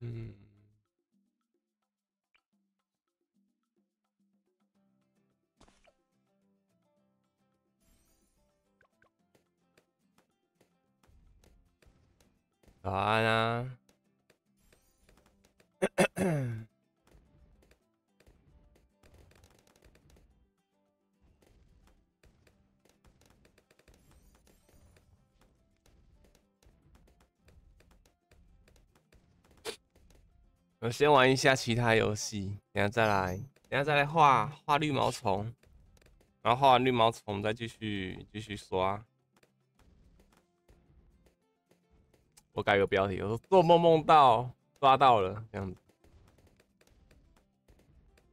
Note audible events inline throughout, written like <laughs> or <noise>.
嗯。早安啊！<coughs> 我先玩一下其他游戏，等下再来，等下再来画画绿毛虫，然后画完绿毛虫再继续继续刷。我改个标题，我说做梦梦到刷到了这样子。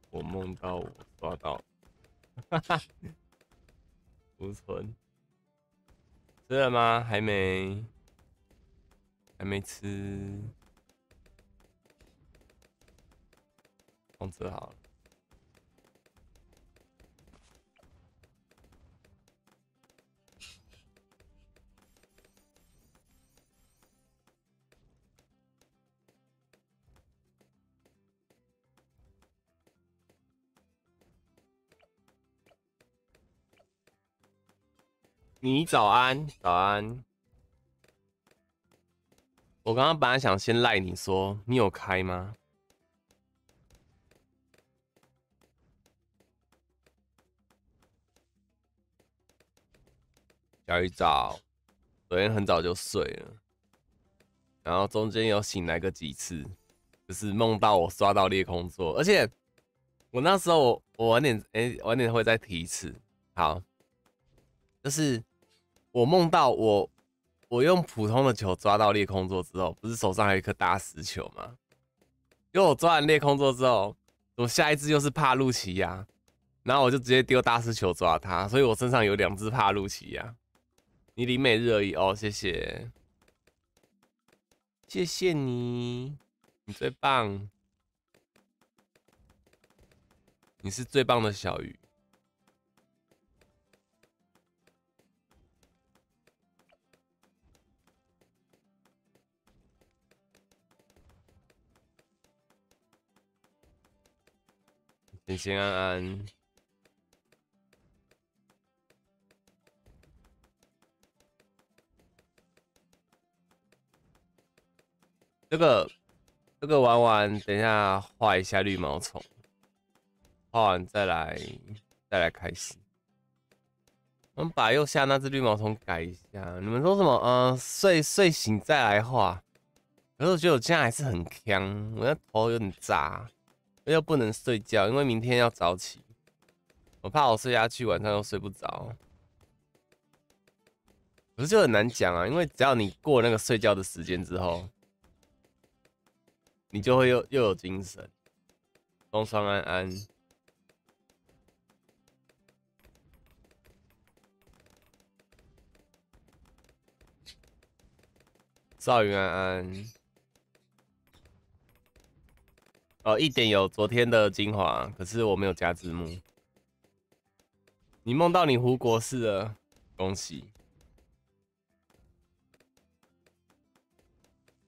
我梦到我刷到，<laughs> 哈哈，储存吃了吗？还没，还没吃。控制好了。你早安，早安。我刚刚本来想先赖你说，你有开吗？小一早，昨天很早就睡了，然后中间有醒来个几次，就是梦到我刷到裂空座，而且我那时候我我晚点哎晚点会再提一次，好，就是我梦到我我用普通的球抓到裂空座之后，不是手上还有一颗大石球吗？因为我抓完裂空座之后，我下一只又是帕路奇亚，然后我就直接丢大石球抓它，所以我身上有两只帕路奇亚。你离每日而已哦，谢谢，谢谢你，你最棒，你是最棒的小鱼。平平安安。这个这个玩完，等一下画一下绿毛虫，画完再来再来开始。我们把右下那只绿毛虫改一下。你们说什么？嗯，睡睡醒再来画。可是我觉得我现在还是很呛，我的头有点炸，我又不能睡觉，因为明天要早起。我怕我睡下去晚上又睡不着。可是就很难讲啊，因为只要你过那个睡觉的时间之后。你就会又又有精神，双双安安，赵云安安，哦，一点有昨天的精华，可是我没有加字幕。你梦到你胡国士了，恭喜。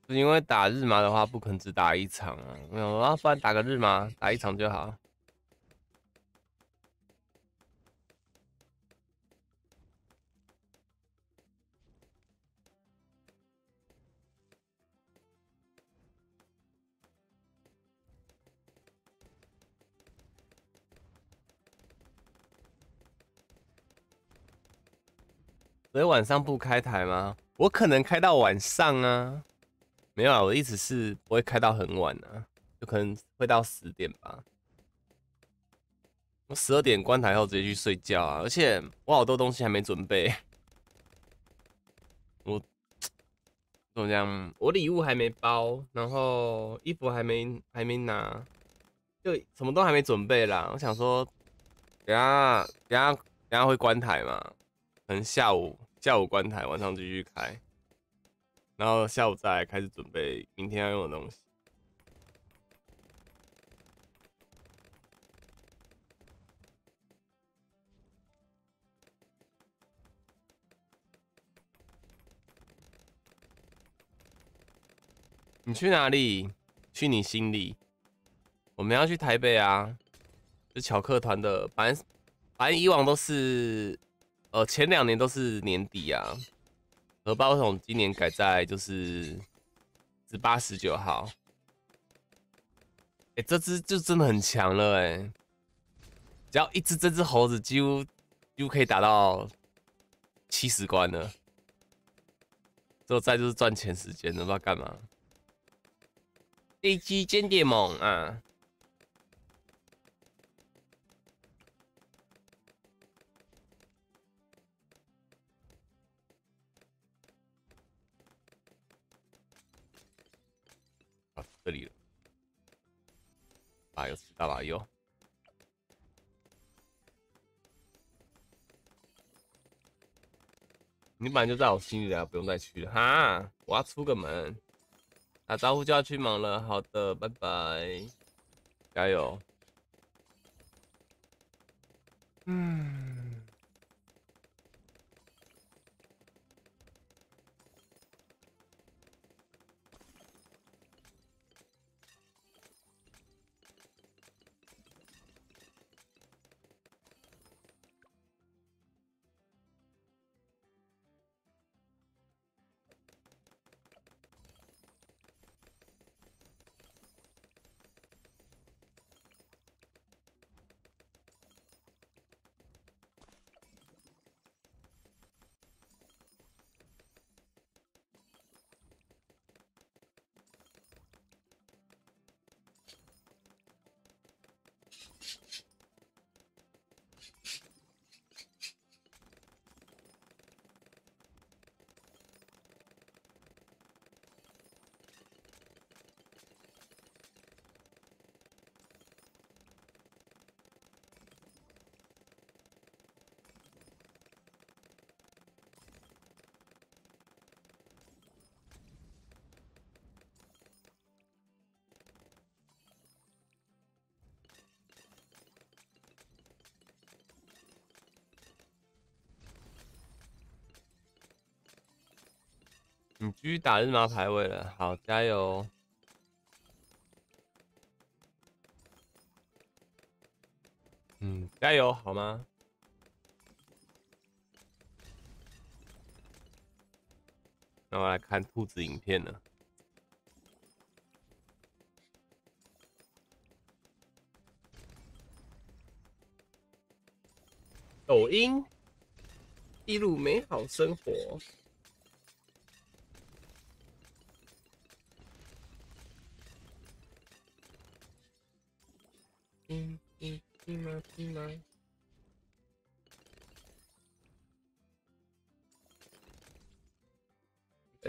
因为打日麻的话，不可能只打一场啊！没有啊，不然打个日麻，打一场就好。所以晚上不开台吗？我可能开到晚上啊。没有啊，我的意思是不会开到很晚啊，就可能会到十点吧。我十二点关台后直接去睡觉啊，而且我好多东西还没准备。我 <tsk> 怎么讲？我礼物还没包，然后衣服还没还没拿，就什么都还没准备啦。我想说，等下等下等下会关台嘛？可能下午下午关台，晚上继续开。然后下午再来开始准备明天要用的东西。你去哪里？去你心里。我们要去台北啊，是巧克团的，反正反正以往都是，呃，前两年都是年底啊，荷包桶今年改在就是十八十九号。哎，这只就真的很强了哎，只要一只这只猴子，几乎几乎可以打到七十关了。之后再就是赚钱时间了，不知道干嘛。飞机间谍猛啊！这里了，啊，又吃到了又。你本来就在我心里了，不用再去哈。我要出个门，打招呼就要去忙了。好的，拜拜，加油。嗯。你继续打日麻排位了，好，加油！嗯，加油，好吗？那我来看兔子影片了。抖音，记录美好生活。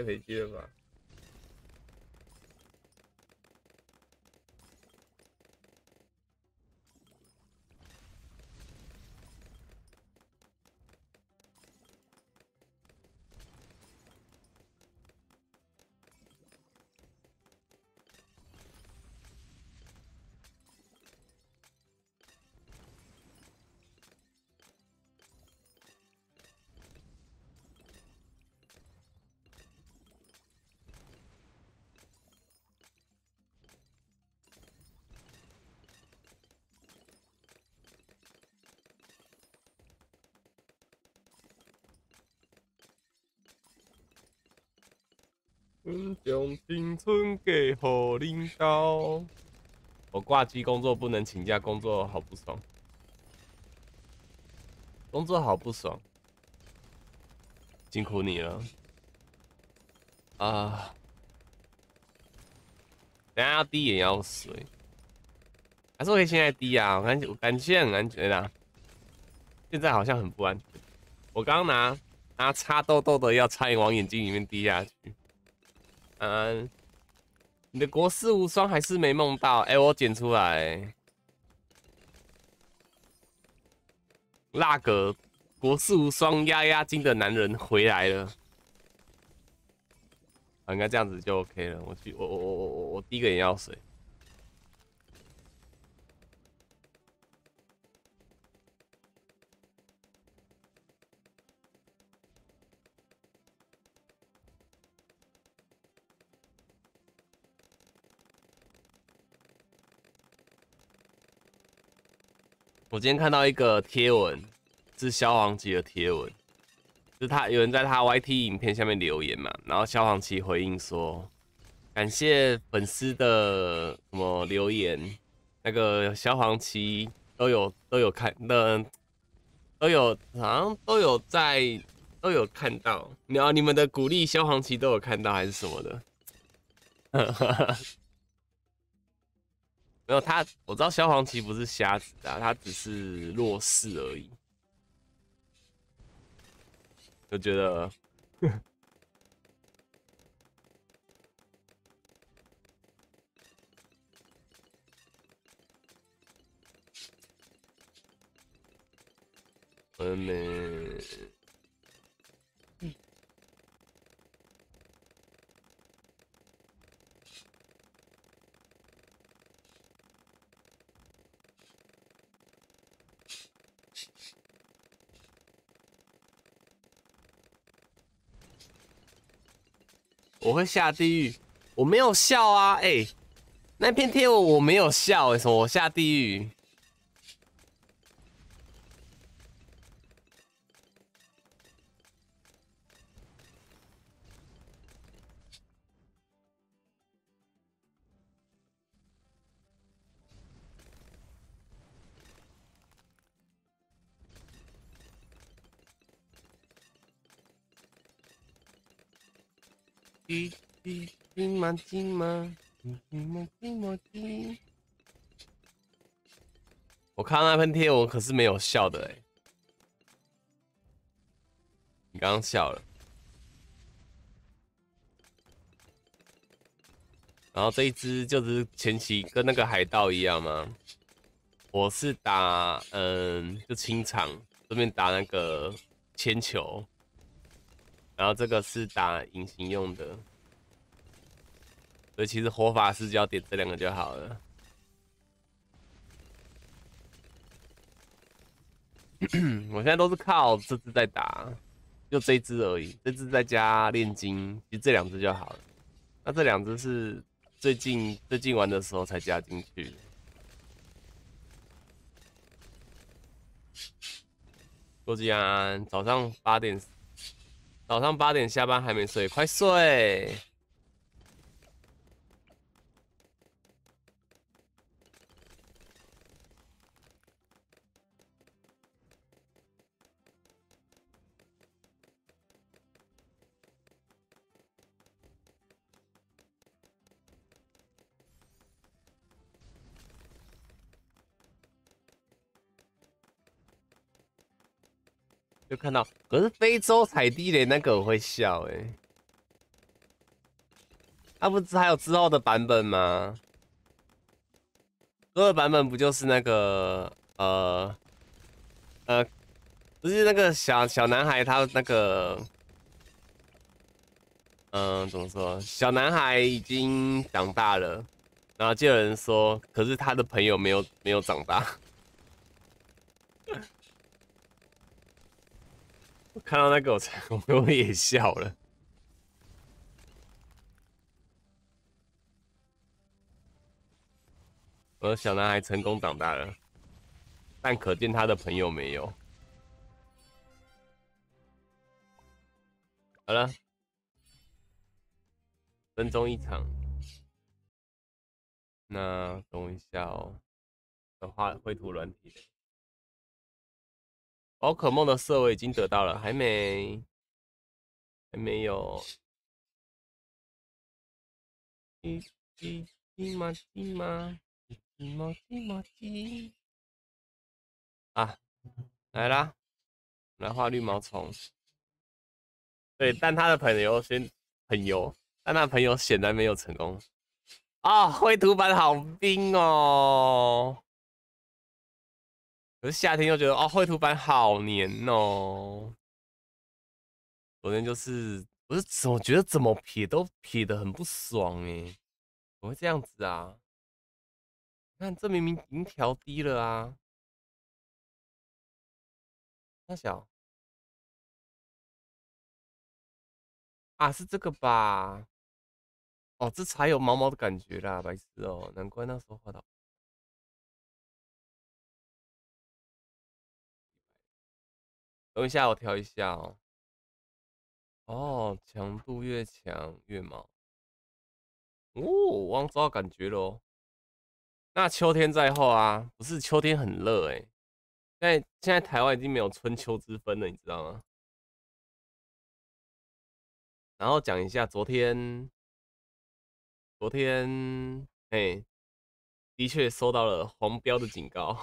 太飞机了吧！挂机工作不能请假，工作好不爽，工作好不爽，辛苦你了啊！等下要滴眼药水，还是我可以现在滴啊？我感觉我感觉很安全啊，现在好像很不安全。我刚拿拿擦痘痘的药，差点往眼睛里面滴下去。嗯，你的国士无双还是没梦到？哎，我捡出来，那个国士无双压压惊的男人回来了，应该这样子就 OK 了。我去，我我我我我我滴个眼药水。我今天看到一个贴文，是消防旗的贴文，就是他有人在他 YT 影片下面留言嘛，然后消防旗回应说，感谢粉丝的什么留言，那个消防旗都有都有看，那都有好像都有在都有看到，然后你们的鼓励消防旗都有看到还是什么的。哈 <laughs> 哈没有他，我知道消防旗不是瞎子啊，他只是弱势而已。就觉得，我们。我会下地狱，我没有笑啊！哎，那篇贴文我没有笑，为什么我下地狱？我看那喷贴，我可是没有笑的哎。你刚刚笑了，然后这一只就是前期跟那个海盗一样吗？我是打嗯，就清场这边打那个铅球。然后这个是打隐形用的，所以其实火法师就要点这两个就好了。<clears throat> 我现在都是靠这只在打，就这只而已，这只在加炼金，其实这两只就好了。那这两只是最近最近玩的时候才加进去。郭吉安，早上八点。早上八点下班还没睡，快睡！就看到，可是非洲踩地雷那个我会笑哎，他不是还有之后的版本吗？之后的版本不就是那个呃呃，不是那个小小男孩他那个，嗯，怎么说？小男孩已经长大了，然后就有人说，可是他的朋友没有没有长大。我看到那个，我才我也笑了。我的小男孩成功长大了，但可见他的朋友没有。好了，分钟一场。那等我一下哦，的画绘图软体的。宝可梦的色我已经得到了，还没，还没有。滴滴滴嘛滴嘛，滴嘛滴嘛滴。啊，来啦，来画绿毛虫。对，<laughs> 但他的朋友先很油，但他朋友显然没有成功。啊，绘图板好冰哦。可是夏天又觉得哦，绘图板好黏哦。昨天就是，我是怎么觉得怎么撇都撇的很不爽哎，怎么会这样子啊？看这明明已经调低了啊。大小啊，是这个吧？哦，这才有毛毛的感觉啦，白痴哦，难怪那时候画到。等一下，我调一下哦。哦，强度越强越毛。哦，我找感觉喽。那秋天在后啊，不是秋天很热哎。在现在台湾已经没有春秋之分了，你知道吗？然后讲一下昨天，昨天哎，的确收到了黄标的警告。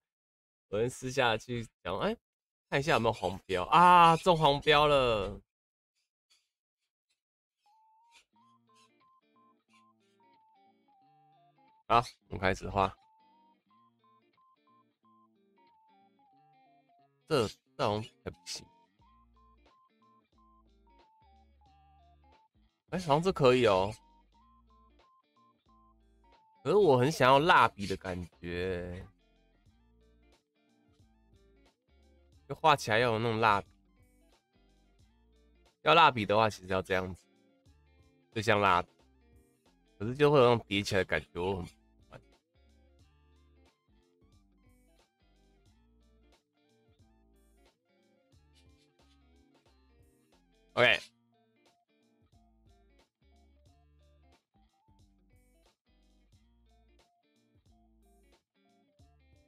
<laughs> 昨天私下去讲，哎，看一下有没有黄标啊？中黄标了。好，我们开始画。这这种还不行。哎，好像这可以哦。可是我很想要蜡笔的感觉，画起来要有那种蜡笔。要蜡笔的话，其实要这样子，就像蜡笔，可是就会有那种叠起来的感觉，我很。OK，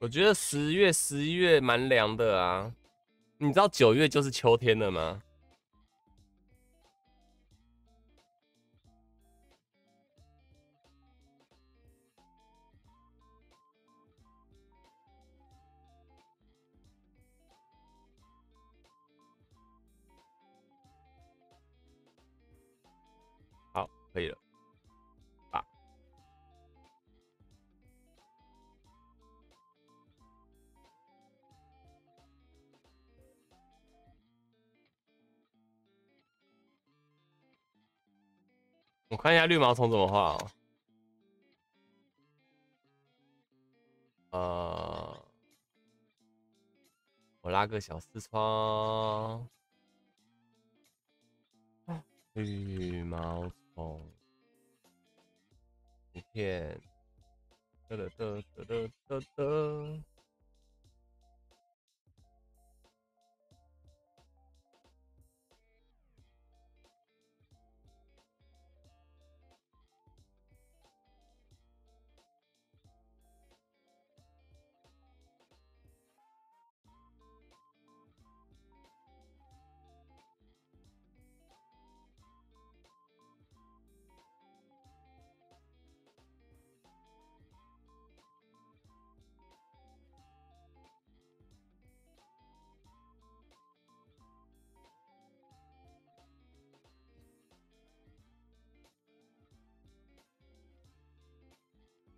我觉得十月、十一月蛮凉的啊。你知道九月就是秋天了吗？我看一下绿毛虫怎么画哦。呃，我拉个小视窗，绿毛。虫，一片，得得得得得得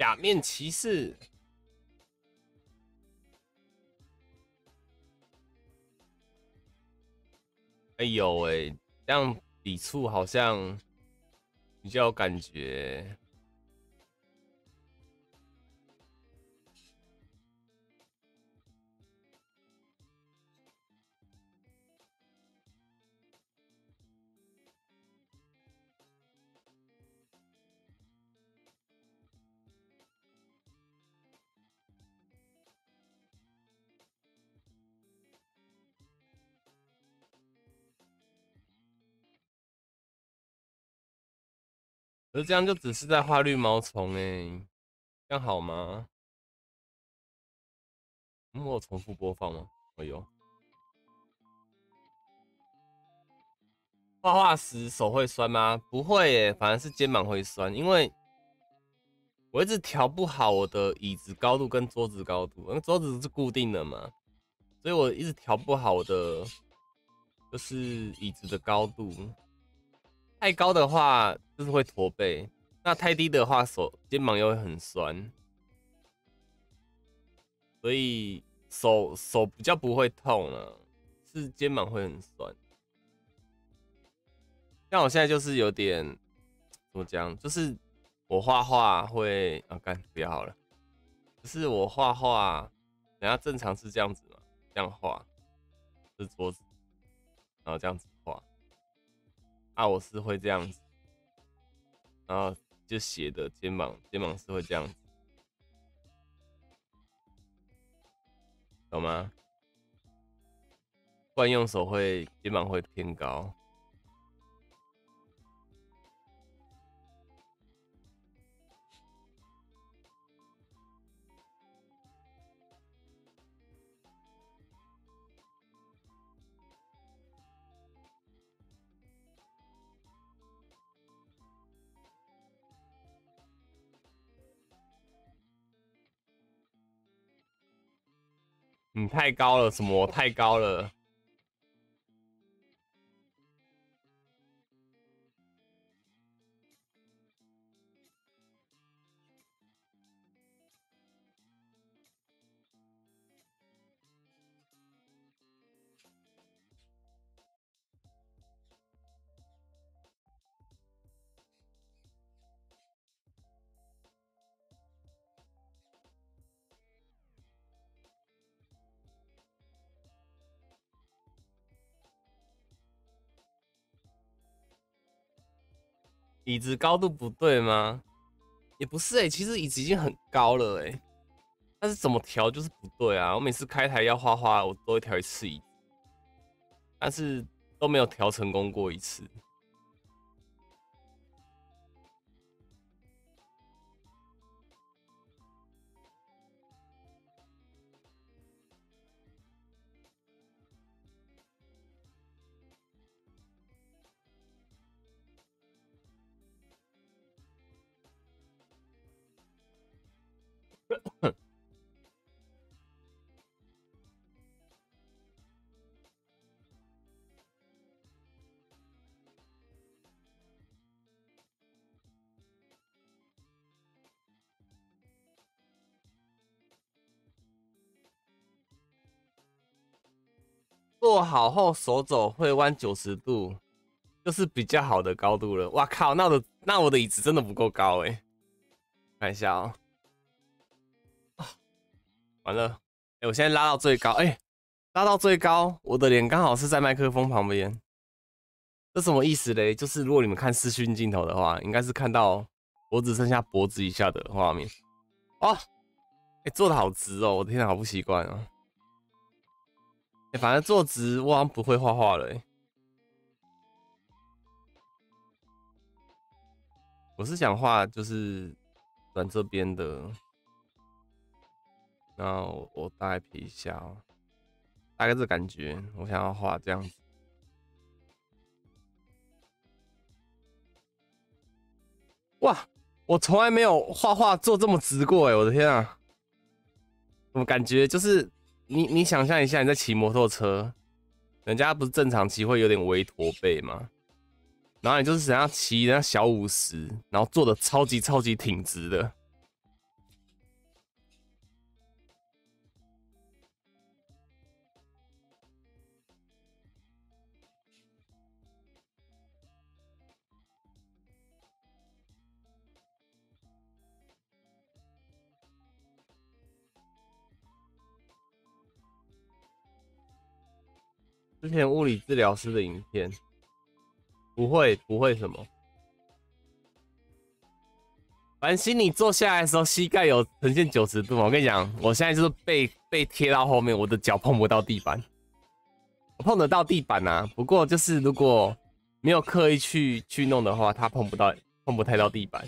假面骑士，哎呦喂，这样笔触好像比较有感觉。可是这样就只是在画绿毛虫哎，这样好吗？我重复播放吗？哎呦，画画时手会酸吗？不会耶，反而是肩膀会酸，因为我一直调不好我的椅子高度跟桌子高度，那桌子是固定的嘛，所以我一直调不好我的就是椅子的高度。太高的话就是会驼背，那太低的话手肩膀又会很酸，所以手手比较不会痛了，是肩膀会很酸。像我现在就是有点怎么讲，就是我画画会啊，干不要好了，就是我画画，等下正常是这样子嘛，这样画，是桌子，然后这样子。啊，我是会这样子，然后就斜的肩膀，肩膀是会这样子，懂吗？惯用手会肩膀会偏高。你太高了，什么太高了？椅子高度不对吗？也不是哎，其实椅子已经很高了哎，但是怎么调就是不对啊！我每次开台要花花，我都会调一次椅子，但是都没有调成功过一次。<laughs> 坐好后手肘会弯九十度，就是比较好的高度了。哇靠，那我的那我的椅子真的不够高哎，看一下哦。完了，哎，我现在拉到最高，哎，拉到最高，我的脸刚好是在麦克风旁边，这什么意思嘞？就是如果你们看视讯镜头的话，应该是看到我只剩下脖子以下的画面。哦，哎，坐的好直哦，我的天，好不习惯啊。哎，反正坐直，我好像不会画画了。我是想画，就是转这边的。然后我大概皮一下，大概这感觉，我想要画这样子。哇，我从来没有画画做这么直过哎！我的天啊，怎么感觉就是你你想象一下，你在骑摩托车，人家不是正常骑会有点微驼背吗？然后你就是想要骑人家小五十，然后坐的超级超级挺直的。之前物理治疗师的影片，不会不会什么。凡心你坐下来的时候，膝盖有呈现九十度。我跟你讲，我现在就是背背贴到后面，我的脚碰不到地板。碰得到地板呐，不过就是如果没有刻意去去弄的话，它碰不到，碰不太到地板。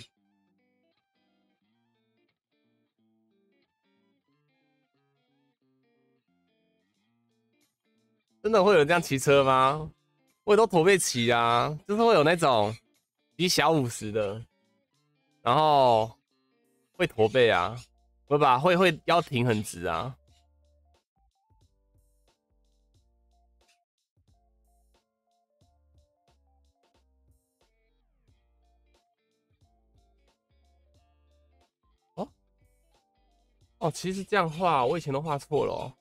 真的会有这样骑车吗？我也都驼背骑啊，就是会有那种骑小五十的，然后会驼背啊，会吧？会会腰挺很直啊。哦哦，其实这样画，我以前都画错了哦。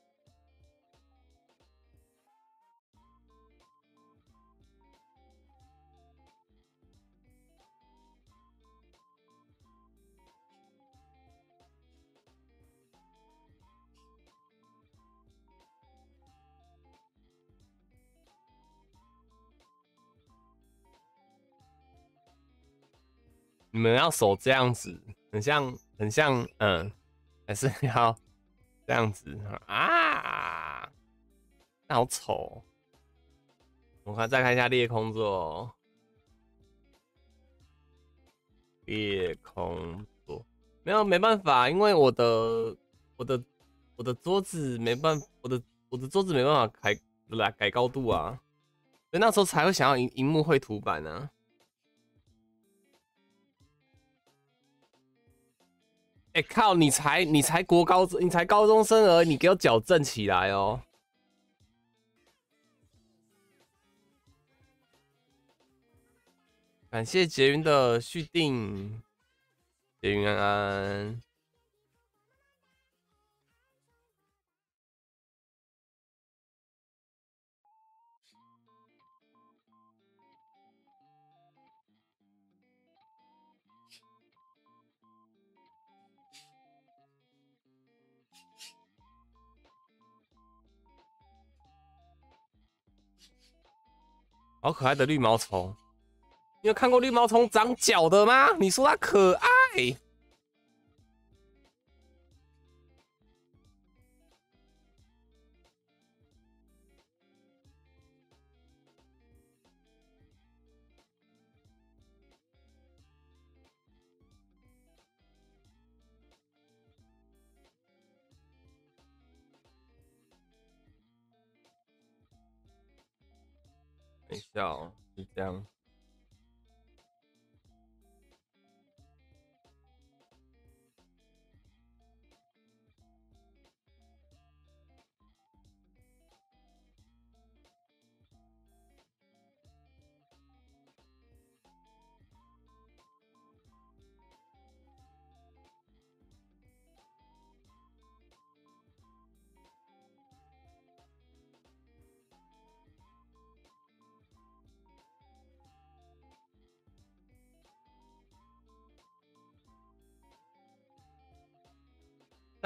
你们要手这样子，很像，很像，嗯，还是要这样子啊？那好丑。我看再看一下裂空座，裂空座没有没办法，因为我的我的我的桌子没办我的我的桌子没办法改来改高度啊，所以那时候才会想要荧荧幕绘图板呢。哎靠！你才你才国高，你才高中生而已，你给我矫正起来哦！感谢捷云的续订，捷云安安。好可爱的绿毛虫，你有看过绿毛虫长脚的吗？你说它可爱？等一下哦，是这样。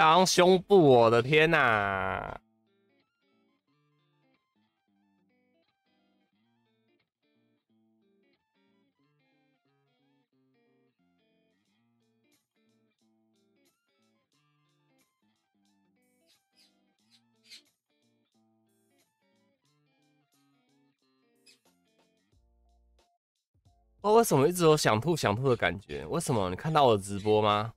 当胸部，我的天哪！我为什么一直有想吐想吐的感觉？为什么？你看到我的直播吗？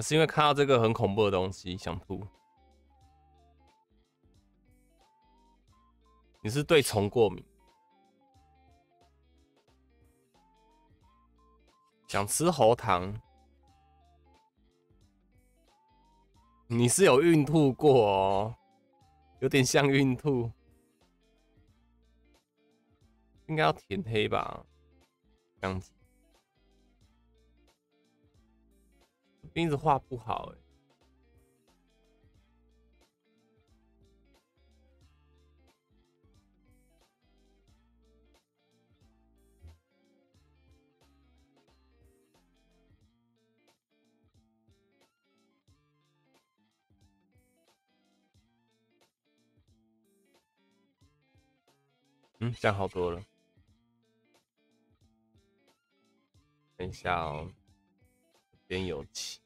是因为看到这个很恐怖的东西想吐。你是对虫过敏，想吃喉糖。你是有孕吐过哦，有点像孕吐，应该要填黑吧，这样子。钉子画不好哎，嗯，这样好多了。等一下哦。真有趣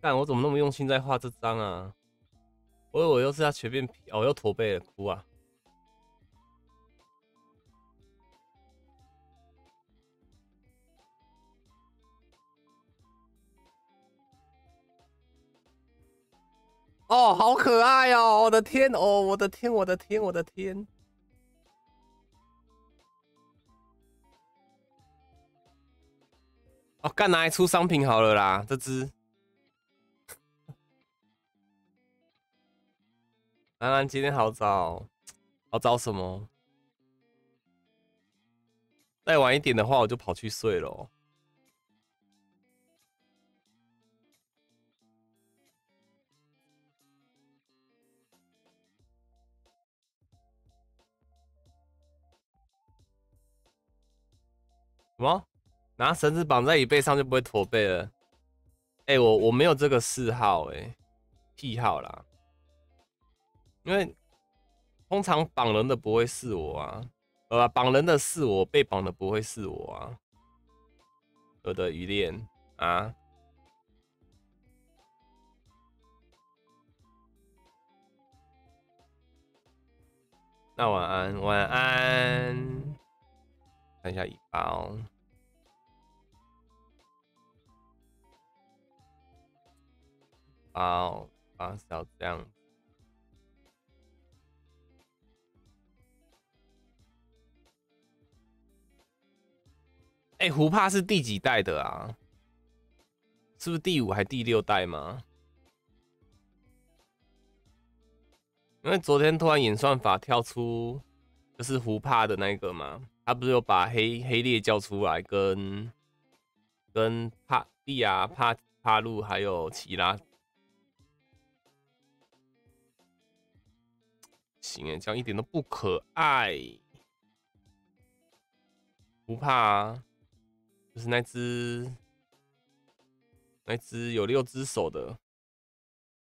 但我怎么那么用心在画这张啊？我以为又是要全面皮，哦，又驼背了，哭啊！哦，好可爱哦！我的天，哦，我的天，我的天，我的天！哦，干拿来出商品好了啦，这只。兰兰今天好早，<tsk> 好早什么？再晚一点的话，我就跑去睡了。什么？拿绳子绑在椅背上就不会驼背了？哎，我我没有这个嗜好，哎，癖好啦。因为通常绑人的不会是我啊，呃，绑人的是我，被绑的不会是我啊。我的鱼恋啊，那晚安，晚安。看一下尾巴哦，包包是要这样。哎，胡帕是第几代的啊？是不是第五还第六代吗？因为昨天突然演算法跳出，就是胡帕的那个嘛，他不是有把黑黑烈叫出来，跟跟帕蒂亚、帕帕路还有奇拉，行哎，这样一点都不可爱，不怕啊。就是那只，那只有六只手的，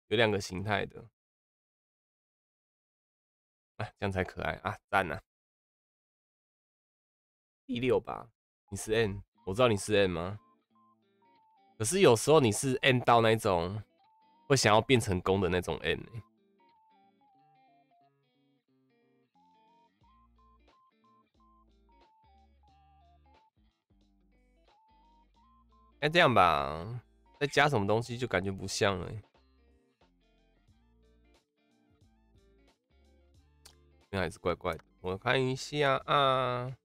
有两个形态的，哎，这样才可爱啊！赞呐！第六吧，你是 N，我知道你是 N 吗？可是有时候你是 N 到那种会想要变成公的那种 N。那这样吧，再加什么东西就感觉不像了。那还是怪怪的，我看一下啊。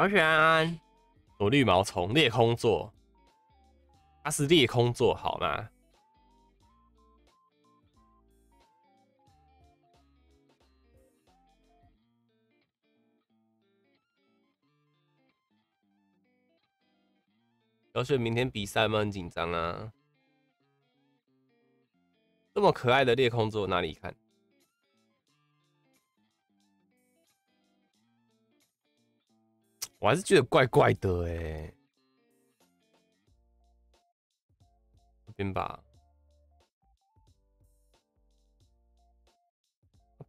小雪安安，躲绿毛虫，裂空座，它是裂空座，好吗？小雪明天比赛吗？很紧张啊！这么可爱的裂空座哪里看？我还是觉得怪怪的哎，这边吧，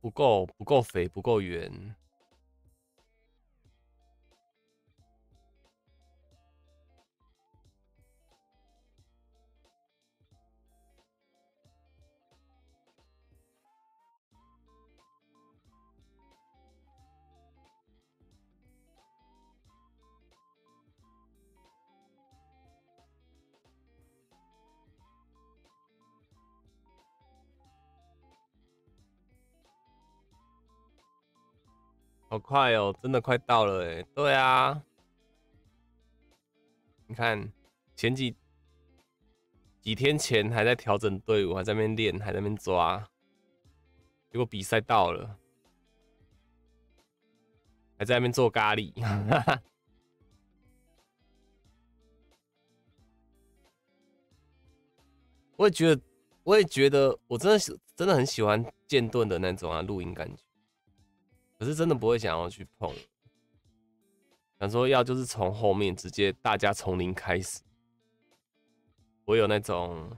不够不够肥，不够圆。好快哦，真的快到了哎！对啊，你看前几几天前还在调整队伍，还在那边练，还在那边抓，结果比赛到了，还在那边做咖喱。<laughs> 我也觉得，我也觉得，我真的是真的很喜欢剑盾的那种啊，露营感觉。可是真的不会想要去碰，想说要就是从后面直接大家从零开始。我有那种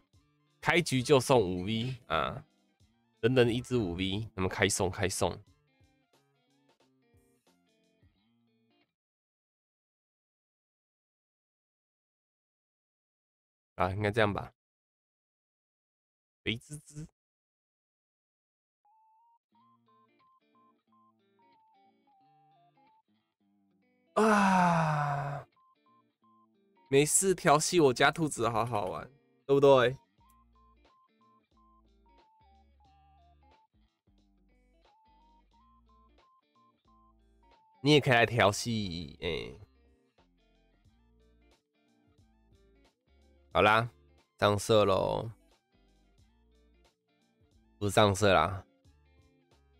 开局就送五 V 啊，人人一支五 V，那么开送开送啊，应该这样吧。肥滋滋啊！没事，调戏我家兔子好好玩，对不对？你也可以来调戏，哎，好啦，上色喽。不上色啦，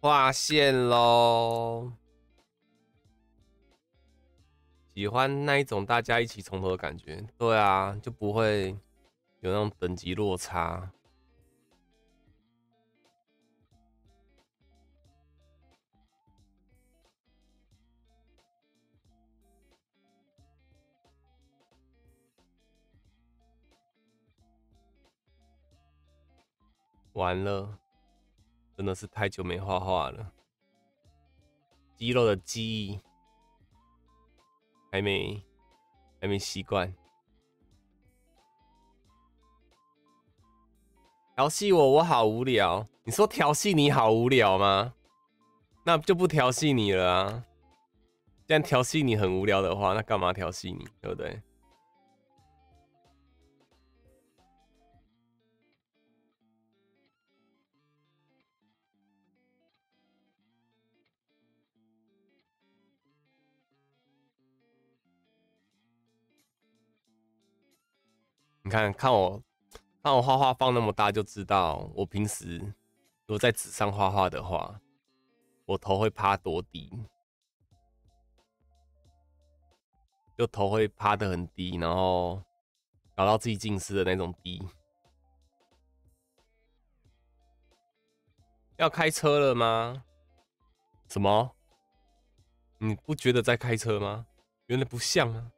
画线喽。喜欢那一种大家一起从头的感觉，对啊，就不会有那种等级落差。完了。真的是太久没画画了，肌肉的记忆还没还没习惯。调戏我，我好无聊。你说调戏你好无聊吗？那就不调戏你了啊。既然调戏你很无聊的话，那干嘛调戏你？对不对？你看看我，看我画画放那么大，就知道我平时如果在纸上画画的话，我头会趴多低，就头会趴的很低，然后搞到自己近视的那种低。要开车了吗？什么？你不觉得在开车吗？原来不像啊。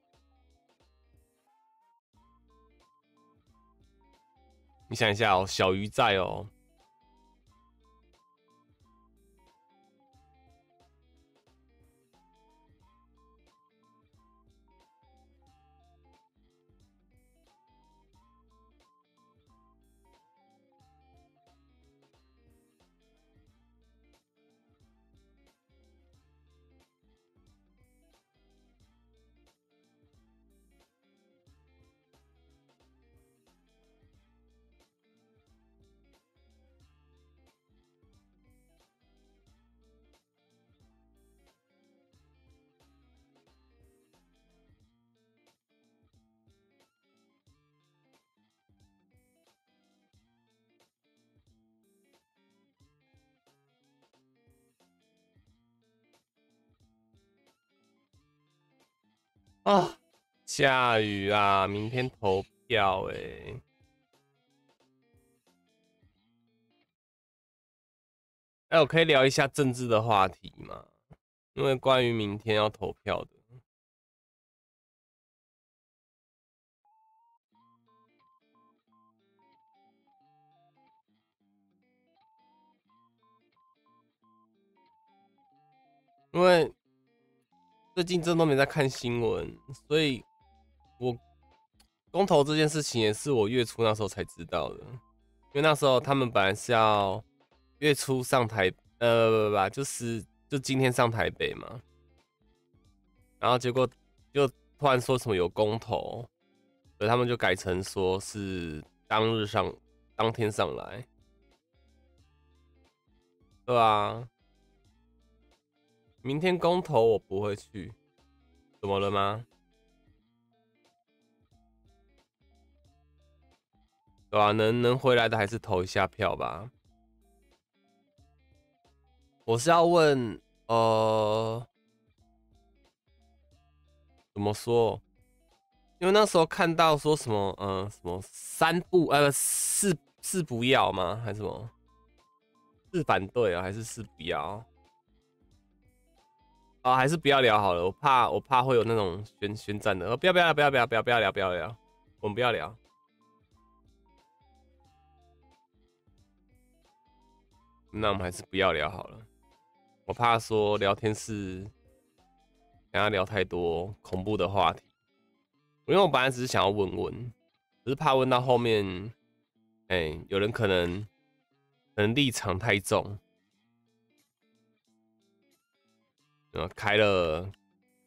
你想一下哦，小鱼在哦。啊，下雨啊！明天投票哎，哎，我可以聊一下政治的话题吗？因为关于明天要投票的，因为。最近真都没在看新闻，所以我公投这件事情也是我月初那时候才知道的。因为那时候他们本来是要月初上台，呃，不不不，就是就今天上台北嘛，然后结果就突然说什么有公投，所以他们就改成说是当日上当天上来，对啊。明天公投我不会去，怎么了吗？对吧？能能回来的还是投一下票吧。我是要问，呃，怎么说？因为那时候看到说什么，呃，什么三不，呃，四四不要吗？还是什么是反对啊？还是四不要？啊，还是不要聊好了，我怕我怕会有那种宣宣战的。不要不要不要不要不要不要聊不要聊，我们不要聊。那我们还是不要聊好了。我怕说聊天室，等下聊太多恐怖的话题，因为我本来只是想要问问，只是怕问到后面，哎，有人可能可能立场太重，呃，开了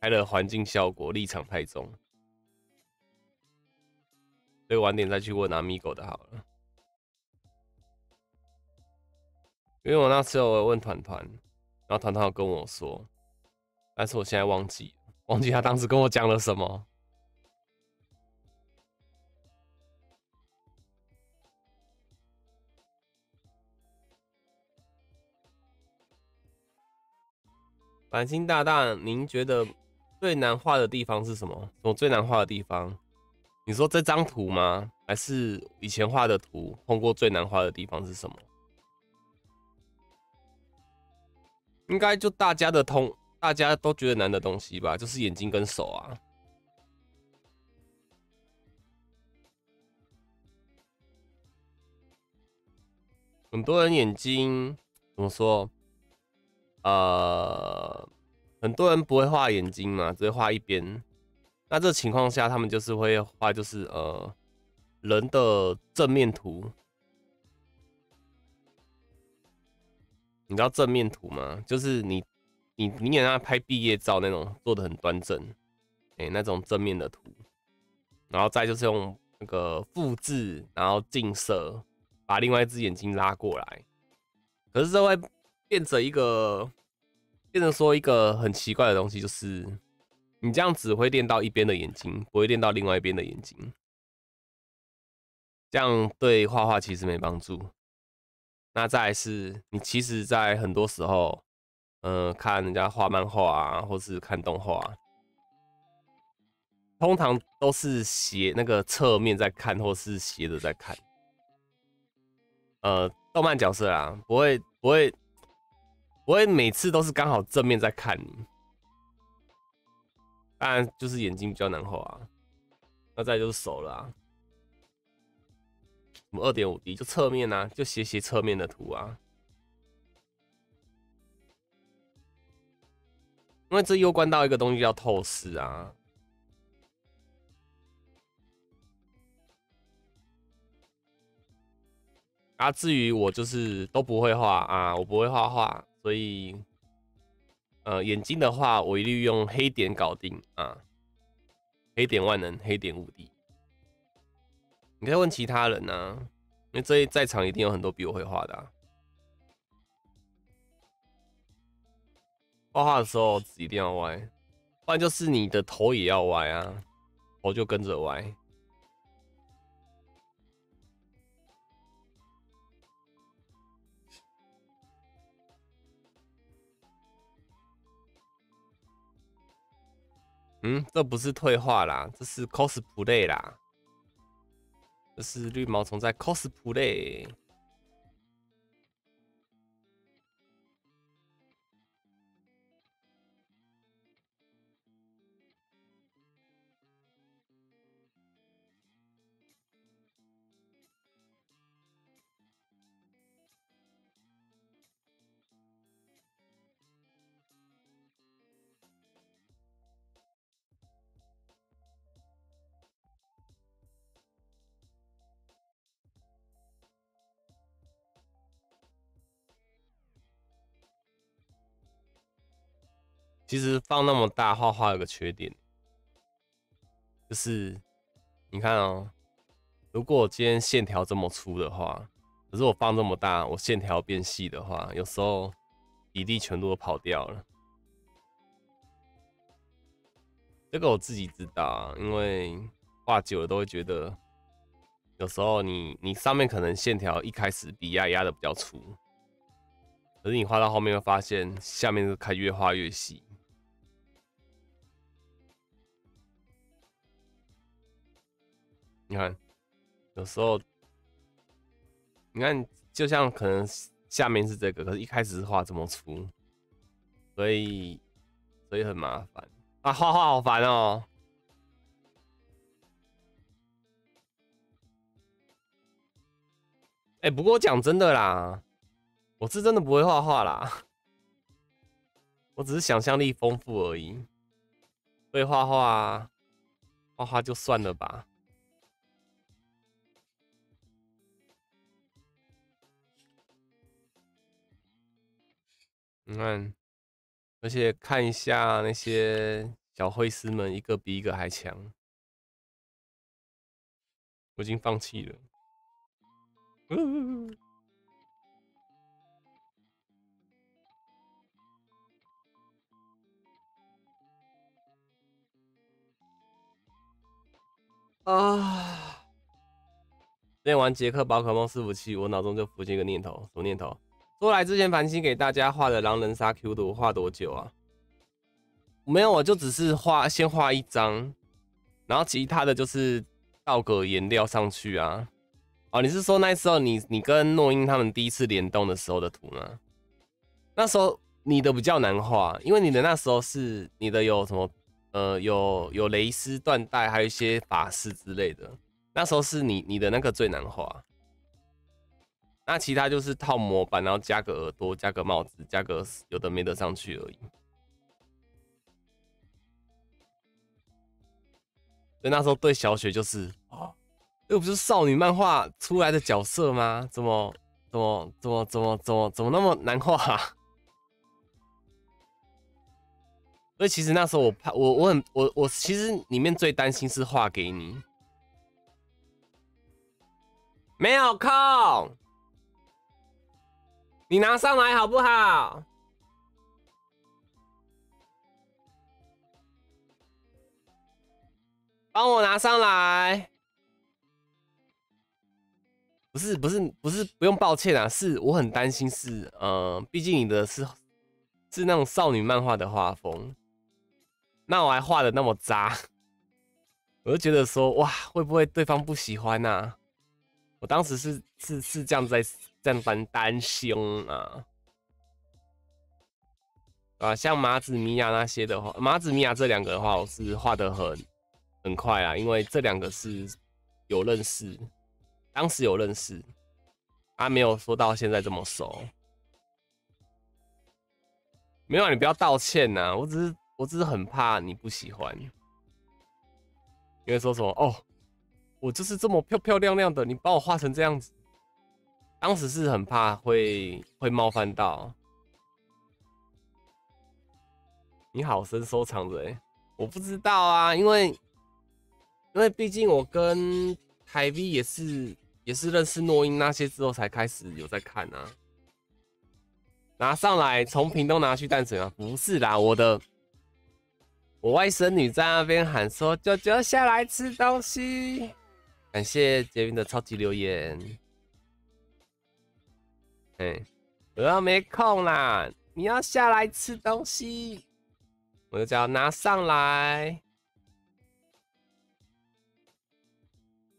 开了环境效果，立场太重，所以晚点再去问阿米狗的好了，因为我那时候我问团团。然后团团跟我说，但是我现在忘记忘记他当时跟我讲了什么。繁星大大，您觉得最难画的地方是什么？我最难画的地方？你说这张图吗？还是以前画的图碰过最难画的地方是什么？应该就大家的通，大家都觉得难的东西吧，就是眼睛跟手啊。很多人眼睛怎么说？呃，很多人不会画眼睛嘛，只会画一边。那这情况下，他们就是会画，就是呃，人的正面图。你知道正面图吗？就是你，你，你给他拍毕业照那种，做的很端正，哎，那种正面的图，然后再就是用那个复制，然后近摄，把另外一只眼睛拉过来。可是这会变成一个，变成说一个很奇怪的东西，就是你这样只会练到一边的眼睛，不会练到另外一边的眼睛，这样对画画其实没帮助。那再是，你其实，在很多时候，嗯，看人家画漫画啊，或是看动画，通常都是斜那个侧面在看，或是斜着在看。呃，动漫角色啊，不会不会我也每次都是刚好正面在看你，当然就是眼睛比较难画啊。那再就是手了啊。什么二点五 D 就侧面啊，就斜斜侧面的图啊，因为这又关到一个东西叫透视啊。啊，至于我就是都不会画啊，我不会画画，所以呃眼睛的话，我一律用黑点搞定啊，黑点万能，黑点无敌。你可以问其他人呐，因为这一在场一定有很多比我会画的。画画的时候一定要歪，不然就是你的头也要歪啊，头就跟着歪。嗯，这不是退化啦，这是 cosplay 啦。这是绿毛虫在 cosplay。其实放那么大画画有个缺点，就是你看哦，如果我今天线条这么粗的话，可是我放这么大，我线条变细的话，有时候比例全都跑掉了。这个我自己知道啊，因为画久了都会觉得有时候你你上面可能线条一开始笔压压的比较粗，可是你画到后面会发现下面是开越画越细。你看，有时候你看，就像可能下面是这个，可是一开始是画这么粗，所以所以很麻烦啊，画画好烦哦。哎，不过讲真的啦，我是真的不会画画啦，我只是想象力丰富而已。会画画，画画就算了吧。你看，而且看一下那些小灰师们，一个比一个还强，我已经放弃了。嗯啊！练完杰克宝可梦伺服器，我脑中就浮现一个念头，什么念头？说来之前繁星给大家画的狼人杀 Q 图画多久啊？没有，我就只是画，先画一张，然后其他的就是倒个颜料上去啊。哦，你是说那时候你你跟诺英他们第一次联动的时候的图吗？那时候你的比较难画，因为你的那时候是你的有什么呃有有蕾丝缎带，还有一些法式之类的，那时候是你你的那个最难画。那其他就是套模板，然后加个耳朵，加个帽子，加个有的没的上去而已。所以那时候对小雪就是啊。又不是少女漫画出来的角色吗？怎么怎么怎么怎么怎么怎么那么难画？所以其实那时候我怕我我很我我其实里面最担心是画给你没有空，你拿上来好不好？帮我拿上来。不是不是不是不用抱歉啊，是我很担心是，呃，毕竟你的是是那种少女漫画的画风，那我还画的那么渣，我就觉得说哇，会不会对方不喜欢呢？我当时是是是这样在但凡担心啊，啊，像马子米亚那些的话，马子米亚这两个的话，我是画的很很快啊，因为这两个是有认识。当时有认识，他没有说到现在这么熟。没有，啊你不要道歉呐！我只是，我只是很怕你不喜欢，因为说什么哦，我就是这么漂漂亮亮的，你把我画成这样子，当时是很怕会会冒犯到。你好生收藏着哎，我不知道啊，因为因为毕竟我跟台 V 也是。也是认识诺英那些之后才开始有在看啊，拿上来从屏东拿去淡水啊？不是啦，我的我外甥女在那边喊说：“舅舅下来吃东西。”感谢杰云的超级留言。哎，我要没空啦，你要下来吃东西，我就叫拿上来。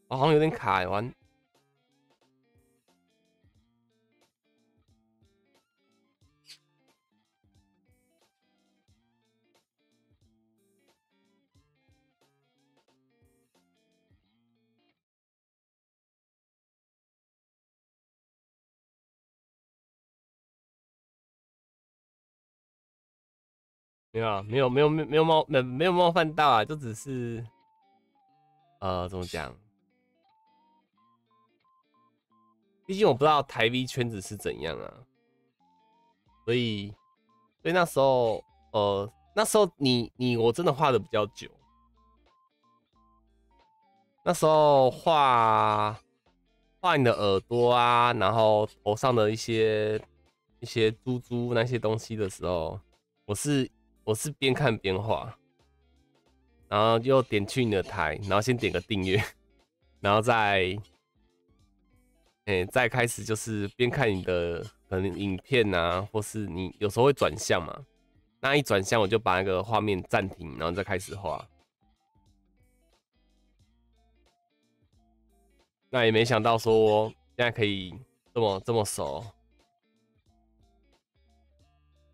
我好像有点卡完。没有，没有，没有，没有冒，没没有冒犯到啊，就只是，呃，怎么讲？毕竟我不知道台 V 圈子是怎样啊，所以，所以那时候，呃，那时候你你我真的画的比较久，那时候画画你的耳朵啊，然后头上的一些一些珠珠那些东西的时候，我是。我是边看边画，然后又点去你的台，然后先点个订阅，然后再哎，再开始就是边看你的可能影片啊，或是你有时候会转向嘛，那一转向我就把那个画面暂停，然后再开始画。那也没想到说现在可以这么这么熟。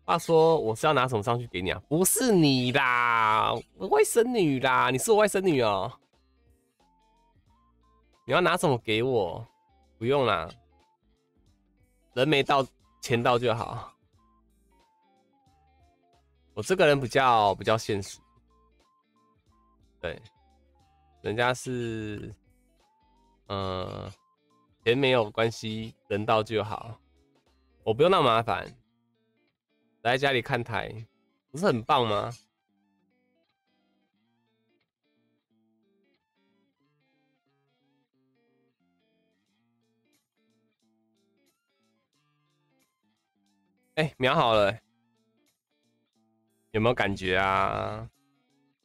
话说我是要拿什么上去给你啊？不是你啦，外甥女啦，你是我外甥女哦。你要拿什么给我？不用啦，人没到，钱到就好。我这个人比较比较现实，对，人家是，嗯，钱没有关系，人到就好，我不用那么麻烦。来家里看台，不是很棒吗？哎，瞄好了，有没有感觉啊？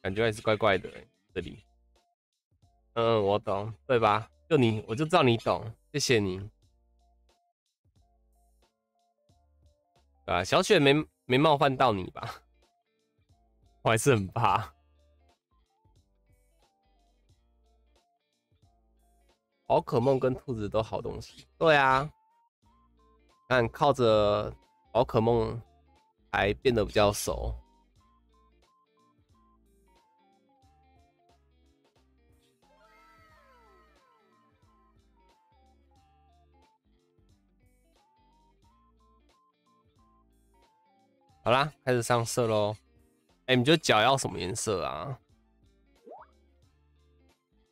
感觉还是怪怪的，这里。嗯，我懂，对吧？就你，我就知道你懂，谢谢你。啊，小雪没。没冒犯到你吧？我还是很怕。宝可梦跟兔子都好东西。对啊，但靠着宝可梦还变得比较熟。好啦，开始上色喽。哎，你觉得脚要什么颜色啊？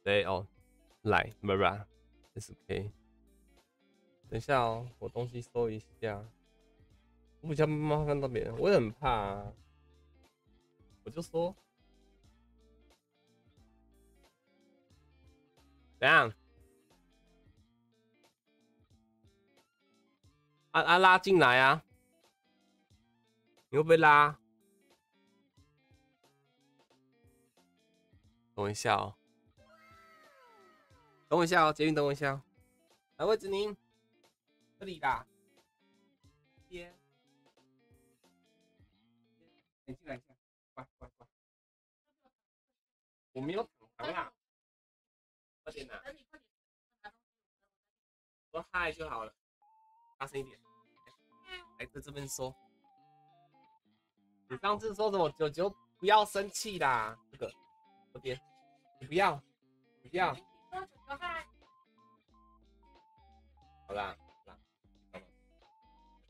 对哦，来，Mara，SK。等一下哦，我东西收一下。我比较麻烦到别人，我也很怕啊。我就说，怎样？啊啊，拉进来啊！你会不会拉？等我一下哦，等我一下哦，捷运等我一下哦。来位置您，这里的。边。你进来一下，快快快！我没有躺啊，快点拿。说嗨就好了，大声一点。来，在这边说。你上次说什么？九九不要生气啦，这个这边，你不要，不要。好啦，好啦，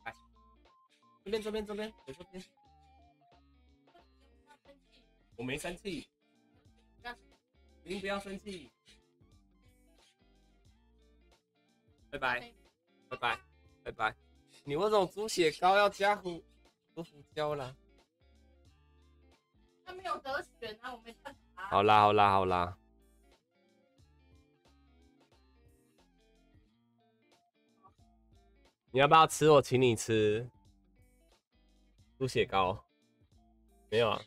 来，这边这边这边，我这边。我没生气，您不要生气。拜拜，拜拜，拜拜。你为什么猪血糕要加胡胡椒没有得选啊，我没办法。好啦好啦好啦，你要不要吃？我请你吃猪血糕。没有啊，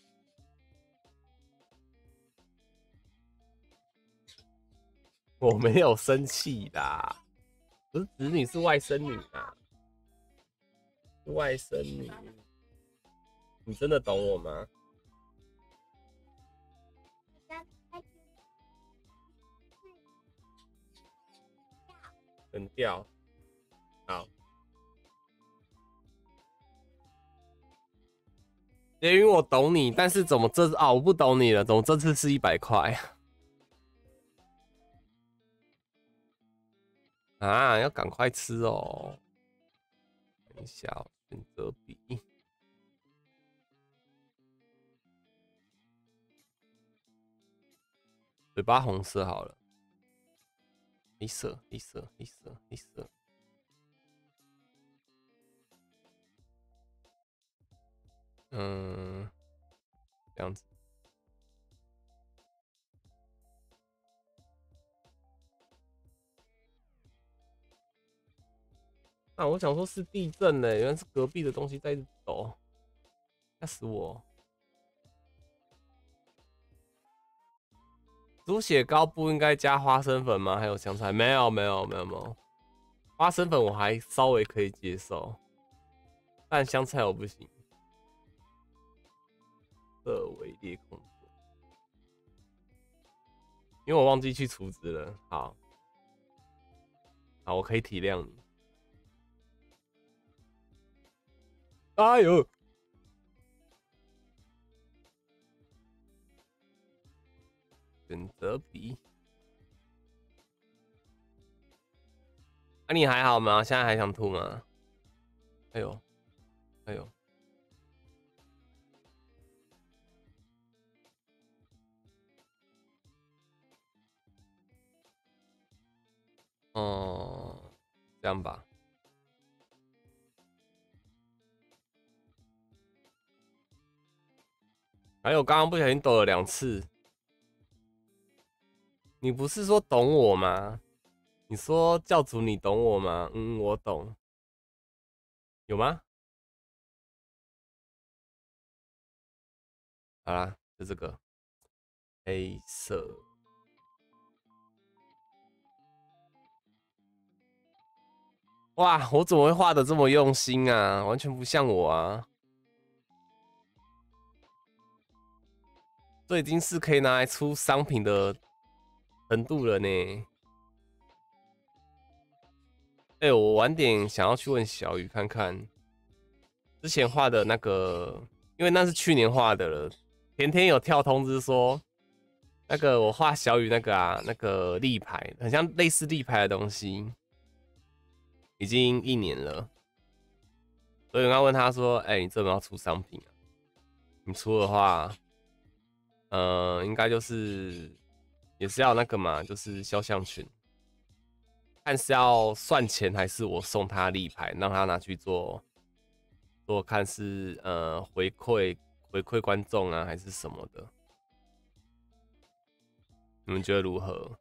我没有生气的，不是子女是外甥女啊，外甥女，你真的懂我吗？很掉，好。因为我懂你，但是怎么这啊？我不懂你了，怎么这次是一百块？啊，要赶快吃哦！等一下，选择笔，嘴巴红色好了。黑色，黑色，黑色，黑色。嗯，这样子。啊，我想说是地震呢，原来是隔壁的东西在抖，吓死我！猪血糕不应该加花生粉吗？还有香菜？没有，没有，没有，没有。花生粉我还稍微可以接受，但香菜我不行。色为裂空因为我忘记去储值了。好，好，我可以体谅你。哎呦！选择比。啊，你还好吗？现在还想吐吗？哎呦，哎呦。哦，这样吧。还有，刚刚不小心抖了两次。你不是说懂我吗？你说教主，你懂我吗？嗯，我懂。有吗？好啦，就这个黑色。哇，我怎么会画的这么用心啊？完全不像我啊！这已经是可以拿来出商品的程度了呢。哎，我晚点想要去问小雨看看，之前画的那个，因为那是去年画的了。前天有跳通知说，那个我画小雨那个啊，那个立牌，很像类似立牌的东西。已经一年了，所以我刚问他说：“哎，你这么要出商品啊？你出的话，呃，应该就是也是要那个嘛，就是肖像权，看是要算钱还是我送他立牌，让他拿去做做看是呃回馈回馈观众啊，还是什么的？你们觉得如何？”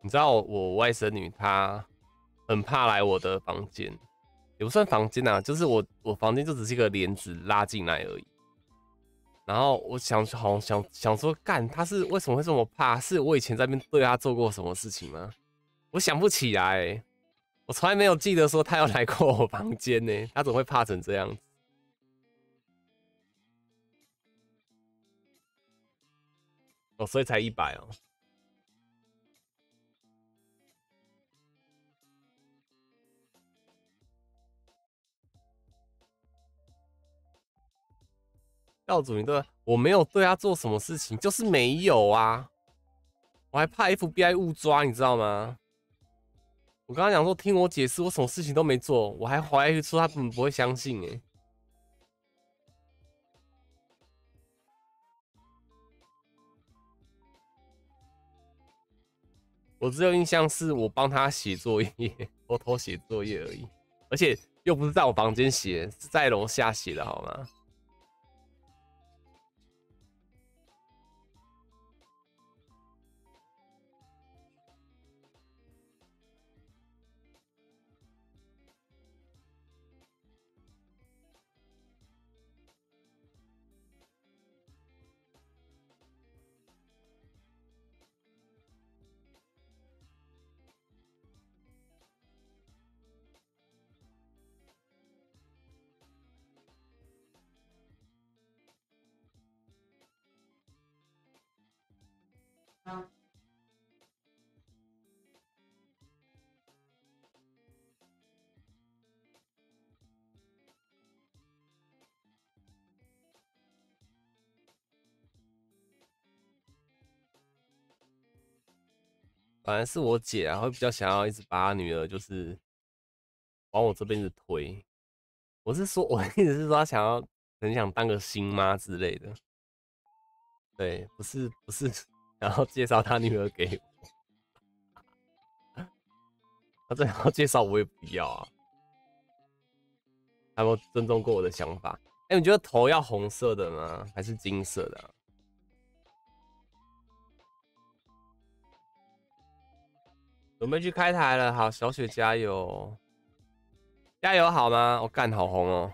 你知道我外甥女她很怕来我的房间，也不算房间啊，就是我我房间就只是一个帘子拉进来而已。然后我想好想想说，干他是为什么会这么怕？是我以前在那边对他做过什么事情吗？我想不起来，我从来没有记得说他要来过我房间呢。他怎么会怕成这样子？哦，所以才一百哦。教主，你对我没有对他做什么事情，就是没有啊！我还怕 FBI 误抓，你知道吗？我刚刚讲说听我解释，我什么事情都没做，我还怀疑说他根本不会相信哎。我只有印象是我帮他写作业，偷偷写作业而已，而且又不是在我房间写，是在楼下写的，好吗？反正是我姐啊，会比较想要一直把她女儿就是往我这边子推。我是说，我的意思是说，她想要很想当个新妈之类的。对，不是不是，然后介绍他女儿给我。他最好介绍我也不要啊。他们尊重过我的想法。哎，你觉得头要红色的吗？还是金色的？准备去开台了，好，小雪加油，加油好吗？我干好红哦。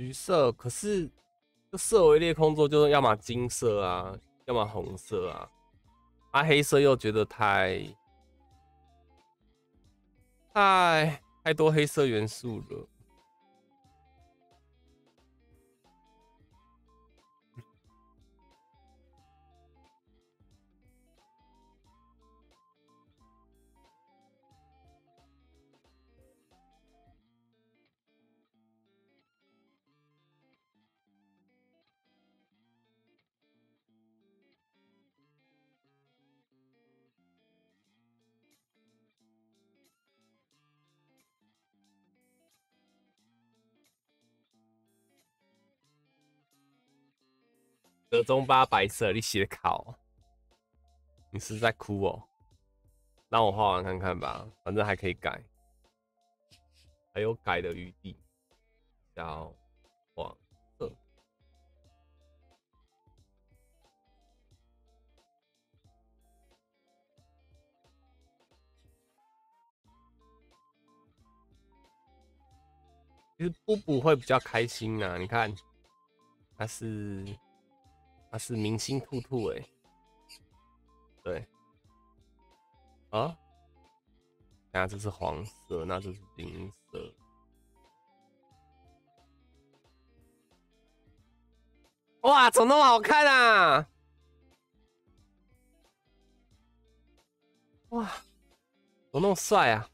橘色，可是这色为裂空座，就是要么金色啊，要么红色啊，啊，黑色又觉得太太太多黑色元素了。中八白色，你写的考，你是在哭哦？让我画完看看吧，反正还可以改，还有改的余地。小黄色，其实布布会比较开心呐，你看，他是。它是明星兔兔哎，对，啊，等下这是黄色，那这是金色，哇，怎么那么好看啊？哇，怎么那么帅啊？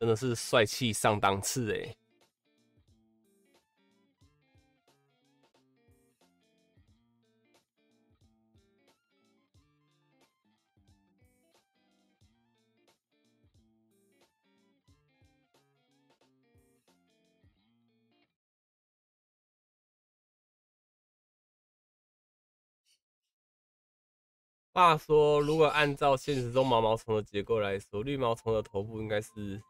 真的是帅气上档次哎！话说，如果按照现实中毛毛虫的结构来说，绿毛虫的头部应该是。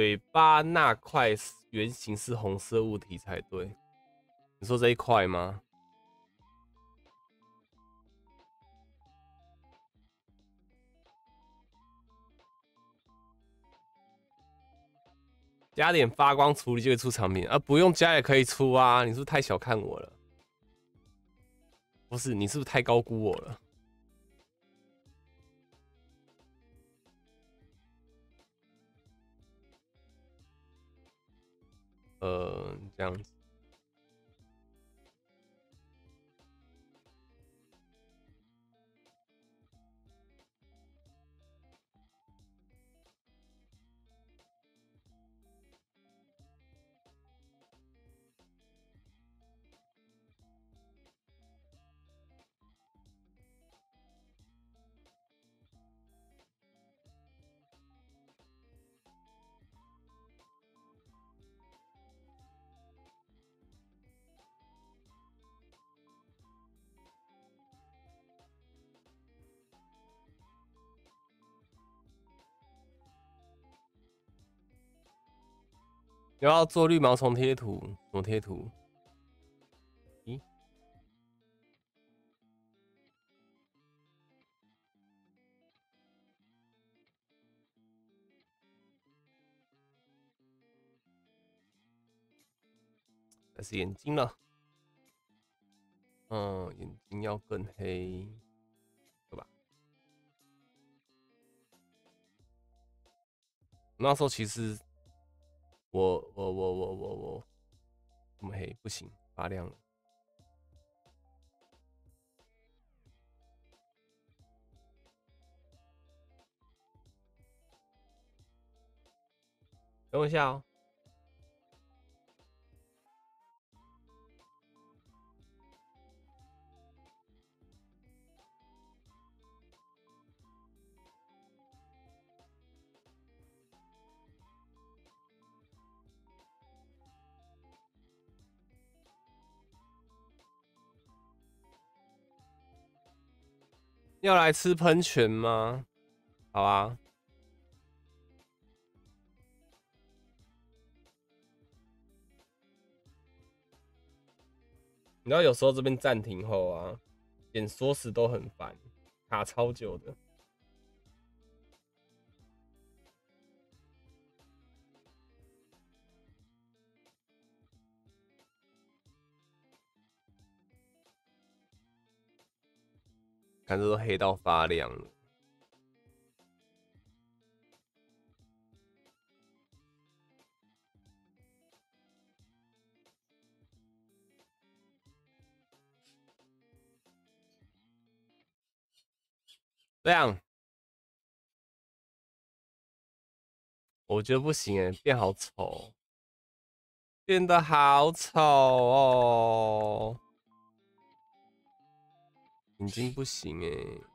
嘴巴那块圆形是红色物体才对，你说这一块吗？加点发光处理就会出产品啊，不用加也可以出啊！你是不是太小看我了？不是，你是不是太高估我了？呃，这样子。要做绿毛虫贴图，什么贴图？咦？还是眼睛了？嗯，眼睛要更黑，对吧？那时候其实。我我我我我我，这么黑不行，发亮了。等我一下哦。要来吃喷泉吗？好啊。你知道有时候这边暂停后啊，点缩时都很烦，卡超久的。看这都黑到发亮了。亮，我觉得不行哎，变好丑，变得好丑哦，眼睛不行哎。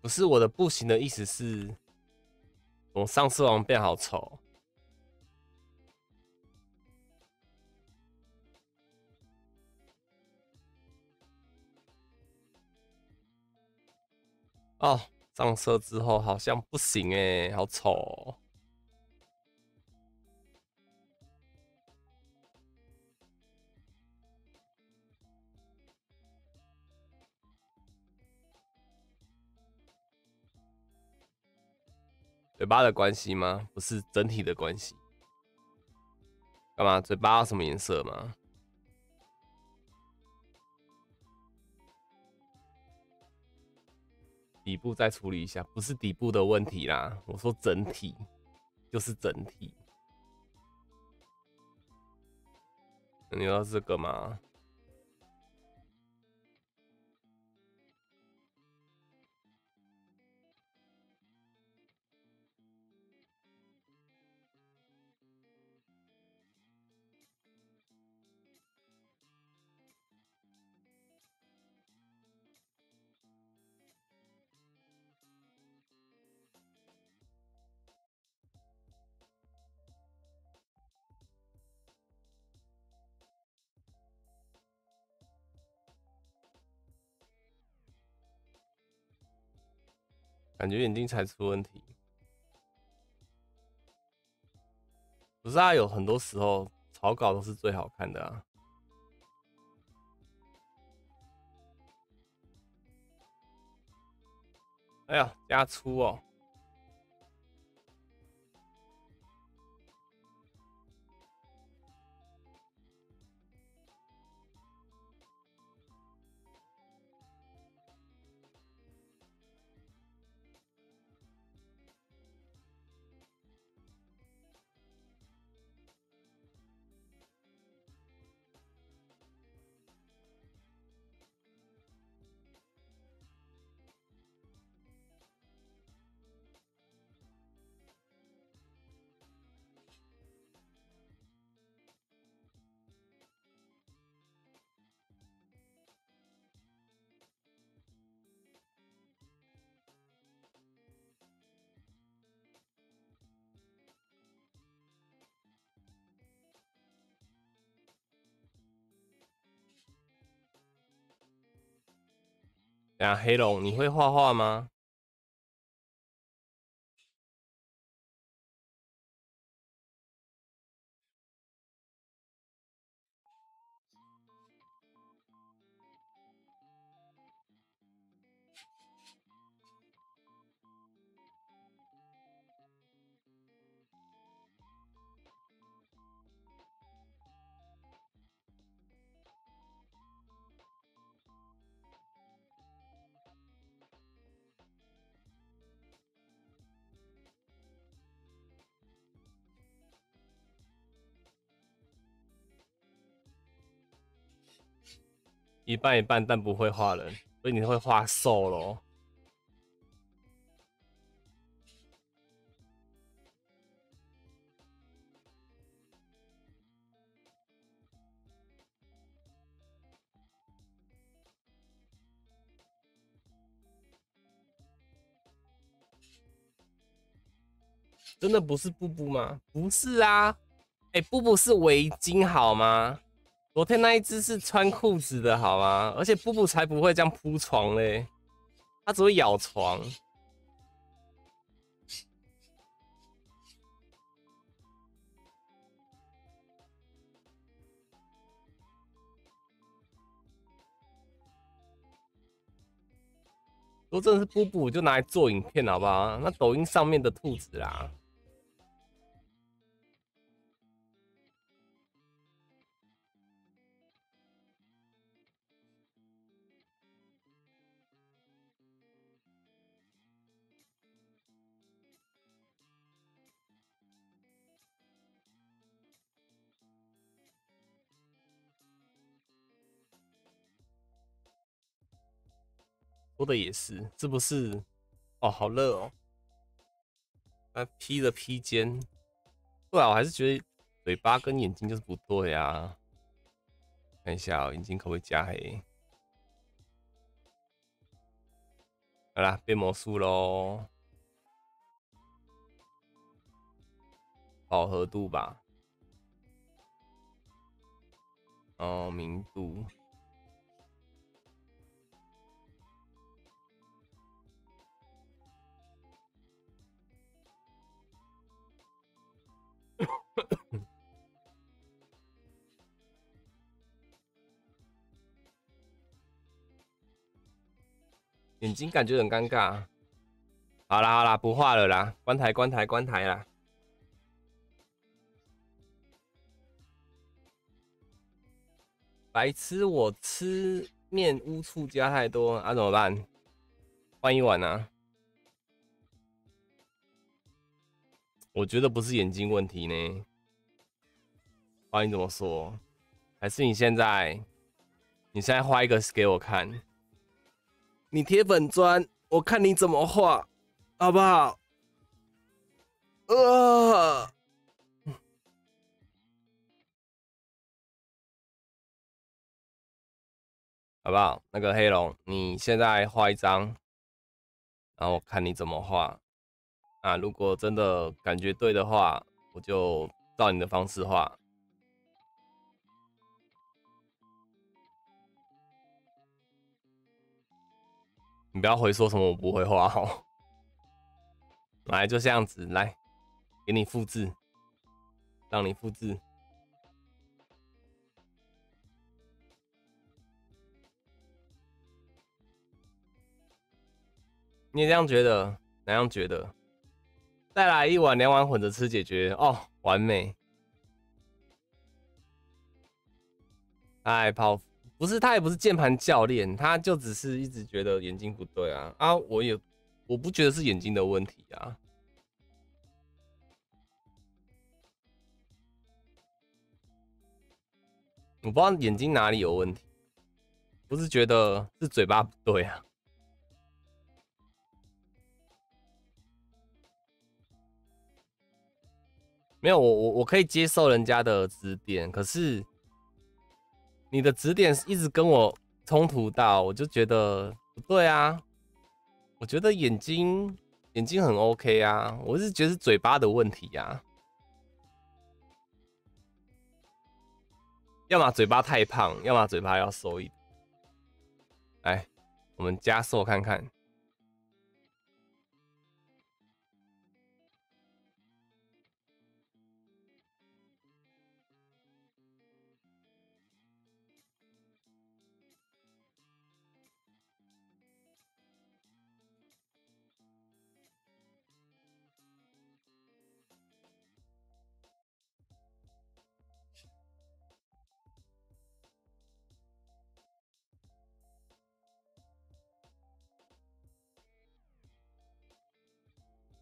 不是我的不行的意思是，我上次王变好丑。哦，上色之后好像不行哎，好丑。嘴巴的关系吗？不是整体的关系。干嘛？嘴巴什么颜色吗？底部再处理一下，不是底部的问题啦。我说整体，就是整体。你要这个吗？感觉眼睛才出问题，不是啊？有很多时候草稿都是最好看的啊！哎呀，加粗哦！黑龙，你会画画吗？一半一半，但不会画人，所以你会画瘦咯。真的不是布布吗？不是啊，哎、布布是围巾好吗？昨天那一只是穿裤子的好吗？而且布布才不会这样铺床嘞，它只会咬床。如果真的是布布，就拿来做影片好不好？那抖音上面的兔子啦，说的也是，是不是？哦，好热哦！啊，披了披肩，对啊，我还是觉得嘴巴跟眼睛就是不对啊。看一下、哦、眼睛可不可以加黑？好啦，变魔术喽，饱和度吧，哦，明度。眼睛感觉很尴尬。好啦好啦，不画了啦，关台关台关台啦。白痴，我吃面乌醋加太多啊，怎么办？换一碗啊。我觉得不是眼睛问题呢。欢迎怎么说？还是你现在，你现在画一个给我看？你贴粉砖，我看你怎么画，好不好？呃，好不好？那个黑龙，你现在画一张，然后我看你怎么画。啊，如果真的感觉对的话，我就照你的方式画。你不要回说什么我不会画哦。来，就这样子，来，给你复制，让你复制。你也这样觉得？哪样觉得？再来一碗，两碗混着吃解决哦，完美。哎，泡芙不是他也不是键盘教练，他就只是一直觉得眼睛不对啊啊！我也我不觉得是眼睛的问题啊。我不知道眼睛哪里有问题，不是觉得是嘴巴不对啊。没有，我我我可以接受人家的指点，可是你的指点一直跟我冲突到，我就觉得不对啊。我觉得眼睛眼睛很 OK 啊，我是觉得嘴巴的问题呀、啊。要么嘴巴太胖，要么嘴巴要瘦一点。来，我们加速看看。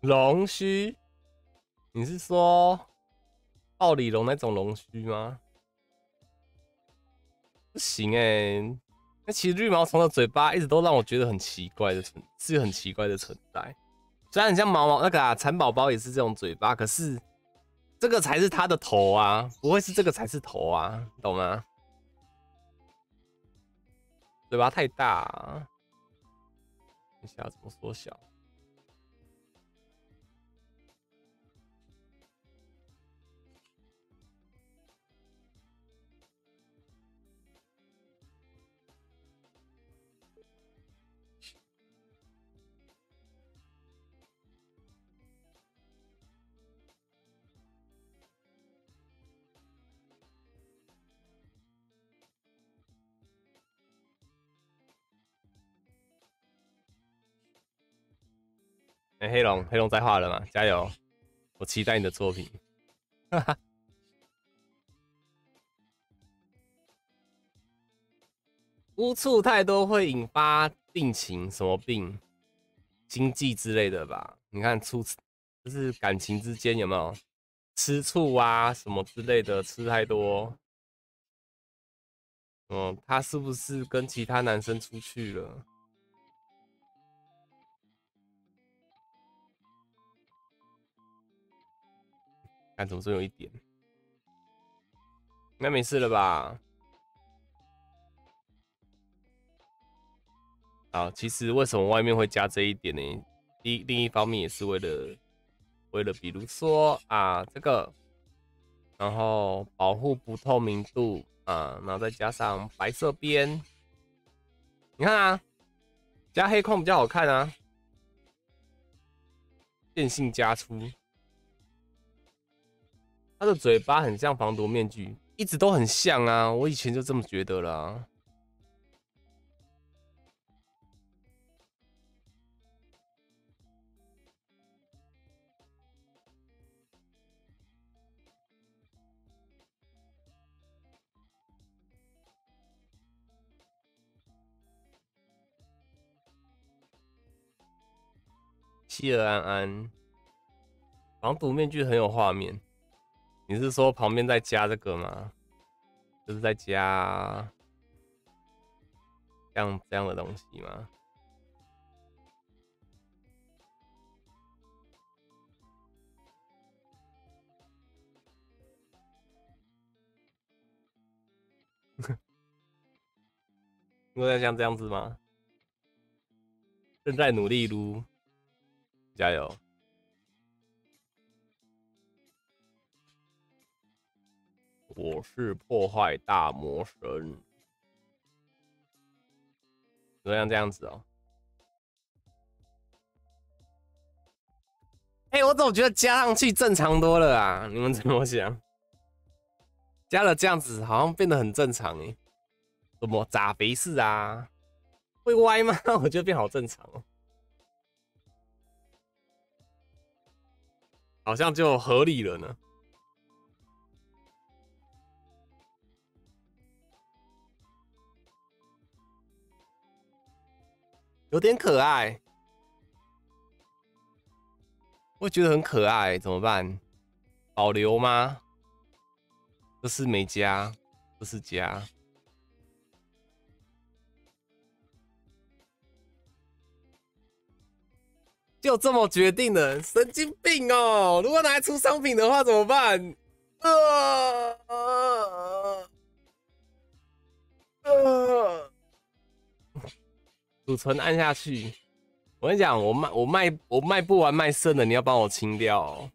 龙须，你是说暴鲤龙那种龙须吗？不行哎、那其实绿毛虫的嘴巴一直都让我觉得很奇怪的存，是很奇怪的存在。虽然很像毛毛那个啊，蚕宝宝也是这种嘴巴，可是这个才是它的头啊，不会是这个才是头啊，懂吗？嘴巴太大、啊，一下怎么缩小？哎，黑龙，黑龙在画了吗？加油！我期待你的作品。哈哈。污醋太多会引发病情，什么病？经济之类的吧？你看醋，就是感情之间有没有吃醋啊？什么之类的，吃太多。嗯，他是不是跟其他男生出去了？看，怎么总有一点？应该没事了吧？好，其实为什么外面会加这一点呢？一另一方面也是为了，为了比如说啊这个，然后保护不透明度啊，然后再加上白色边，你看啊，加黑框比较好看啊，线性加粗。他的嘴巴很像防毒面具，一直都很像啊！我以前就这么觉得了。希尔安安，防毒面具很有画面。你是说旁边再加这个吗？就是在加这样这样的东西吗？<laughs> 因为像这样子吗？正在努力撸，加油！我是破坏大魔神，这样这样子哦。哎，我怎么觉得加上去正常多了啊？你们怎么想？加了这样子，好像变得很正常哎。怎么咋回事啊？会歪吗？<laughs> 我觉得变好正常哦，好像就合理了呢。有点可爱，我觉得很可爱，怎么办？保留吗？这是没加，这是加，就这么决定的？神经病哦！如果拿来出商品的话怎么办？啊啊啊！储存按下去，我跟你讲，我卖我卖我卖不完卖剩的，你要帮我清掉。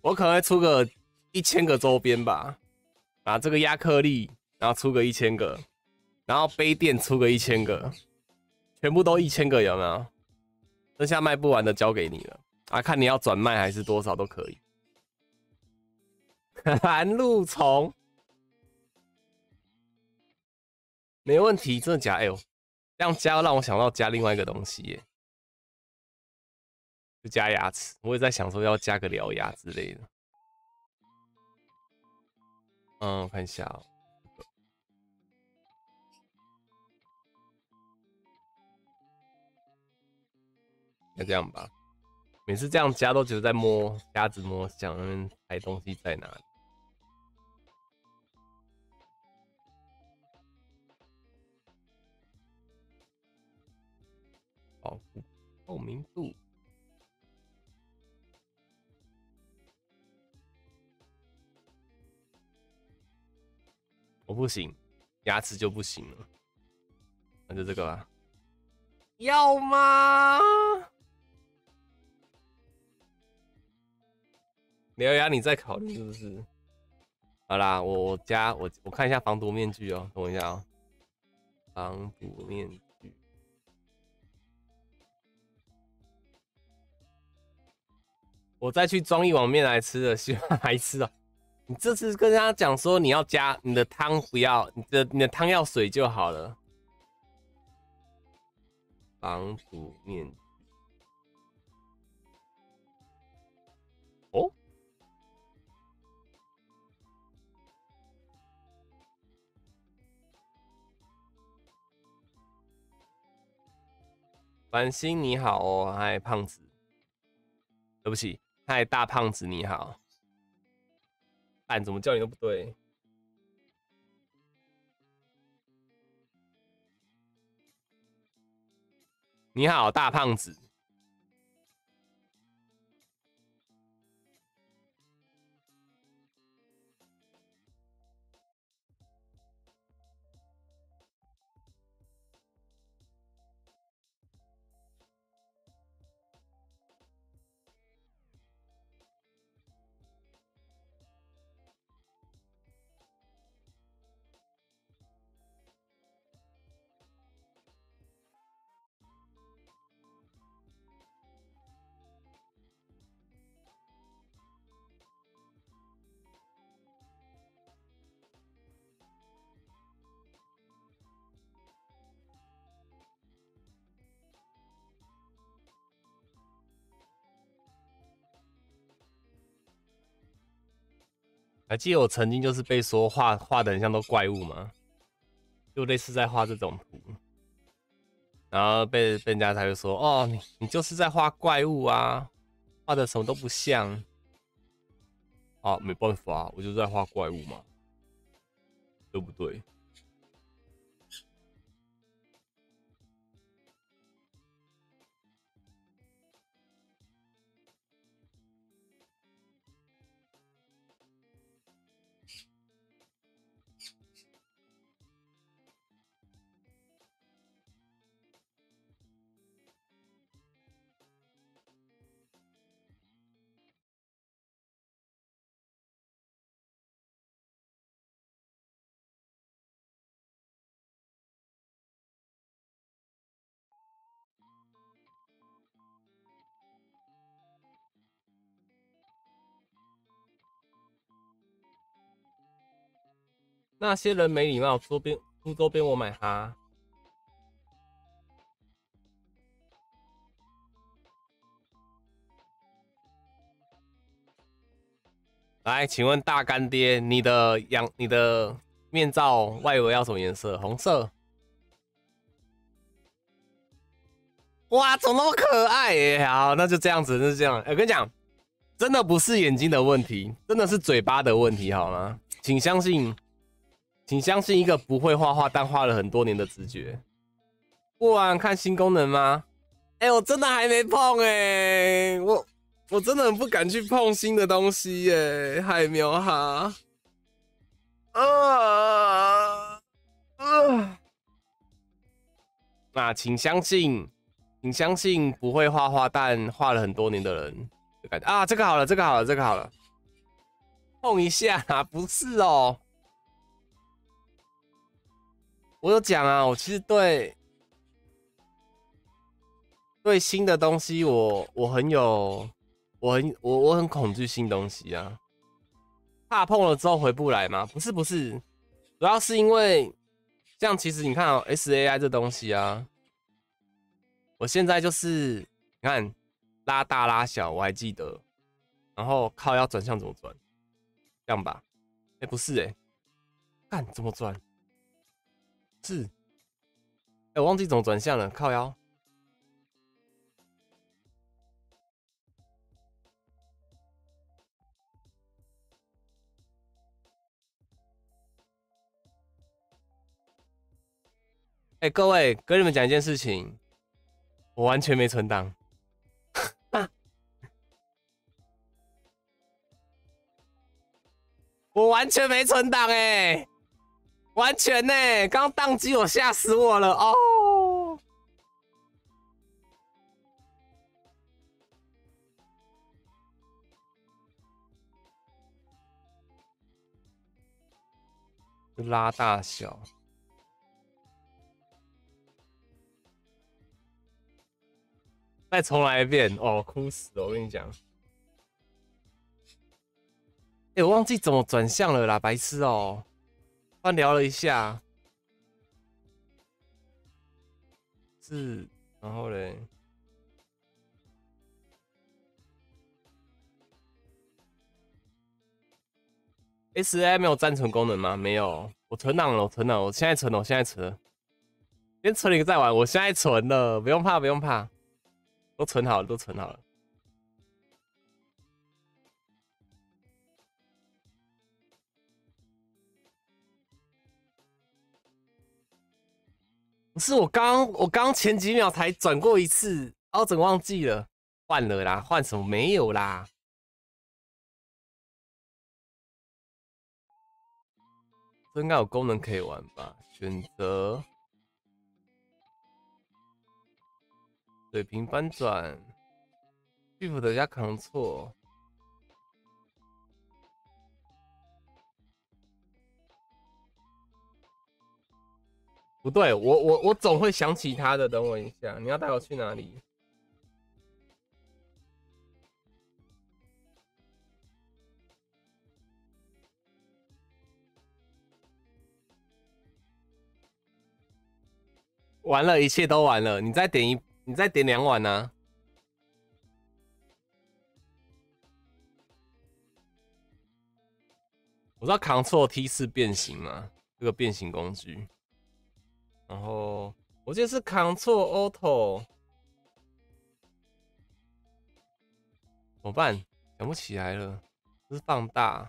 我可能会出个一千个周边吧，啊，这个亚克力，然后出个一千个，然后杯垫出个一千个，全部都一千个有没有？剩下卖不完的交给你了啊，看你要转卖还是多少都可以。<laughs> 寒露虫，没问题，真的假？哎呦！这样加让我想到加另外一个东西，耶，就加牙齿。我也在想说要加个獠牙之类的。嗯，我看一下哦。那这样吧，每次这样加都觉得在摸瞎子摸想，那边猜东西在哪里。保护透明度，我不行，牙齿就不行了，那就这个吧。要吗？獠牙，你再考虑是不是？好啦，我我加我我看一下防毒面具哦，等我一下哦，防毒面具。我再去装一碗面来吃了喜欢还吃啊你这次跟他讲说你要加你的汤不要你的你的汤要水就好了。防腐面。哦。繁星你好哦嗨胖子。对不起。嗨大胖子你好，哎，怎么叫你都不对。你好，大胖子。还记得我曾经就是被说画画的很像都怪物吗？就类似在画这种图，然后被被人家才会说哦，你你就是在画怪物啊，画的什么都不像。啊，没办法，我就在画怪物嘛，对不对？那些人没礼貌，周边出周边我买哈。来，请问大干爹，你的样你的面罩外围要什么颜色？红色。哇，怎么那么可爱耶！好，那就这样子，那就这样。我跟你讲，真的不是眼睛的问题，真的是嘴巴的问题，好吗？请相信。请相信一个不会画画但画了很多年的直觉。不玩看新功能吗？哎，我真的还没碰哎，我我真的很不敢去碰新的东西耶，海喵哈。啊啊啊！那请相信，请相信不会画画但画了很多年的人感觉啊！这个好了，这个好了，这个好了，碰一下啊，不是哦。我有讲啊，我其实对对新的东西，我我很有，我很我我很恐惧新东西啊，怕碰了之后回不来吗？不是不是，主要是因为像其实你看哦，S A I 这东西啊，我现在就是你看拉大拉小，我还记得，然后靠要转向怎么转，这样吧？哎，不是哎，看怎么转？是，哎，我忘记怎么转向了，靠腰。哎，各位，跟你们讲一件事情，我完全没存档，<laughs> 我完全没存档，哎。完全呢，刚宕机，我吓死我了哦！拉大小，再重来一遍哦，哭死了！我跟你讲，哎，我忘记怎么转向了啦，白痴哦！刚聊了一下，是，然后嘞，S I 没有暂存功能吗？没有，我存档了，我存档，我现在存了，我现在存。先存一个再玩。我现在存了，不用怕，不用怕，都存好了，都存好了。是我刚我刚前几秒才转过一次，哦，怎忘记了？换了啦，换什么？没有啦。这应该有功能可以玩吧？选择水平翻转，Shift 加扛错。不对，我我我总会想起他的。等我一下，你要带我去哪里？完了，一切都完了。你再点一，你再点两碗呢？我知道 Ctrl T 是变形嘛，这个变形工具。然后我记得是 Ctrl Auto，怎么办？想不起来了，这是放大。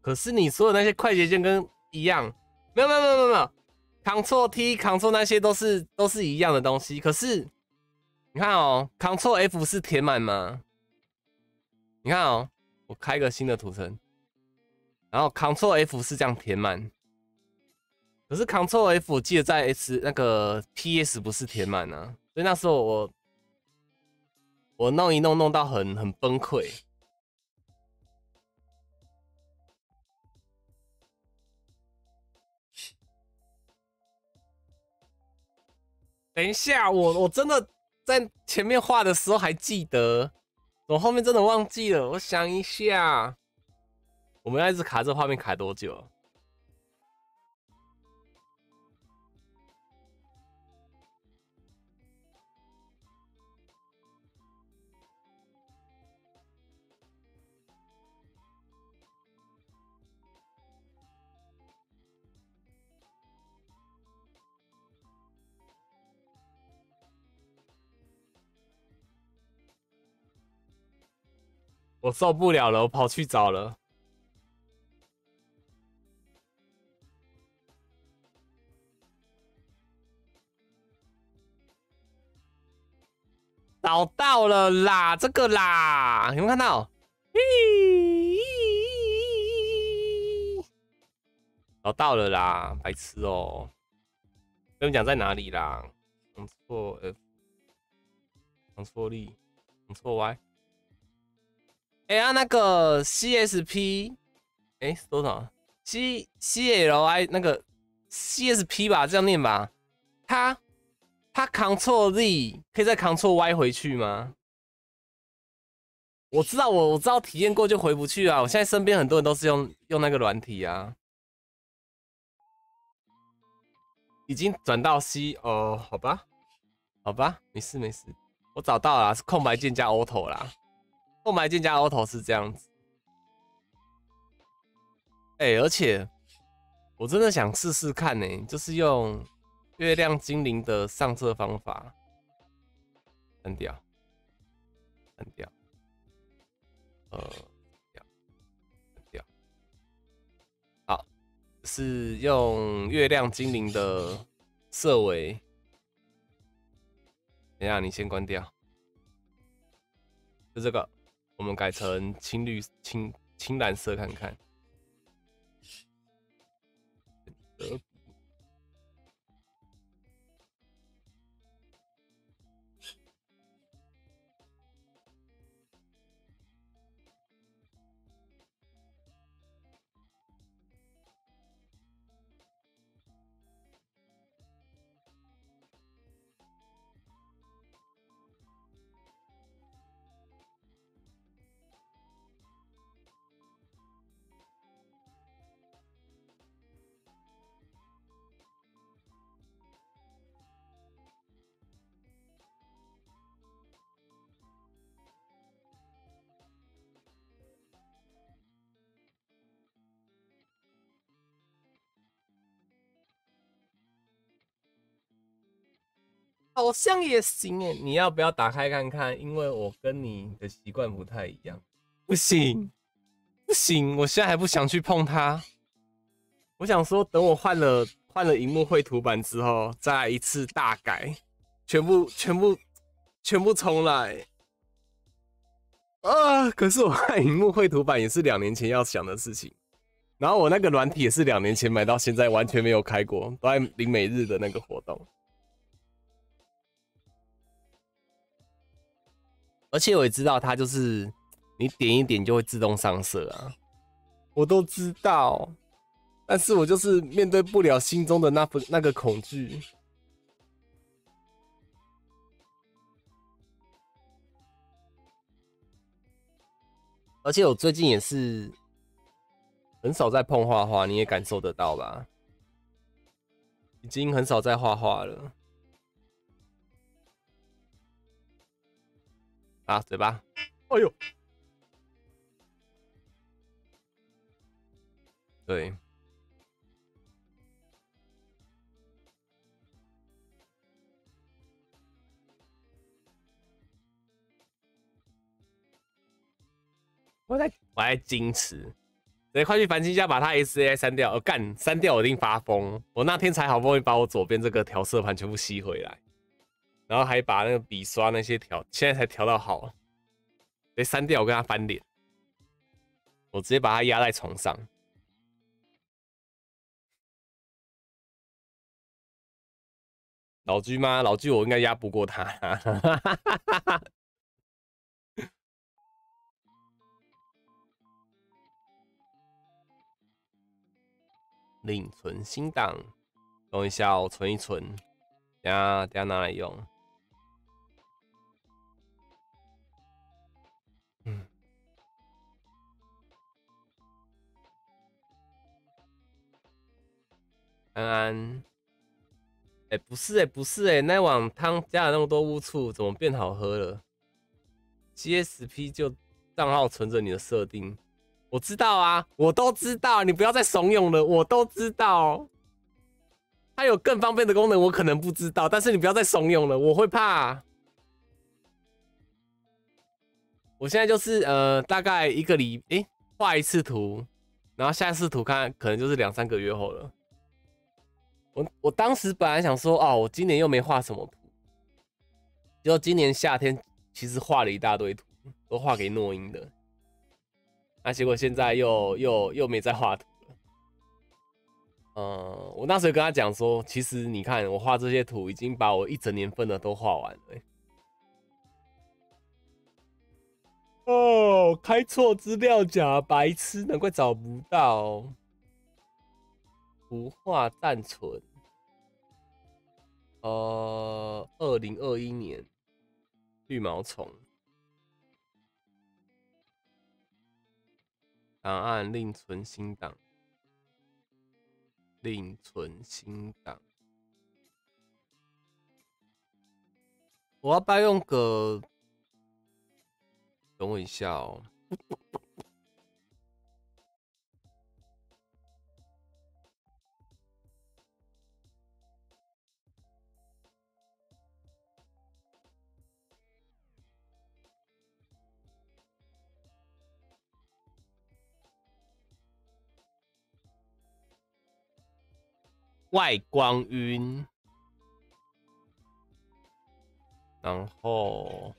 可是你说的那些快捷键跟一样，没有没有没有没有，Ctrl T Ctrl 那些都是都是一样的东西。可是你看哦，Ctrl F 是填满吗？你看哦，我开个新的图层，然后 Ctrl F 是这样填满。可是 Ctrl F 记得在 S 那个 PS 不是填满呢，所以那时候我我弄一弄弄到很很崩溃。等一下，我我真的在前面画的时候还记得，我后面真的忘记了。我想一下，我们要一直卡这画面卡多久？我受不了了，我跑去找了，找到了啦，这个啦，有没有看到？找到了啦，白痴哦！跟你讲在哪里啦？放错 F，放错力，放错 Y。哎呀，那个 CSP，哎，多少？C CLI 那个 CSP 吧，这样念吧。它它 Ctrl Z 可以再 Ctrl Y 回去吗？我知道，我我知道，体验过就回不去啊。我现在身边很多人都是用用那个软体啊。已经转到 C 哦，好吧，好吧，没事没事，我找到了，是空白键加 Auto 啦。空白键加 Auto 是这样子，哎，而且我真的想试试看呢，就是用月亮精灵的上色方法，删掉，删掉，呃，掉，掉，好，是用月亮精灵的色尾，等下你先关掉，就这个。我们改成青绿、青青蓝色看看。好像也行哎，你要不要打开看看？因为我跟你的习惯不太一样。不行，不行，我现在还不想去碰它。我想说，等我换了换了荧幕绘图板之后，再来一次大改，全部全部全部重来。啊！可是我换荧幕绘图板也是两年前要想的事情，然后我那个软体也是两年前买到现在完全没有开过，都在零每日的那个活动。而且我也知道它就是你点一点就会自动上色啊，我都知道，但是我就是面对不了心中的那份那个恐惧。而且我最近也是很少在碰画画，你也感受得到吧？已经很少在画画了。啊，嘴巴！哎呦，对，我在我在矜持，直接快去繁星家把他 S A 删掉，干删掉我一定发疯！我那天才好不容易把我左边这个调色盘全部吸回来。然后还把那个笔刷那些调，现在才调到好，被删掉，我跟他翻脸，我直接把他压在床上。老居吗？老居，我应该压不过他。<laughs> 另存新档，等一下，我存一存，等下等下拿来用。安安，哎，不是哎，不是哎，那碗汤加了那么多乌醋，怎么变好喝了？GSP 就账号存着你的设定，我知道啊，我都知道，你不要再怂恿了，我都知道。它有更方便的功能，我可能不知道，但是你不要再怂恿了，我会怕。我现在就是呃，大概一个礼哎画一次图，然后下一次图看，可能就是两三个月后了。我我当时本来想说，哦，我今年又没画什么图，就今年夏天其实画了一大堆图，都画给诺英的，那结果现在又又又没再画图了。嗯，我那时候跟他讲说，其实你看我画这些图，已经把我一整年份的都画完了。哦，开错资料夹，白痴，难怪找不到。图画暂存，呃，二零二一年，绿毛虫档案另存新档，另存新档。我要不要用个？等我一下哦。外光晕，然后，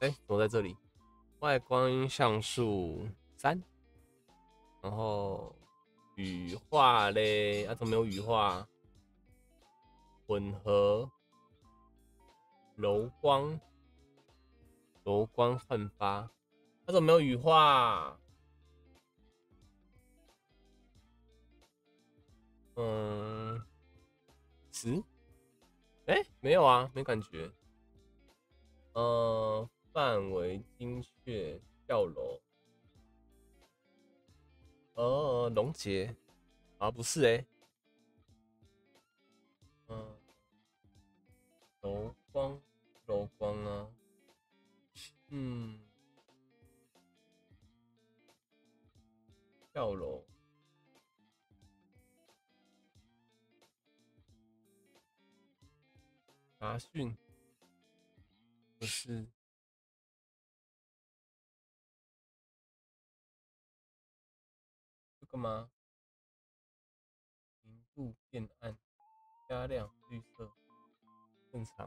哎，我在这里。外光晕像素三，然后羽化嘞，啊，怎么没有羽化？混合柔光，柔光焕发，它怎么没有羽化？嗯，十，哎，没有啊，没感觉。呃，范围精确，跳楼。呃，溶解，啊，不是哎。嗯，柔光，柔光啊。嗯，跳楼。查询不是干嘛？明度变暗，加亮绿色，正常。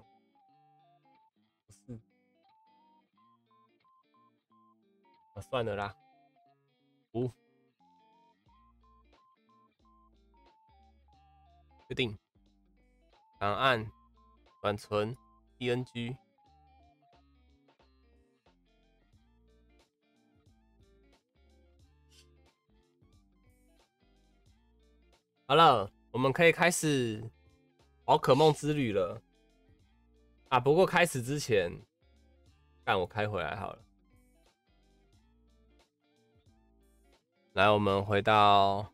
不是，啊，算了啦，五，确定，档案。缓存 PNG。好了，我们可以开始宝可梦之旅了。啊，不过开始之前，让我开回来好了。来，我们回到，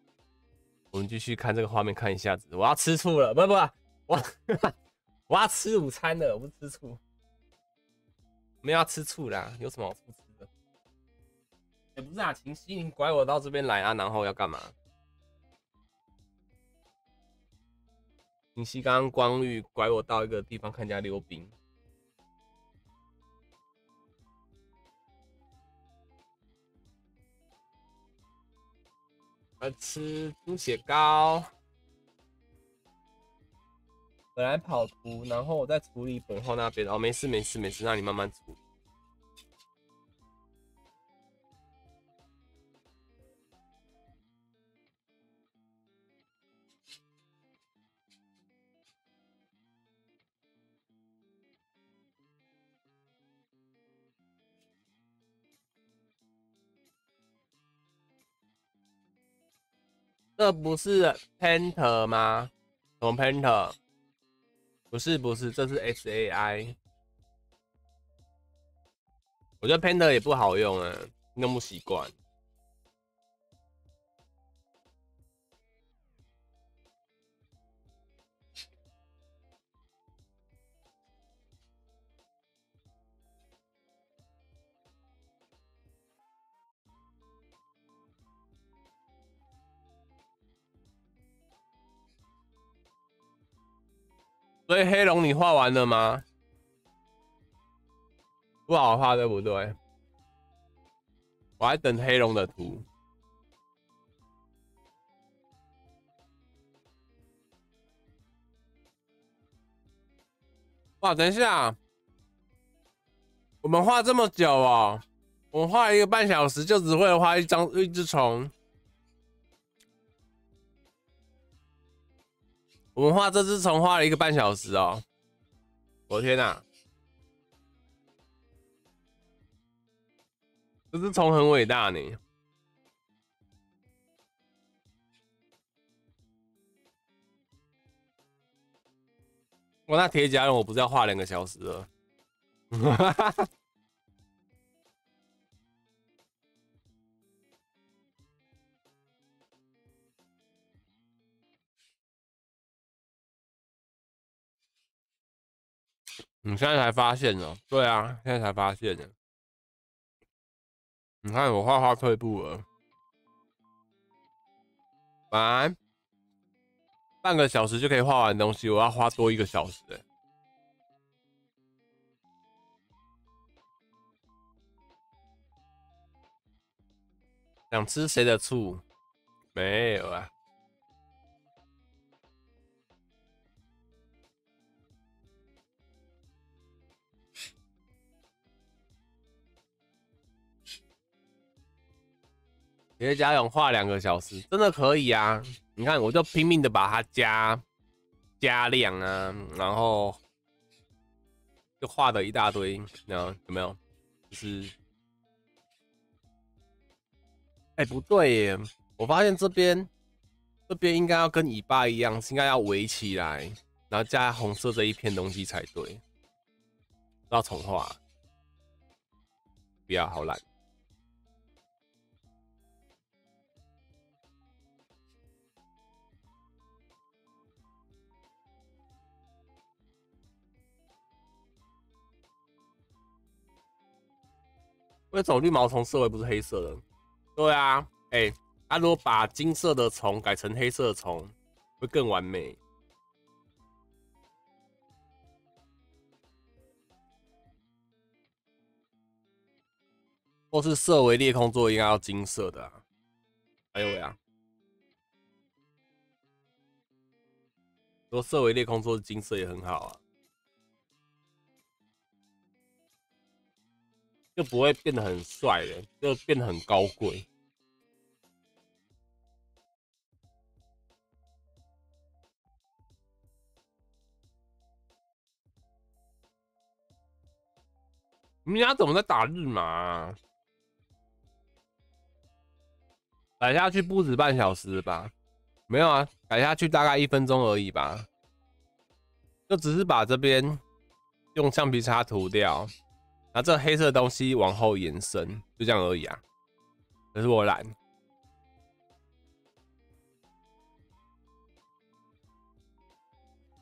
我们继续看这个画面，看一下子。我要吃醋了，不不，我。我要吃午餐了，我不吃醋。我们要吃醋啦，有什么好吃的？也不是啊，秦西，你拐我到这边来啊，然后要干嘛？秦西刚刚光遇拐我到一个地方看人家溜冰，要吃猪血糕。本来跑图，然后我在处理本号那边。哦，没事没事没事，那你慢慢处理。这不是 Painter 吗？什么 Painter？不是不是，这是 S A I。我觉得 Panda 也不好用啊，弄不习惯。所以黑龙你画完了吗？不好画对不对？我还等黑龙的图。哇，等一下，我们画这么久哦，我们画一个半小时就只会画一张一只虫。我们画这只虫画了一个半小时哦！我的天哪，这只虫很伟大呢！我那铁甲人，我不是要画两个小时了？你现在才发现哦？对啊，现在才发现的。你看我画画退步了，晚安半个小时就可以画完东西，我要花多一个小时。想吃谁的醋？没有啊。别加勇画两个小时，真的可以啊！你看，我就拼命的把它加加量啊，然后就画的一大堆，然后有没有？就是，哎，不对耶！我发现这边这边应该要跟尾巴一样，应该要围起来，然后加红色这一片东西才对。要重画，不要，好懒。那种绿毛虫色也不是黑色的，对啊，哎，他如果把金色的虫改成黑色的虫，会更完美。或是色为裂空座应该要金色的啊，哎呦喂啊。说色为裂空座，金色也很好啊。就不会变得很帅的，就变得很高贵。你们家怎么在打日麻？改下去不止半小时吧？没有啊，改下去大概一分钟而已吧。就只是把这边用橡皮擦涂掉，那这黑色东西往后延伸，就这样而已啊。可是我懒，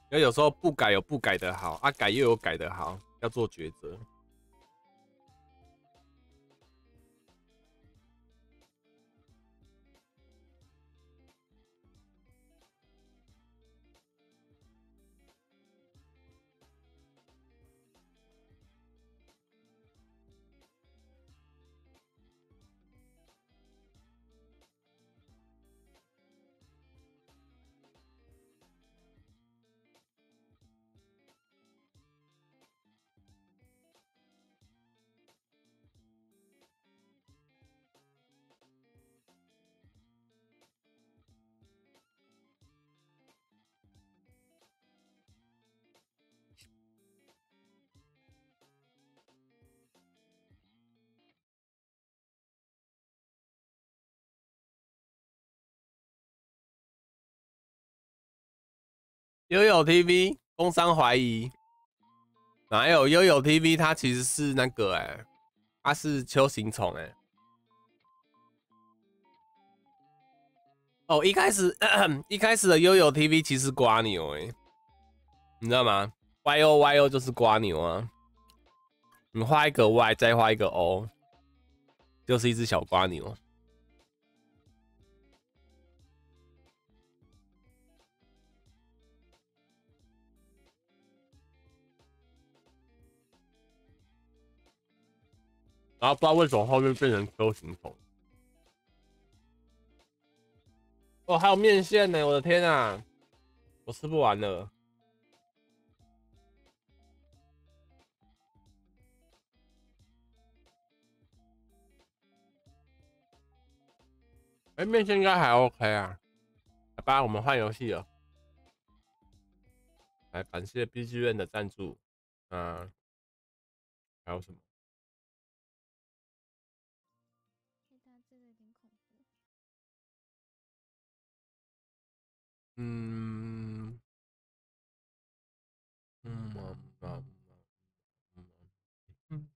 因为有时候不改有不改的好，啊改又有改的好，要做抉择。悠悠 TV 工商怀疑，哪有悠悠 TV？它其实是那个哎，它是秋行虫哎。哦，一开始一开始的悠悠 TV 其实瓜牛哎，你知道吗？Y O Y O 就是瓜牛啊。你画一个 Y，再画一个 O，就是一只小瓜牛。然后不知道为什么后面变成 Q 型虫。哦，还有面线呢！我的天啊，我吃不完了。哎，面线应该还 OK 啊。来吧，我们换游戏了。来，感谢 B G 院的赞助。嗯，还有什么？嗯，嗯嗯嗯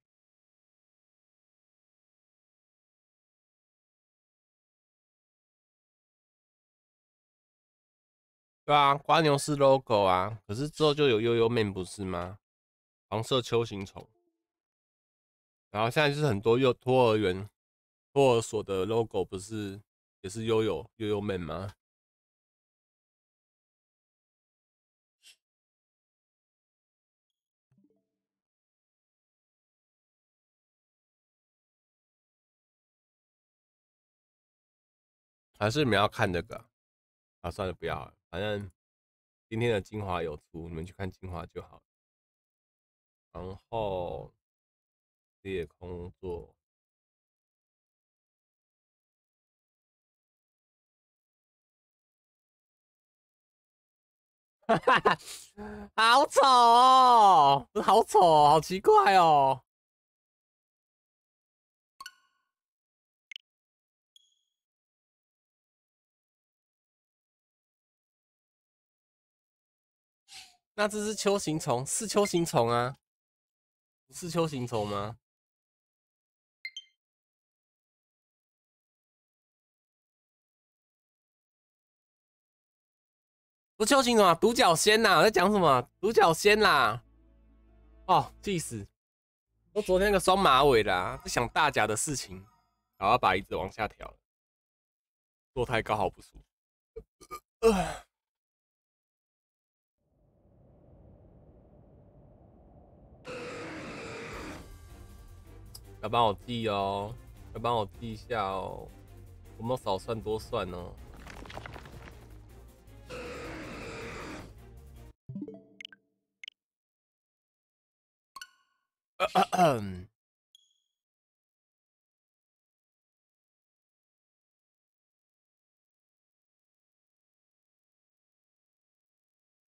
对啊，瓜牛是 logo 啊，可是之后就有悠悠面不是吗？黄色球形虫，然后现在就是很多幼托儿园、托儿所的 logo 不是也是悠悠悠悠面吗？还是你们要看这个？啊，算了，不要了，反正今天的精华有出，你们去看精华就好。然后裂空座，哈哈哈，好丑哦，好丑，好奇怪哦。那这是秋行虫，是秋行虫啊，是秋行虫吗？不是秋行虫啊，独角仙呐！我在讲什么？独角仙啦！哦，气死！我昨天那个双马尾啦，在想大甲的事情，然后把椅子往下调，坐太高好不舒服。要帮我记哦。要帮我记一下哦，有没有少算多算呢？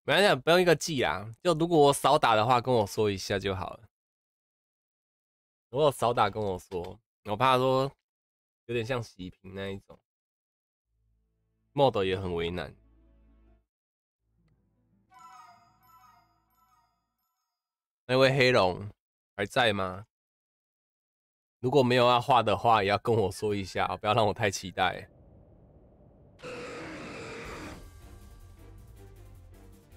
没关系，不用一个记啊。就如果我少打的话，跟我说一下就好了。我有少打跟我说，我怕说有点像洗屏那一种，mod 也很为难。那位黑龙还在吗？如果没有要画的话，也要跟我说一下，不要让我太期待。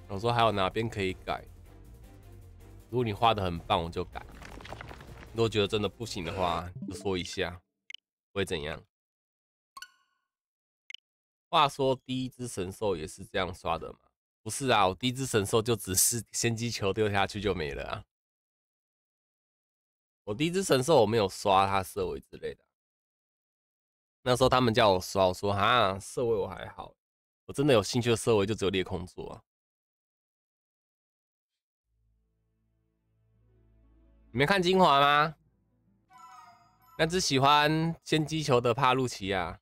我说还有哪边可以改？如果你画的很棒，我就改；如果觉得真的不行的话，就说一下，会怎样？话说第一只神兽也是这样刷的吗？不是啊，我第一只神兽就只是 <laughs> 先机球丢下去就没了啊。我第一只神兽我没有刷它色位之类的，那时候他们叫我刷，我说哈色位我还好，我真的有兴趣的色位就只有裂空座啊。你没看精华吗？那只喜欢先击球的帕路奇亚。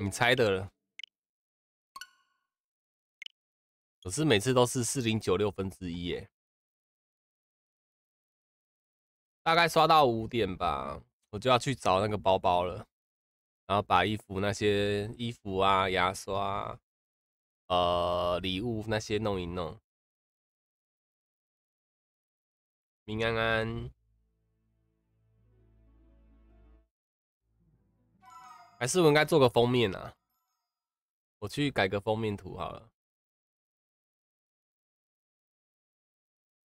你猜的了，可是每次都是四零九六分之一耶，大概刷到五点吧，我就要去找那个包包了，然后把衣服那些衣服啊、牙刷、呃礼物那些弄一弄。明安安。还是我应该做个封面啊？我去改个封面图好了。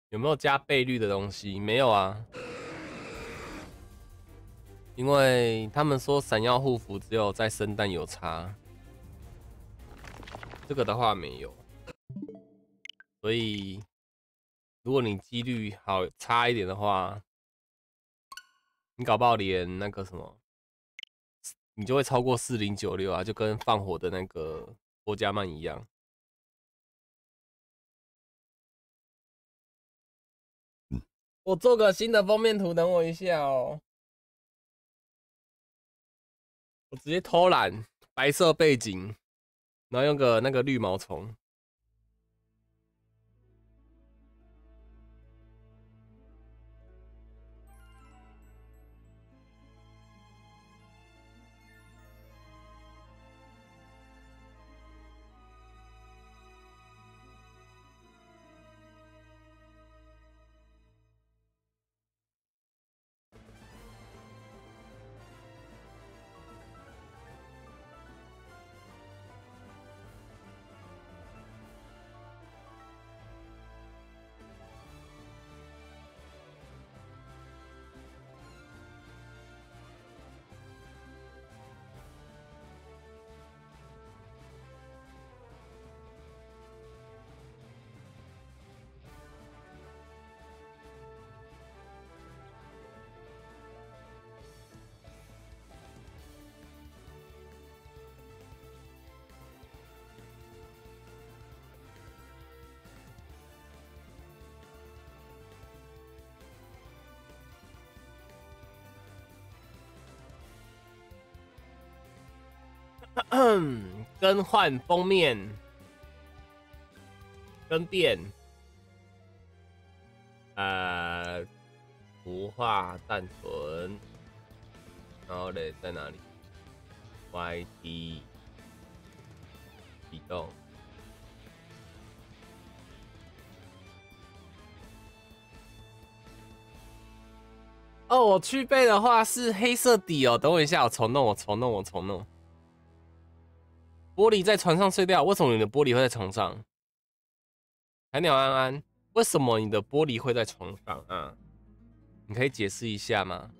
有没有加倍率的东西？没有啊，因为他们说闪耀护符只有在圣诞有差，这个的话没有。所以如果你几率好差一点的话，你搞不好连那个什么。你就会超过四零九六啊，就跟放火的那个波加曼一样。我做个新的封面图，等我一下哦。直接偷懒，白色背景，然后用个那个绿毛虫。更换封面，分辨，呃，图画暂存，然后嘞在哪里？Y T 移动。哦，我去背的话是黑色底哦。等我一下，我重弄，我重弄，我重弄。玻璃在床上碎掉，为什么你的玻璃会在床上？海鸟安安，为什么你的玻璃会在床上啊？你可以解释一下吗？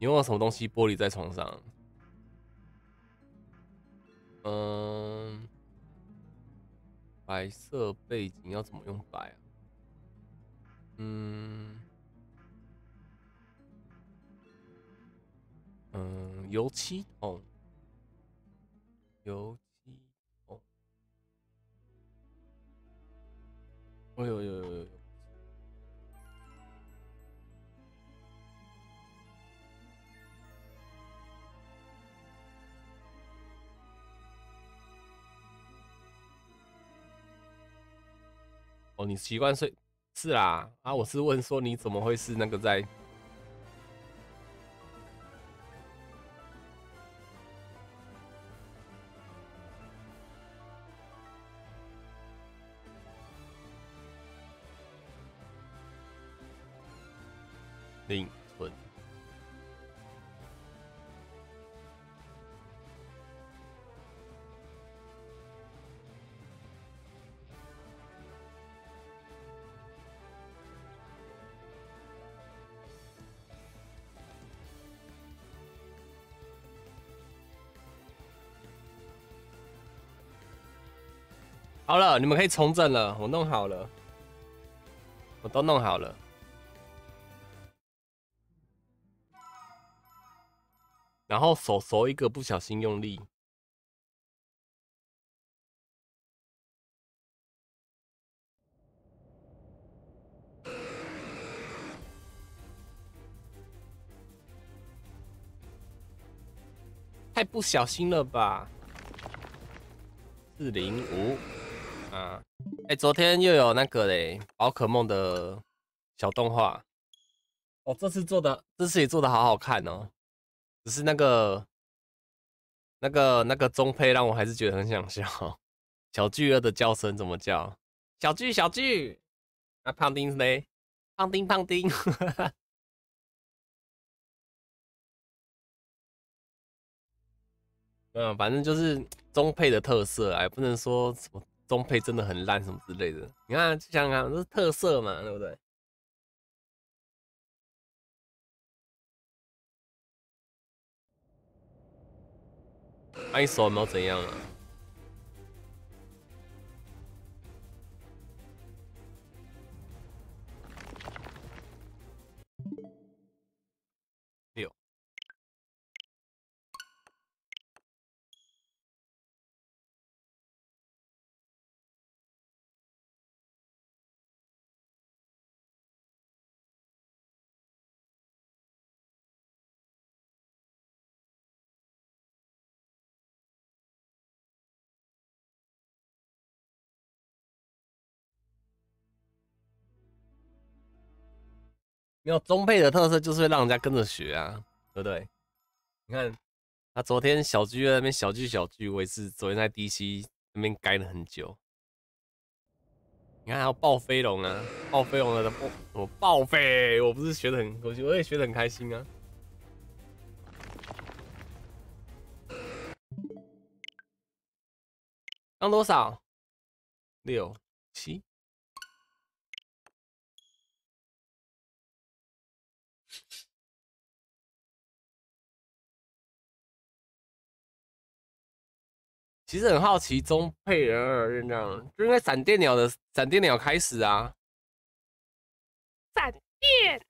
你用了什么东西玻璃在床上？嗯，白色背景要怎么用白啊？嗯，嗯，油漆桶，油漆桶，哎呦呦呦呦！哦，你习惯睡是啦啊！我是问说你怎么会是那个在另存？好了，你们可以重整了，我弄好了，我都弄好了。然后手手一个不小心用力，太不小心了吧？四零五啊，哎，昨天又有那个嘞，宝可梦的小动画，哦，这次做的，这次也做的好好看哦。只是那个、那个、那个中配让我还是觉得很想笑。<laughs> 小巨鳄的叫声怎么叫？小巨、小巨。那胖丁呢？胖丁、胖丁。嗯，反正就是中配的特色啊，也不能说什么中配真的很烂什么之类的。你看，想想这是特色嘛，对不对？你手有没有怎样啊？没有中配的特色，就是会让人家跟着学啊，对不对？你看，他昨天小聚那边小聚小聚，我也是昨天在 DC 那边改了很久。你看还有暴飞龙啊，暴飞龙的暴我暴飞，我不是学的很，我我也学的很开心啊。刚多少？六七。其实很好奇，中配人二这样，就应该闪电鸟的闪电鸟开始啊，闪电。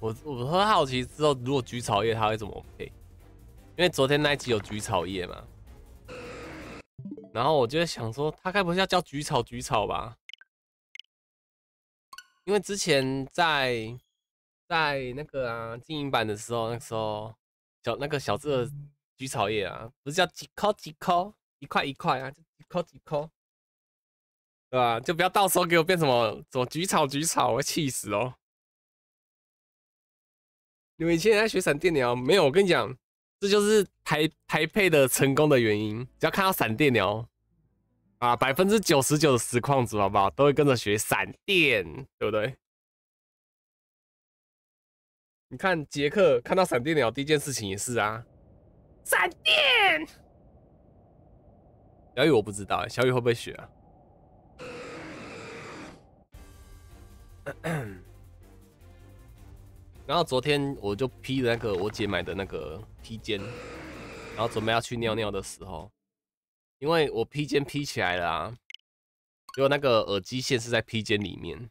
我我很好奇，之后如果菊草叶它会怎么配？因为昨天那一集有菊草叶嘛，然后我就想说，它该不会要叫菊草菊草吧？因为之前在在那个啊经营版的时候，那时候小那个小智的菊草叶啊，不是叫几颗几颗一块一块啊，就几颗几颗，对吧？就不要到时候给我变什么什么菊草菊草，我会气死哦。你们以前在学闪电鸟没有？我跟你讲，这就是台台配的成功的原因。只要看到闪电鸟，啊，百分之九十九的实况组好不好，都会跟着学闪电，对不对？你看杰克看到闪电鸟第一件事情也是啊，闪电。小雨我不知道，小雨会不会学啊？<clears throat> 然后昨天我就披着那个我姐买的那个披肩，然后准备要去尿尿的时候，因为我披肩披起来了啊，结果那个耳机线是在披肩里面，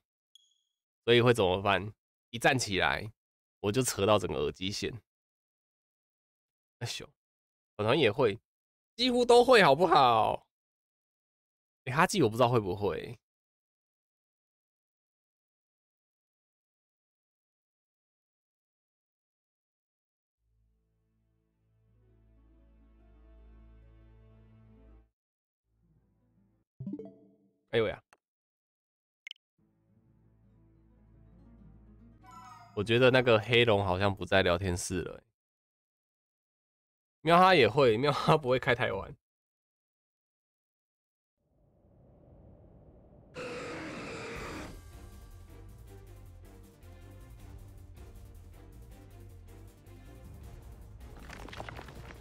所以会怎么办？一站起来我就扯到整个耳机线。哎呦，好像也会，几乎都会，好不好？哎，哈记我不知道会不会。哎呦呀！我觉得那个黑龙好像不在聊天室了。喵哈也会，喵哈不会开台湾。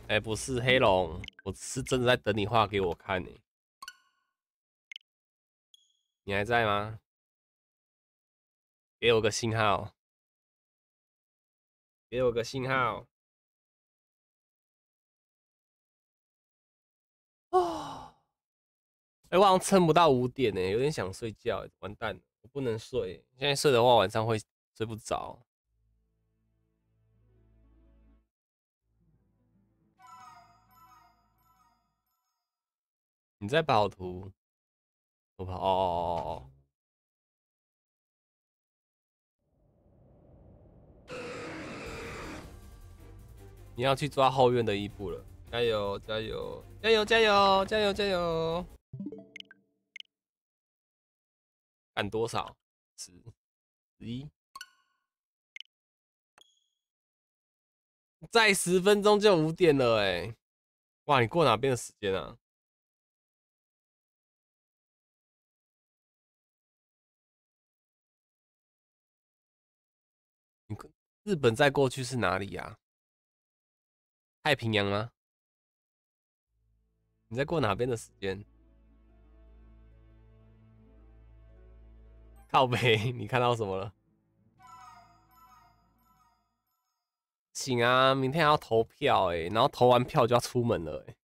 哎，不是黑龙，我是真的在等你画给我看呢。你还在吗？给我个信号，给我个信号。哦，哎，我好像撑不到五点呢，有点想睡觉，完蛋了，我不能睡。现在睡的话，晚上会睡不着。你在跑图？我跑哦哦哦哦！你要去抓后院的一步了，加油加油加油加油加油加油！按多少？十十一？再十分钟就五点了哎！哇，你过哪边的时间啊？日本再过去是哪里呀？太平洋吗？你在过哪边的时间？靠北，<laughs> 你看到什么了？行啊，明天还要投票哎，然后投完票就要出门了哎。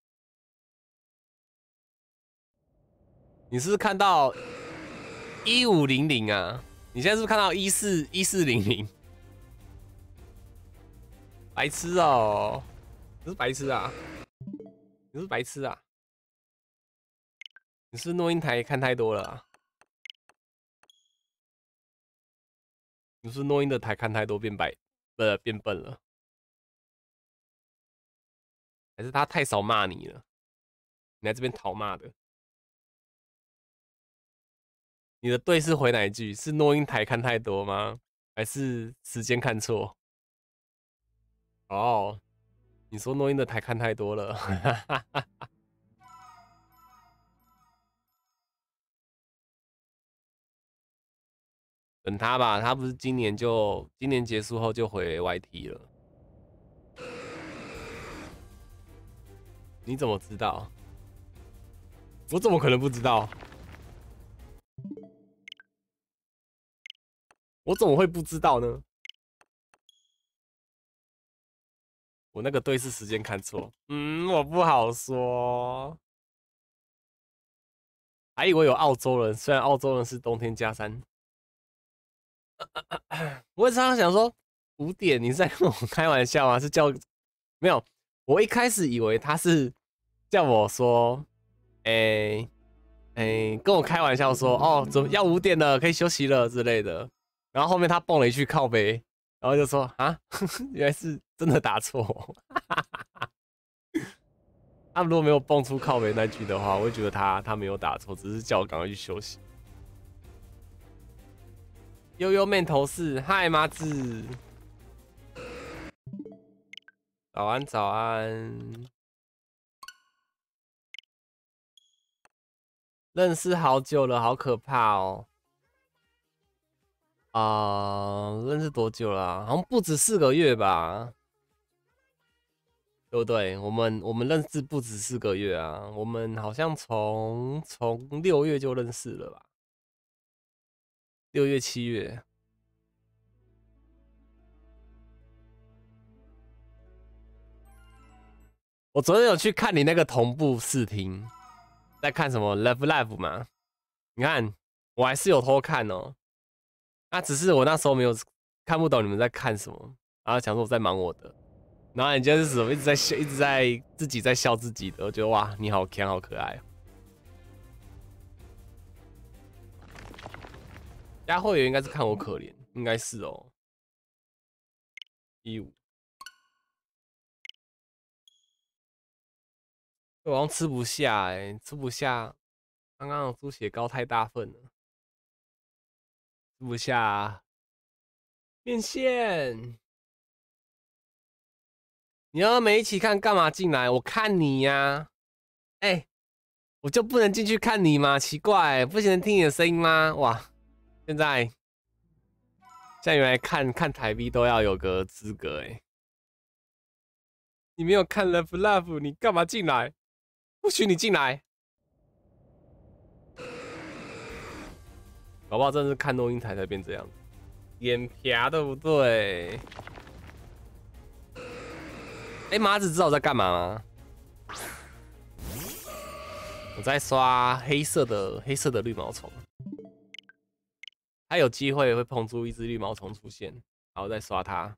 你是不是看到一五零零啊？你现在是不是看到一四一四零零？白痴哦！你是白痴啊！你是白痴啊！你是诺音台看太多了。你是诺音的台看太多变白，不变笨了，还是他太少骂你了？你来这边讨骂的。你的对是回哪一句？是诺音台看太多吗？还是时间看错？哦，你说诺音的台看太多了。等他吧，他不是今年就今年结束后就回 YT 了。你怎么知道？我怎么可能不知道？我怎么会不知道呢？我那个对视时间看错，嗯，我不好说。还以为有澳洲人，虽然澳洲人是冬天加三。我常常想说五点，你是在跟我开玩笑吗？是叫没有？我一开始以为他是叫我说，哎哎，跟我开玩笑说，哦，怎么要五点了，可以休息了之类的。然后后面他蹦了一句靠背，然后就说啊，<laughs> 原来是真的打错。<laughs> 他如果没有蹦出靠背那句的话，我会觉得他他没有打错，只是叫我赶快去休息。悠悠面头是嗨妈子，早安早安。认识好久了，好可怕哦。啊，认识多久了？好像不止四个月吧？对不对？我们我们认识不止四个月啊，我们好像从从六月就认识了吧？六月、七月。我昨天有去看你那个同步视频，在看什么《Love Life》嘛？你看，我还是有偷看哦。那只是我那时候没有看不懂你们在看什么，然后想说我在忙我的，然后人家是什么一直在笑，一直在自己在笑自己的，我觉得哇，你好甜，好可爱。加会员应该是看我可怜，应该是哦。一五。我好像吃不下哎，吃不下。刚刚的猪血糕太大份了，不下。面线，你要没一起看干嘛进来？我看你呀，哎，我就不能进去看你吗？奇怪，不行听你的声音吗？哇，现在，现在原来看看台币都要有个资格哎，你没有看 Love Love，你干嘛进来？不许你进来！搞不好真是看录音台才变这样，眼皮对不对？哎，麻子知道我在干嘛吗？我在刷黑色的黑色的绿毛虫，它有机会会碰出一只绿毛虫出现，然后再刷它。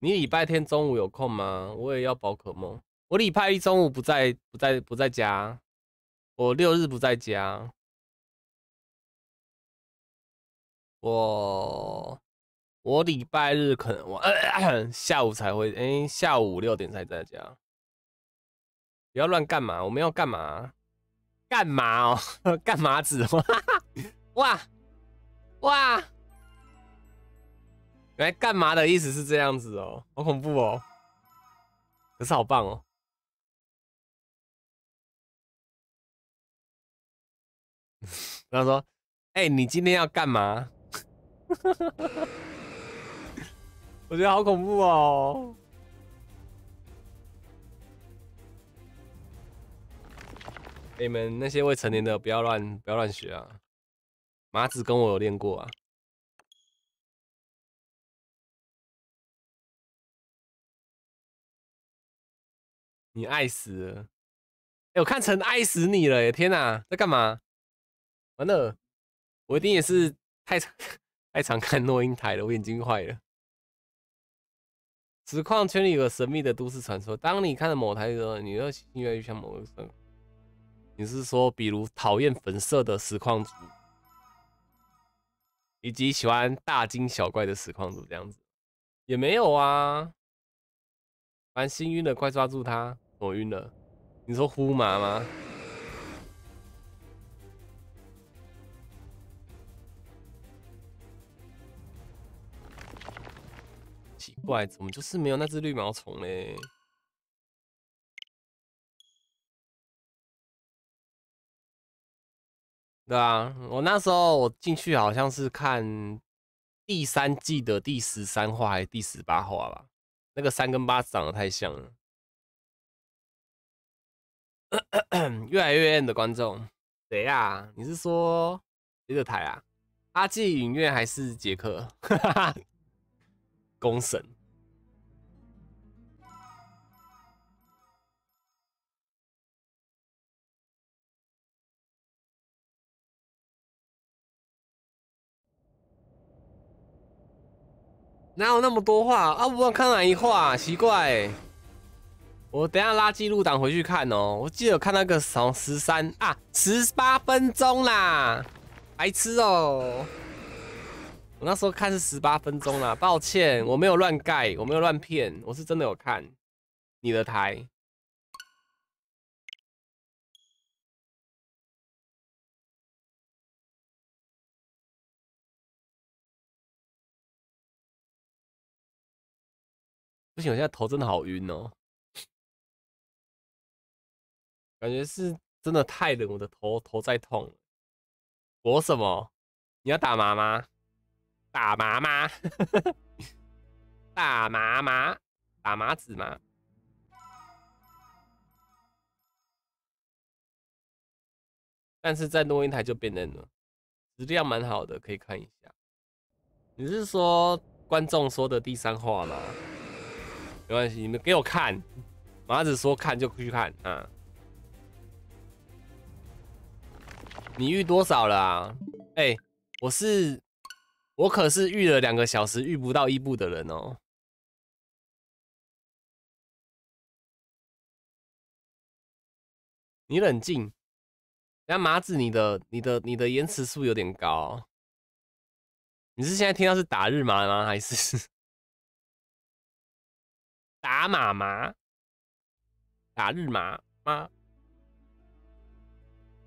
你礼拜天中午有空吗？我也要宝可梦。我礼拜一中午不在，不在，不在家。我六日不在家。我我礼拜日可能我 <clears throat> 下午才会，哎，下午六点才在家。不要乱干嘛？我们要干嘛？干嘛哦？<laughs> 干嘛子？<laughs> 哇哇！原来干嘛的意思是这样子哦，好恐怖哦。可是好棒哦。<laughs> 然后说：“哎，你今天要干嘛？” <laughs> 我觉得好恐怖哦！你们那些未成年的不要乱不要乱学啊！麻子跟我有练过啊！你爱死！哎，我看成爱死你了！天哪，在干嘛？完了，我一定也是太常太常看诺音台了，我眼睛坏了。实况圈里有个神秘的都市传说，当你看了某台的时候，你的心越来越像某个神。你是说，比如讨厌粉色的实况组，以及喜欢大惊小怪的实况组这样子？也没有啊。凡心晕了，快抓住他！我晕了。你说呼麻吗？怪，怎么就是没有那只绿毛虫嘞？对啊，我那时候我进去好像是看第三季的第十三话还是第十八话吧，那个三跟八长得太像了。越来越 N 的观众，谁呀？你是说谁的台啊？阿纪影院还是杰克？<laughs> 公审。哪有那么多话啊？我看哪一话？奇怪，我等下拉记录档回去看哦。我记得有看那个从十三啊，十八分钟啦，白痴哦。我那时候看是十八分钟啦，抱歉，我没有乱盖，我没有乱骗，我是真的有看你的台。不行，我现在头真的好晕哦，感觉是真的太冷，我的头头在痛。我什么？你要打麻吗？打麻吗？<laughs> 打麻麻？打麻子吗？但是在录音台就变冷了，质量蛮好的，可以看一下。你是说观众说的第三话吗？没关系，你们给我看。麻子说看就去看啊。你遇多少了啊？哎，我是我可是遇了两个小时遇不到一部的人哦。你冷静。那麻子，你的、你的、你的延迟数有点高。你是现在听到是打日麻吗？还是打马麻？打日麻吗？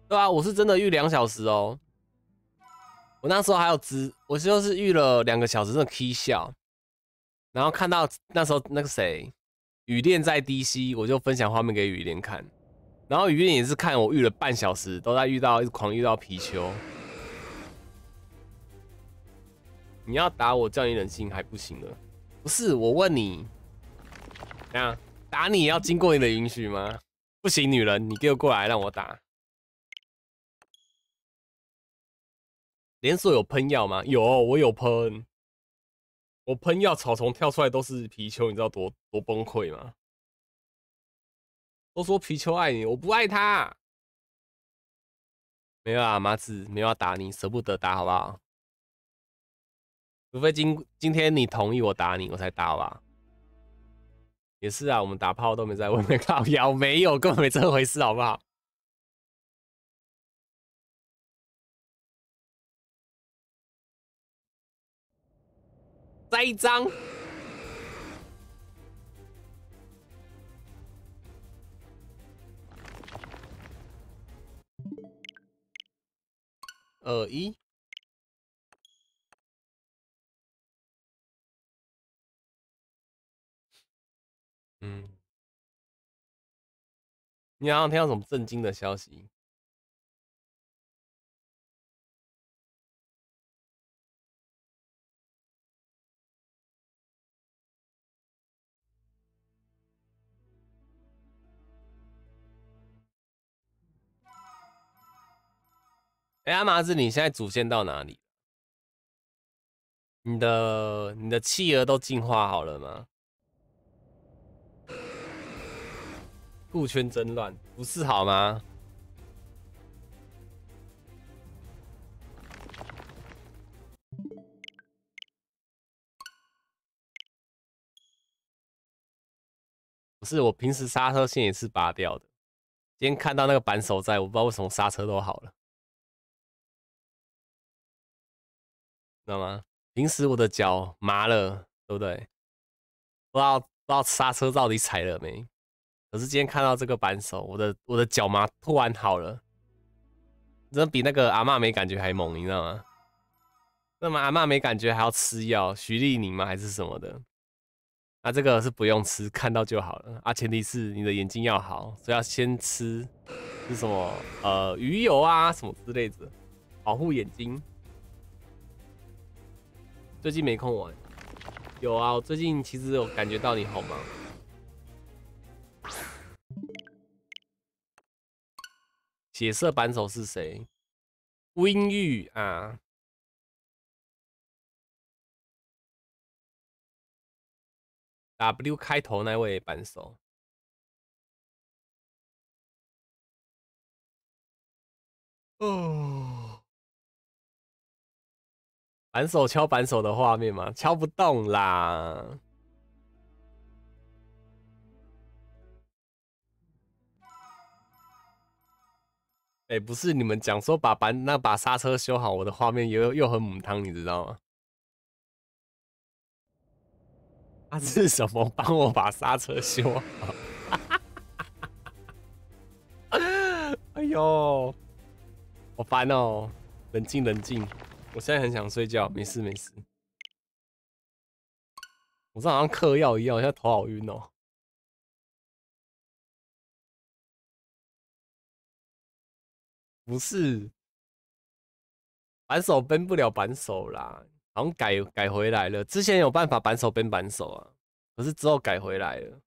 对啊，我是真的遇两小时哦。我那时候还有直，我就是遇了两个小时，真的 K 笑。然后看到那时候那个谁雨恋在 DC，我就分享画面给雨恋看。然后雨恋也是看我遇了半小时，都在遇到一直狂遇到皮丘。你要打我叫你忍心还不行了？不是，我问你，怎样打你要经过你的允许吗？不行，女人，你给我过来让我打。连锁有喷药吗？有，我有喷。我喷药，草丛跳出来都是皮丘，你知道多多崩溃吗？都说皮丘爱你，我不爱他。没有啊，麻子没有要打你，舍不得打，好不好？除非今今天你同意我打你，我才打吧。也是啊，我们打炮都没在外面 <laughs> 靠腰，没有，根本没这回事，好不好？再一张。二一，嗯，你好像听到什么震惊的消息？哎，阿麻子，你现在主线到哪里？你的你的企鹅都进化好了吗？顾圈真乱，不是好吗？不是，我平时刹车线也是拔掉的。今天看到那个扳手在，我不知道为什么刹车都好了。知道吗？平时我的脚麻了，对不对？不知道不知道刹车到底踩了没？可是今天看到这个扳手，我的我的脚麻突然好了，真的比那个阿妈没感觉还猛，你知道吗？那么阿妈没感觉还要吃药，徐丽宁吗？还是什么的？那这个是不用吃，看到就好了啊。前提是你的眼睛要好，所以要先吃是什么？呃，鱼油啊，什么之类的，保护眼睛。最近没空玩，有啊，我最近其实有感觉到你好忙。血色扳手是谁？温玉啊，W 开头那位扳手。哦。扳手敲扳手的画面吗？敲不动啦！哎，不是你们讲说把把那把刹车修好，我的画面又又很母汤，你知道吗？<laughs> 他是什么？帮我把刹车修好？<laughs> 哎呦，好烦哦！冷静冷静。我现在很想睡觉，没事没事。我这好像嗑药一样，我现在头好晕哦。不是，扳手扳不了扳手啦，好像改改回来了。之前有办法扳手扳扳手啊，可是之后改回来了。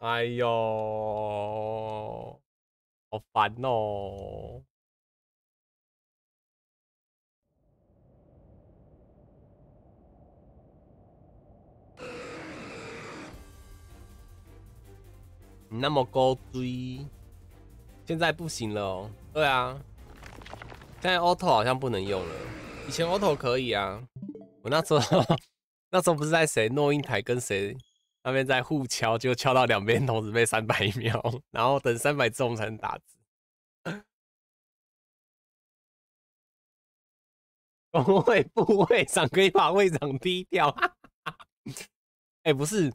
哎呦，好烦哦！你那么高追，现在不行了哦。对啊，现在 auto 好像不能用了，以前 auto 可以啊。我那时候 <laughs> 那时候不是在谁诺音台跟谁？那边在互敲，就敲到两边同时被三百秒，<laughs> 然后等三百之后才能打字。<laughs> 工会部会长可以把会长踢掉。哎，不是，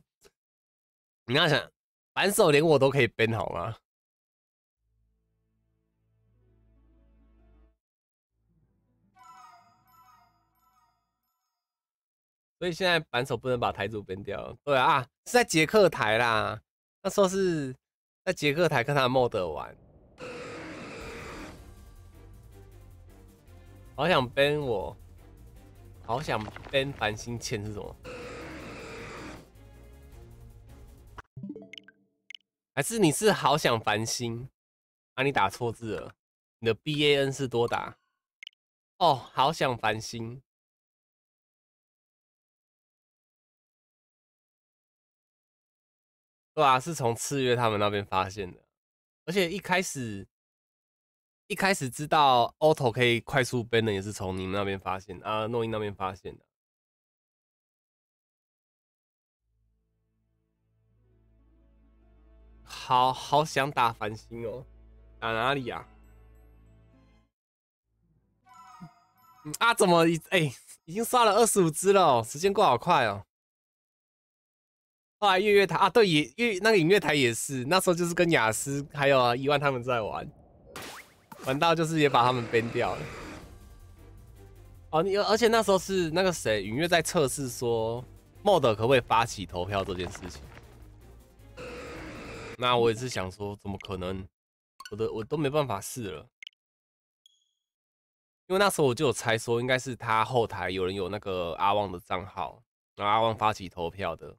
你要想反手连我都可以编好吗？所以现在扳手不能把台主编掉。对啊，是在杰克台啦。那时候是在杰克台跟他的莫德玩。好想编我，好想编繁星欠是什么？还是你是好想繁星？啊，你打错字了。你的 B A N 是多打？哦，好想繁星。对啊，是从次月他们那边发现的，而且一开始一开始知道 auto 可以快速 ban 的也是从你们那边发现啊，诺伊那边发现的。好好想打繁星哦，打哪里呀？啊，怎么已哎已经刷了二十五只了，时间过好快哦。后来月月台啊，对，也月那个影月台也是，那时候就是跟雅思还有啊伊万他们在玩，玩到就是也把他们编掉了。哦，你而且那时候是那个谁，影月在测试说，mod 可不可以发起投票这件事情。那我也是想说，怎么可能？我的我都没办法试了，因为那时候我就有猜说，应该是他后台有人有那个阿旺的账号，然后阿旺发起投票的。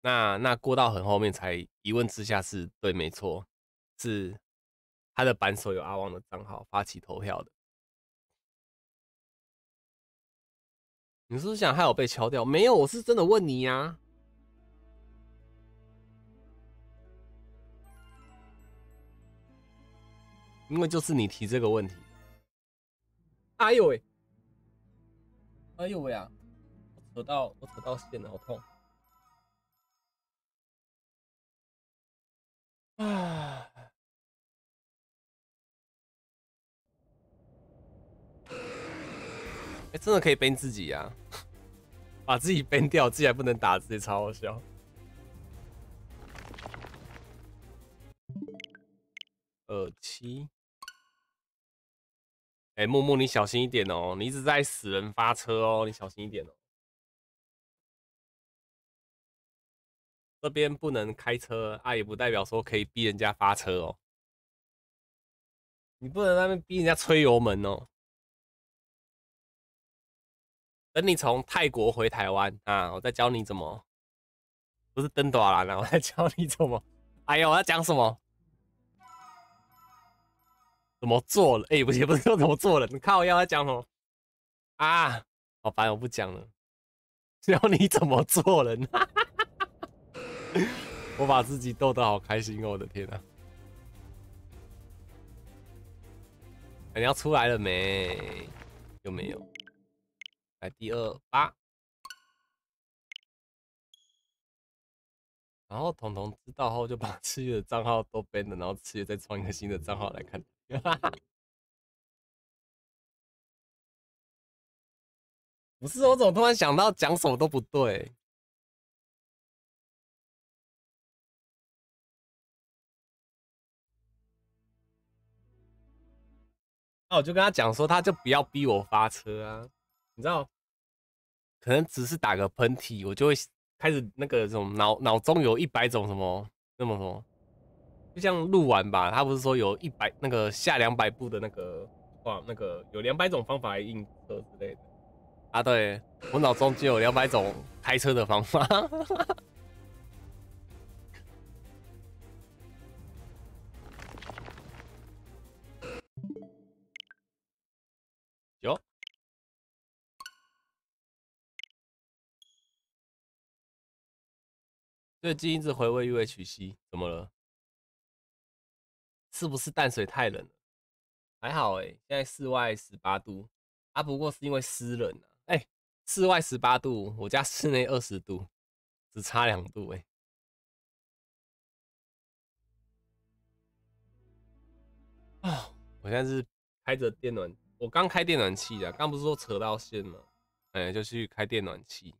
那那过到很后面才一问之下是对，没错，是他的扳手有阿旺的账号发起投票的。你是不是想害我被敲掉？没有，我是真的问你呀。因为就是你提这个问题。哎呦喂！哎呦喂啊！我扯到我扯到线了，好痛。啊！哎，真的可以编自己呀？把自己编掉，自己还不能打字，超好笑。二七，哎，木木，你小心一点哦！你一直在死人发车哦，你小心一点哦。这边不能开车啊，也不代表说可以逼人家发车哦。你不能那边逼人家吹油门哦。等你从泰国回台湾啊，我再教你怎么，不是登短了，我再教你怎么。哎呦，我要讲什么？怎么做了？哎，不行，不是说怎么做了。你看我要讲什么？啊，好烦，我不讲了。<laughs> 教你怎么做人。<laughs> 我把自己逗得好开心哦！我的天哪！你要出来了没？有没有？来第二八。然后彤彤知道后就把 <laughs> 赤月的账号都 ban 了，然后赤月再创一个新的账号来看。哈 <laughs> 哈不是，我怎么突然想到讲什么都不对？那我就跟他讲说，他就不要逼我发车啊，你知道，可能只是打个喷嚏，我就会开始那个什么脑脑中有一百种什么那么什么，就像录完吧，他不是说有一百那个下两百步的那个哇，那个有两百种方法来应车之类的啊？对我脑中就有两百种开车的方法。有。最近一直回味 UHC，怎么了？是不是淡水太冷了？还好哎，现在室外十八度，啊，不过是因为湿冷啊。哎，室外十八度，我家室内二十度，只差两度哎。啊，<sighs> 我现在是开着电暖，我刚开电暖气的，刚不是说扯到线吗？哎，就去开电暖气，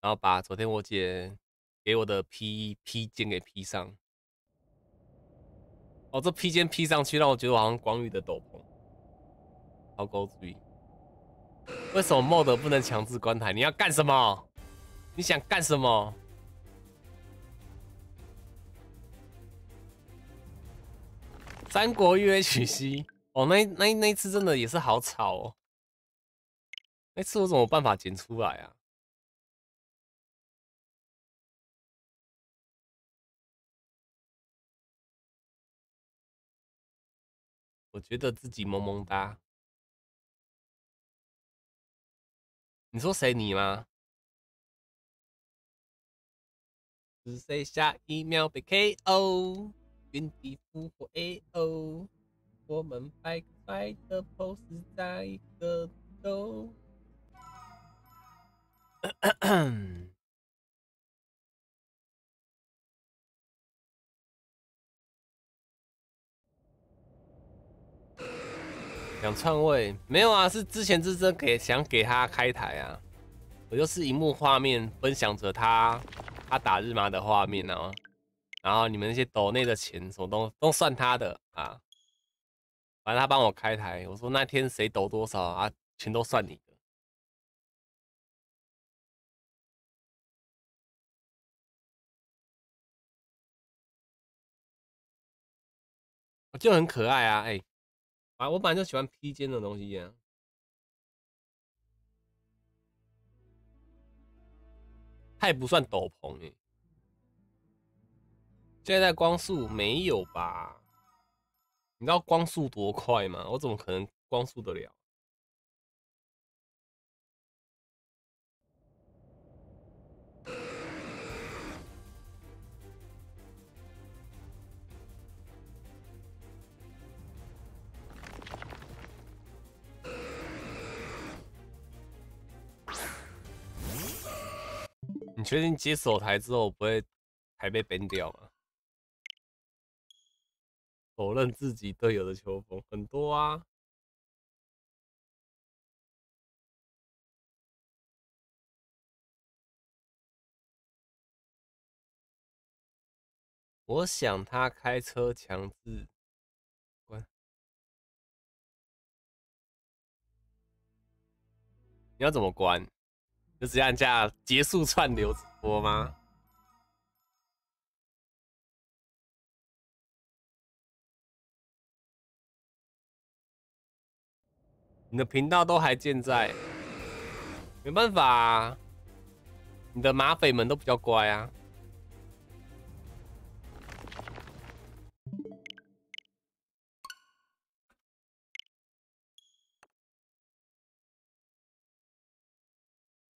然后把昨天我姐给我的披披肩给披上。哦，这披肩披上去，让我觉得好像光宇的斗篷，好高级。为什么 MOD 不能强制关台？你要干什么？你想干什么？三国 UHC 哦，那那那一次真的也是好吵哦。那次我怎么办法剪出来啊？我觉得自己萌萌哒。你说谁你吗？是谁下一秒被 KO？原地复活 A O，我们摆个摆的 pose 在一个都。<clears throat> 想篡位？没有啊，是之前是真给想给他开台啊。我就是荧幕画面分享着他他打日麻的画面啊。然后你们那些抖内的钱什么都都算他的啊，反正他帮我开台，我说那天谁抖多少啊，全都算你的，就很可爱啊，哎，啊，我本来就喜欢披肩的东西呀，他也不算斗篷哎。现在光速没有吧？你知道光速多快吗？我怎么可能光速得了？你确定接手台之后不会还被 ban 掉吗？否认自己队友的球风很多啊！我想他开车强制关，你要怎么关？就直接按下结束串流直播吗？你的频道都还健在，没办法，你的马匪们都比较乖啊。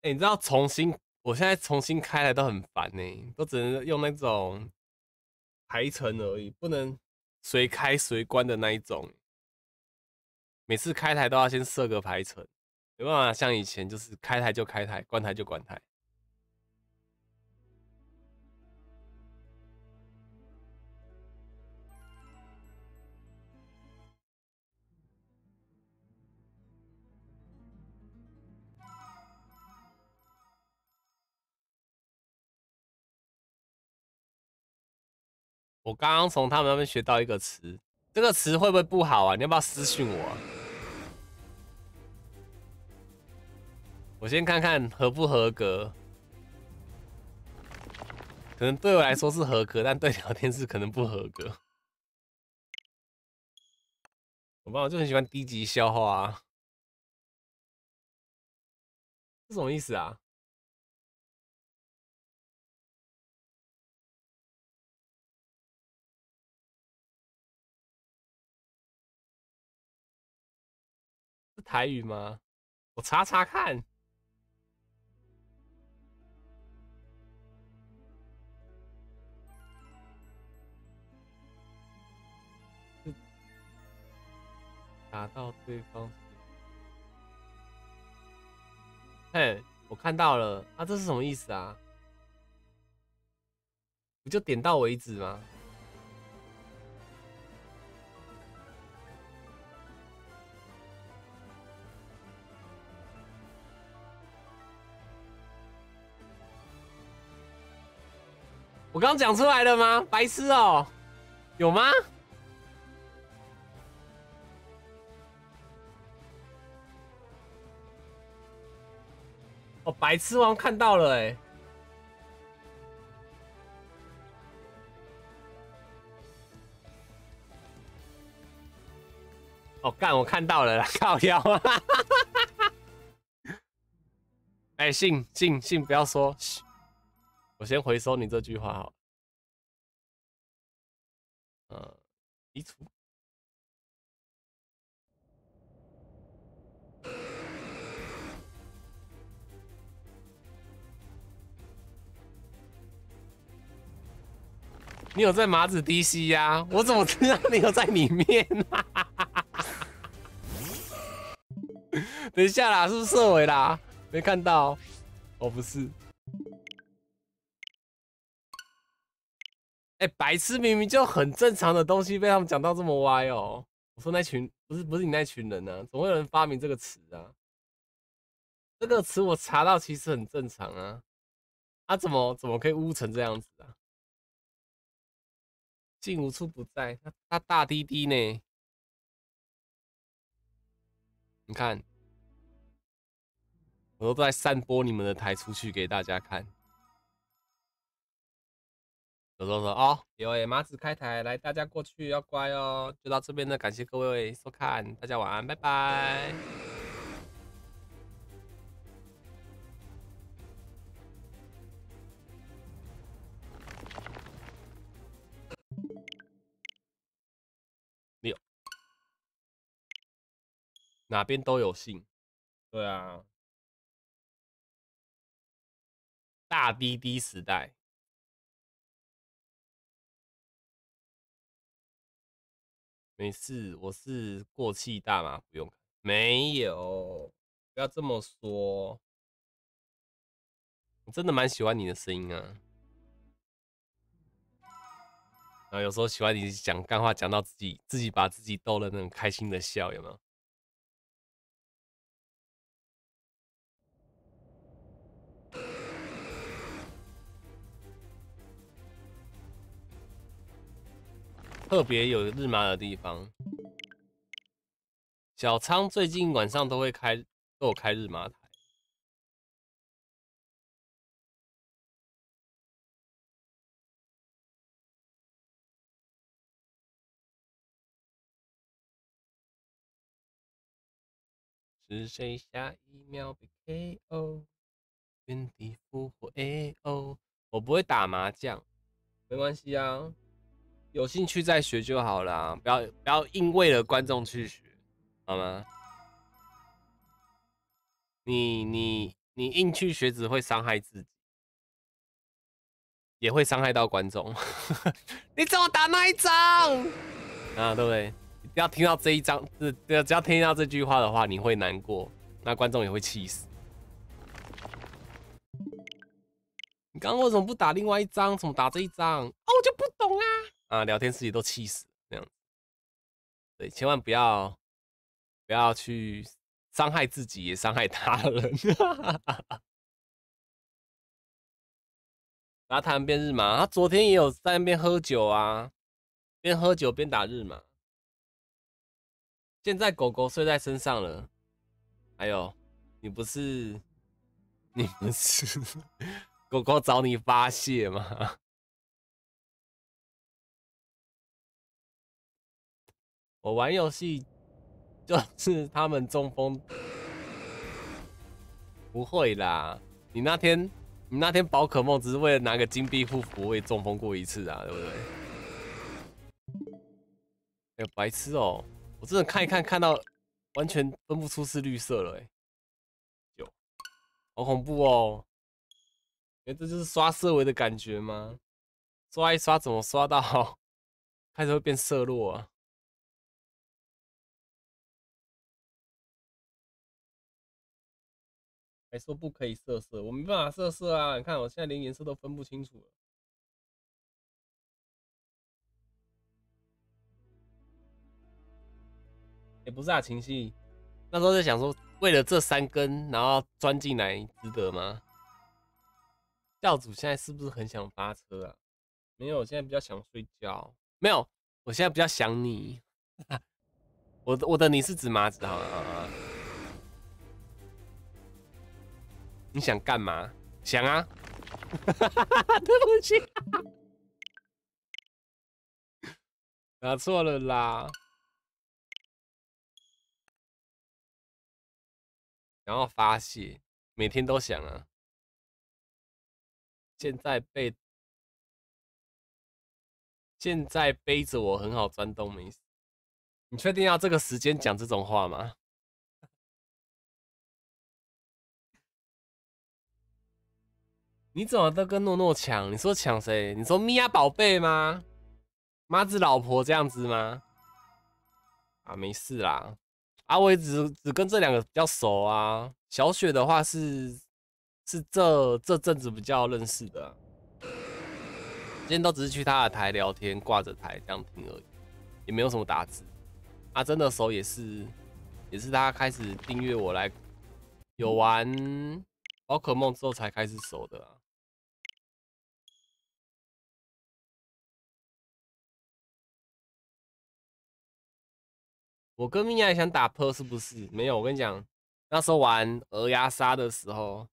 你知道重新，我现在重新开来都很烦呢，都只能用那种排程而已，不能随开随关的那一种。每次开台都要先设个排程，没办法像以前就是开台就开台，关台就关台。我刚刚从他们那边学到一个词，这个词会不会不好啊？你要不要私信我？我先看看合不合格。可能对我来说是合格，但对聊天室可能不合格。我爸爸就很喜欢低级笑话啊，这什么意思啊？台语吗？我查查看。打到对方。嘿，我看到了，啊，这是什么意思啊？不就点到为止吗？我刚讲出来了吗？白痴哦，有吗？哦，白痴王看到了哎！哦，干，我看到了，<laughs> 靠腰啊！<laughs> 哎，信信信，不要说，我先回收你这句话好。呃，移除。你有在马子 DC 呀？我怎么知道你有在里面？<laughs> 等一下啦，是不是射尾啦？没看到？哦，不是。哎，白痴，明明就很正常的东西，被他们讲到这么歪哦。我说那群不是不是你那群人呢？怎么会有人发明这个词啊？这个词我查到其实很正常啊。啊，怎么怎么可以污成这样子啊？竟无处不在，他他大滴滴呢？你看，我都在散播你们的台出去给大家看。有时候说哦，有哎，马子开台，来大家过去要乖哦。就到这边了，感谢各位收看，大家晚安，拜拜。六哪边都有信，对啊，大滴滴时代，没事，我是过气大麻，不用看，没有，不要这么说，我真的蛮喜欢你的声音啊，然后有时候喜欢你讲干话，讲到自己自己把自己逗的那种开心的笑，有没有？特别有日麻的地方，小仓最近晚上都会开，都有开日麻台。是谁下一秒被 KO？原地复活 AO？我不会打麻将，没关系啊。有兴趣再学就好了，不要不要硬为了观众去学，好吗？你你你硬去学只会伤害自己，也会伤害到观众。<laughs> 你怎么打那一张啊？对不对？不要听到这一张，只只要听到这句话的话，你会难过，那观众也会气死。你刚刚为什么不打另外一张？怎么打这一张？哦，我就不懂啊。啊，聊天室里都气死这样子，对，千万不要不要去伤害自己，也伤害他人。然后谈边日嘛，他昨天也有在那边喝酒啊，边喝酒边打日嘛。现在狗狗睡在身上了，还有，你不是 <laughs> 你不是 <laughs> 狗狗找你发泄吗？我玩游戏就是他们中风，不会啦。你那天你那天宝可梦只是为了拿个金币护符，我也中风过一次啊，对不对？哎，白痴哦！我真的看一看，看到完全分不出是绿色了，哎，有，好恐怖哦！哎，这就是刷色维的感觉吗？刷一刷，怎么刷到 <laughs> 开始会变色弱啊？还说不可以色色，我没办法色色啊！你看我现在连颜色都分不清楚了。也不是啊，情绪，那时候在想说，为了这三根，然后钻进来，值得吗？教主现在是不是很想发车啊？没有，我现在比较想睡觉。没有，我现在比较想你。<laughs> 我的我的你是指麻子好了，啊啊？你想干嘛？想啊？<laughs> 对不起，打错了啦。然后发泄，每天都想啊。现在被，现在背着我很好钻洞，没事。你确定要这个时间讲这种话吗？你怎么都跟诺诺抢？你说抢谁？你说咪娅宝贝吗？妈子老婆这样子吗？啊，没事啦。阿伟只只跟这两个比较熟啊，小雪的话是是这这阵子比较认识的，今天都只是去他的台聊天，挂着台这样听而已，也没有什么打字。阿珍的熟也是也是他开始订阅我来有玩宝可梦之后才开始熟的。我跟米娅想打破，是不是？没有，我跟你讲，那时候玩鹅鸭杀的时候，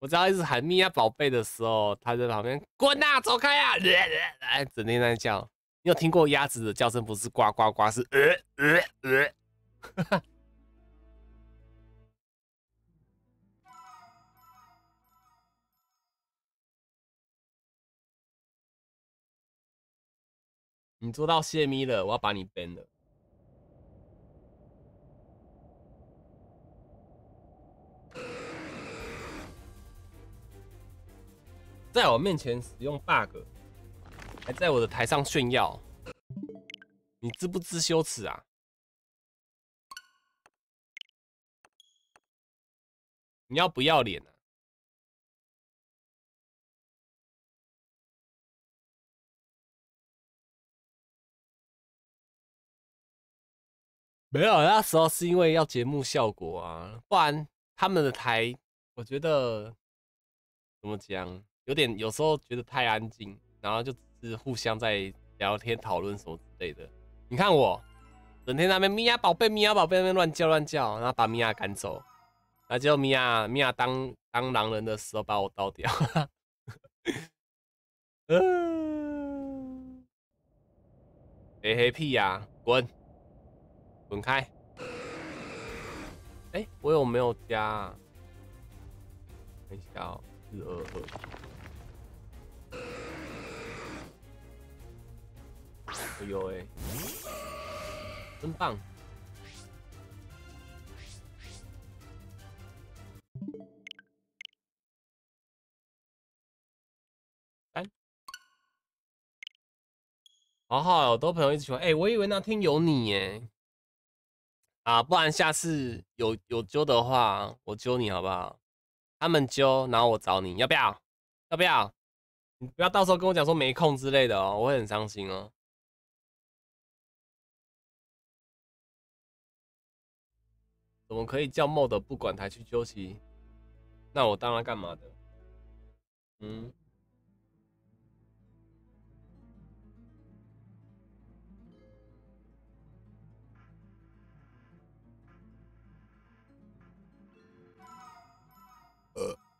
我只要一直喊米娅宝贝的时候，他在旁边滚呐，走开呀！<laughs> 哎，整天在叫。你有听过鸭子的叫声？不是呱呱呱，是呃呃呃。<laughs> 你做到泄密了，我要把你 ban 了。在我面前使用 bug，还在我的台上炫耀，你知不知羞耻啊？你要不要脸啊？没有，那时候是因为要节目效果啊，不然他们的台，我觉得怎么讲？有点有时候觉得太安静，然后就只是互相在聊天讨论什么之类的。你看我整天在那边咪呀宝贝咪呀宝贝那边乱叫乱叫，然后把咪呀赶走，然后结果米娅米娅当当狼人的时候把我刀掉。嗯，<laughs> 嘿嘿屁呀，滚滚开！哎，我有没有加？等一下哦，四二二。哎呦哎，真棒！哎，好好，好多朋友一直说，哎，我以为那天有你耶。啊，不然下次有有揪的话，我揪你好不好？他们揪，然后我找你，要不要？要不要？你不要到时候跟我讲说没空之类的哦，我会很伤心哦。怎么可以叫 mod 不管台去休息？那我当他干嘛的？嗯。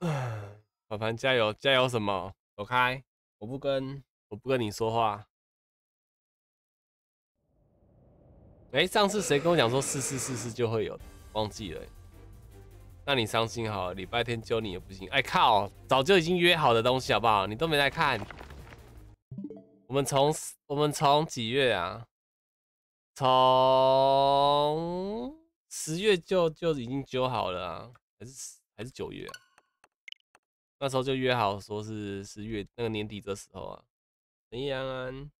呃。凡凡加油加油什么？走开！我不跟我不跟你说话。哎，上次谁跟我讲说四四四四就会有？忘记了。那你伤心好了，礼拜天揪你也不行。哎靠，早就已经约好的东西好不好？你都没来看。我们从我们从几月啊？从十月就就已经揪好了啊，还是还是九月啊？那时候就约好说是十月那个年底的时候啊。陈阳安。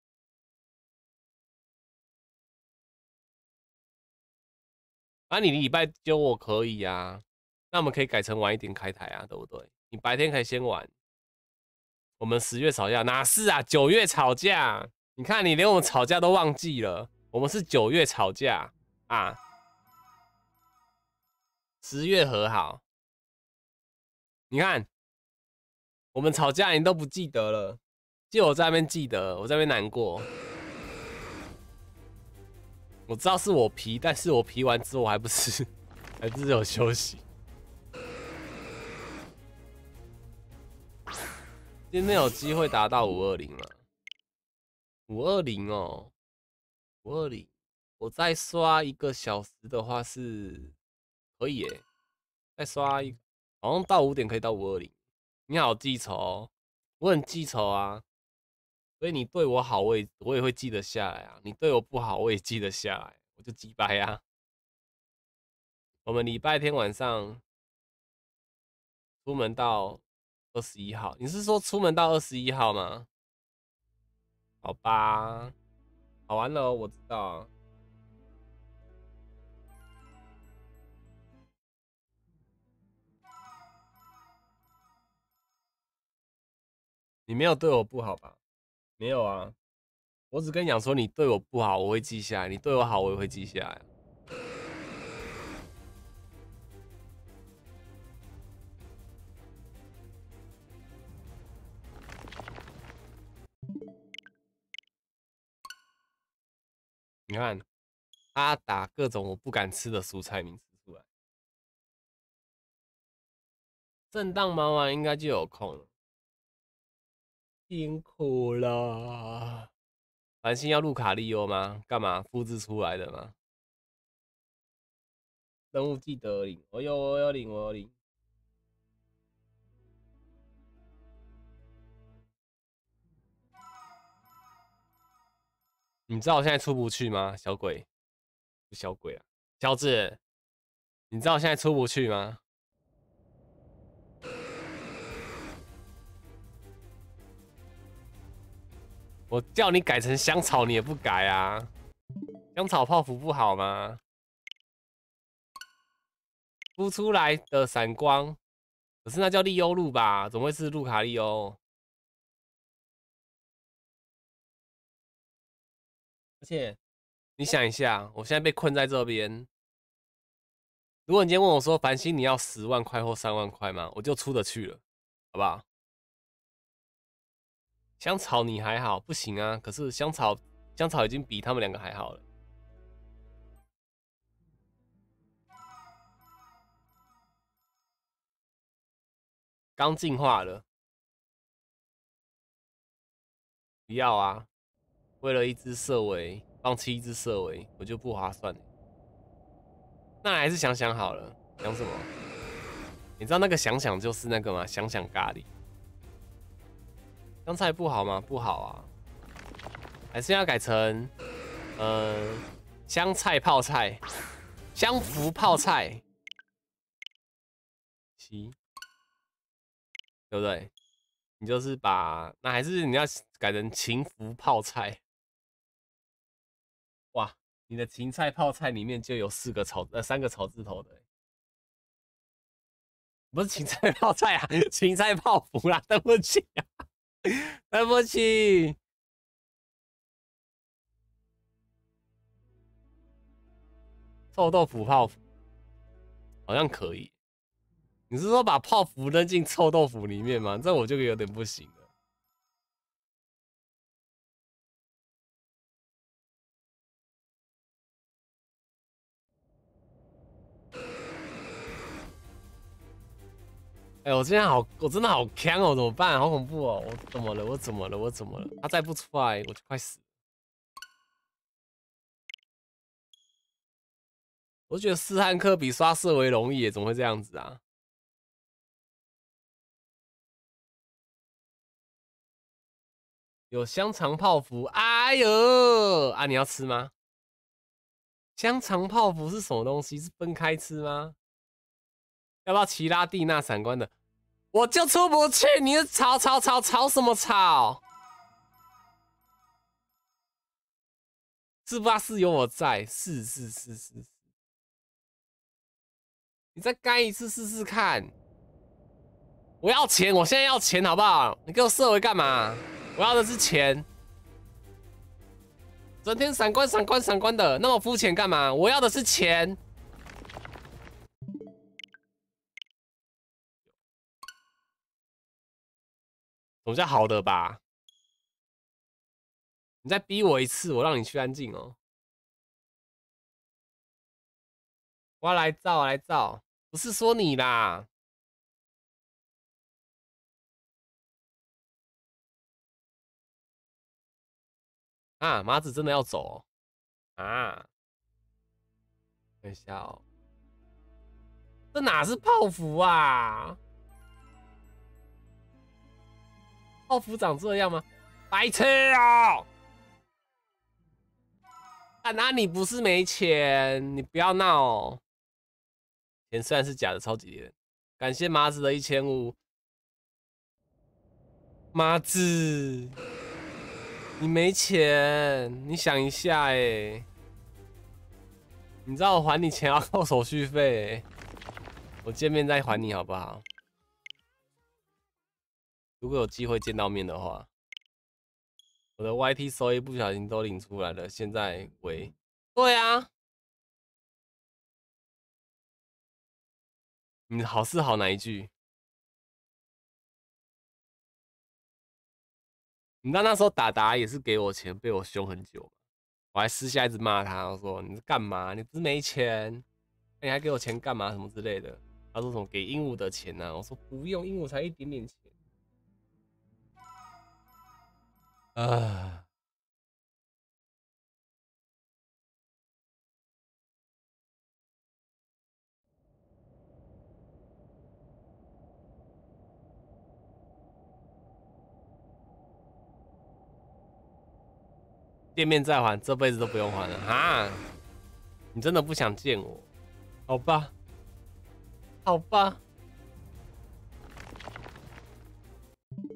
那你礼拜揪我可以啊，那我们可以改成晚一点开台啊，对不对？你白天可以先玩。我们十月吵架哪是啊？九月吵架，你看你连我们吵架都忘记了。我们是九月吵架啊，十月和好。你看我们吵架你都不记得了，就我在那边记得，我在那边难过。我知道是我皮，但是我皮完之后还不是，还是有休息。今天有机会达到五二零了，五二零哦，五二零，我再刷一个小时的话是可以耶，再刷一，好像到五点可以到五二零。你好记仇，我很记仇啊。所以你对我好，我也我也会记得下来啊。你对我不好，我也记得下来，我就记掰呀。我们礼拜天晚上出门到二十一号，你是说出门到二十一号吗？好吧，好完了，我知道。你没有对我不好吧？没有啊，我只跟你讲说，你对我不好，我会记下来；你对我好，我也会记下来。你看，他打各种我不敢吃的蔬菜名字出来，正当忙完应该就有空了。辛苦了，繁星要录卡利欧吗？干嘛复制出来的吗？任务记得领，我有我有领我有领。你知道我现在出不去吗？小鬼，小鬼啊，小子，你知道我现在出不去吗？我叫你改成香草，你也不改啊？香草泡芙不好吗？孵出来的闪光，可是那叫利欧路吧？怎么会是路卡利欧？而且你想一下，我现在被困在这边。如果你今天问我说繁星你要十万块或三万块吗？我就出得去了，好不好？香草你还好，不行啊！可是香草，香草已经比他们两个还好了。刚进化了，不要啊！为了一只色尾，放弃一只色尾，我就不划算。那还是想想好了，想什么？你知道那个想想就是那个吗？想想咖喱。香菜不好吗？不好啊，还是要改成，呃，香菜泡菜，香福泡菜，七，对不对？你就是把那还是你要改成秦福泡菜，哇，你的芹菜泡菜里面就有四个草呃三个草字头的，不是芹菜泡菜啊，芹菜泡芙啦，对不起啊。对不起，臭豆腐泡芙好像可以。你是说把泡芙扔进臭豆腐里面吗？这我就有点不行了。哎、我今天好，我真的好强哦，怎么办？好恐怖哦！我怎么了？我怎么了？我怎么了？他再不出来，我就快死了。我觉得斯汉克比刷色维容易，怎么会这样子啊？有香肠泡芙，哎呦啊！你要吃吗？香肠泡芙是什么东西？是分开吃吗？要不要奇拉蒂娜闪光的？我就出不去，你吵吵吵吵什么吵？是不是有我在？是是是是是。你再干一次试试看。我要钱，我现在要钱，好不好？你给我设为干嘛？我要的是钱。整天闪光闪光闪光的，那么肤浅干嘛？我要的是钱。总叫好的吧？你再逼我一次，我让你去安静哦。我要来造，来造，不是说你啦。啊，麻子真的要走哦啊？等一下哦，这哪是泡芙啊？泡芙长这样吗？白痴哦！啊，那你不是没钱？你不要闹。钱虽然是假的，超级连。感谢麻子的一千五。麻子，你没钱？你想一下哎。你知道我还你钱要扣手续费，我见面再还你好不好？如果有机会见到面的话，我的 YT 收益不小心都领出来了，现在喂，对啊，你好是好哪一句？你知道那时候达达也是给我钱，被我凶很久，我还私下一直骂他，我说你是干嘛？你不是没钱，你还给我钱干嘛？什么之类的。他说什么给鹦鹉的钱呢、啊？我说不用，鹦鹉才一点点钱。啊，见面再还，这辈子都不用还了啊！你真的不想见我？好吧，好吧。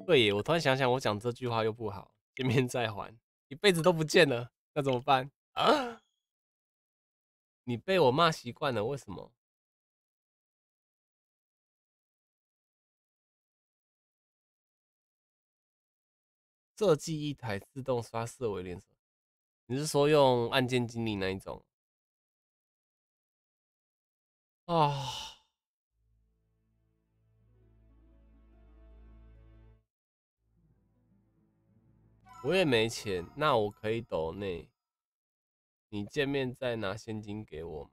对，我突然想想，我讲这句话又不好。见面再还，一辈子都不见了，那怎么办啊？你被我骂习惯了，为什么？设计一台自动刷四维连锁，你是说用按键精灵那一种？啊。我也没钱，那我可以抖内。你见面再拿现金给我吗？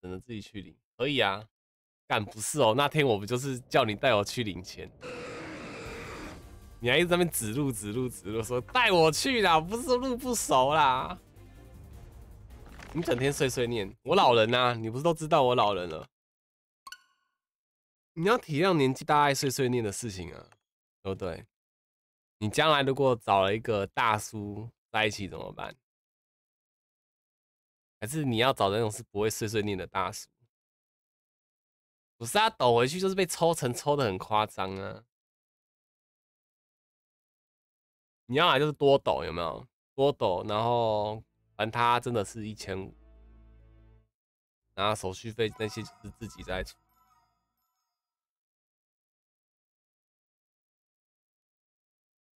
只能自己去领。可以啊，干不是哦，那天我不就是叫你带我去领钱？你还一直在那边指路指路指路，说带我去啦，不是路不熟啦。你整天碎碎念，我老人呐、啊，你不是都知道我老人了？你要体谅年纪大爱碎碎念的事情啊，对不对？你将来如果找了一个大叔在一起怎么办？还是你要找那种是不会碎碎念的大叔？不是他抖回去就是被抽成抽的很夸张啊！你要来就是多抖有没有？多抖，然后反正他真的是一千五，然后手续费那些就是自己在出。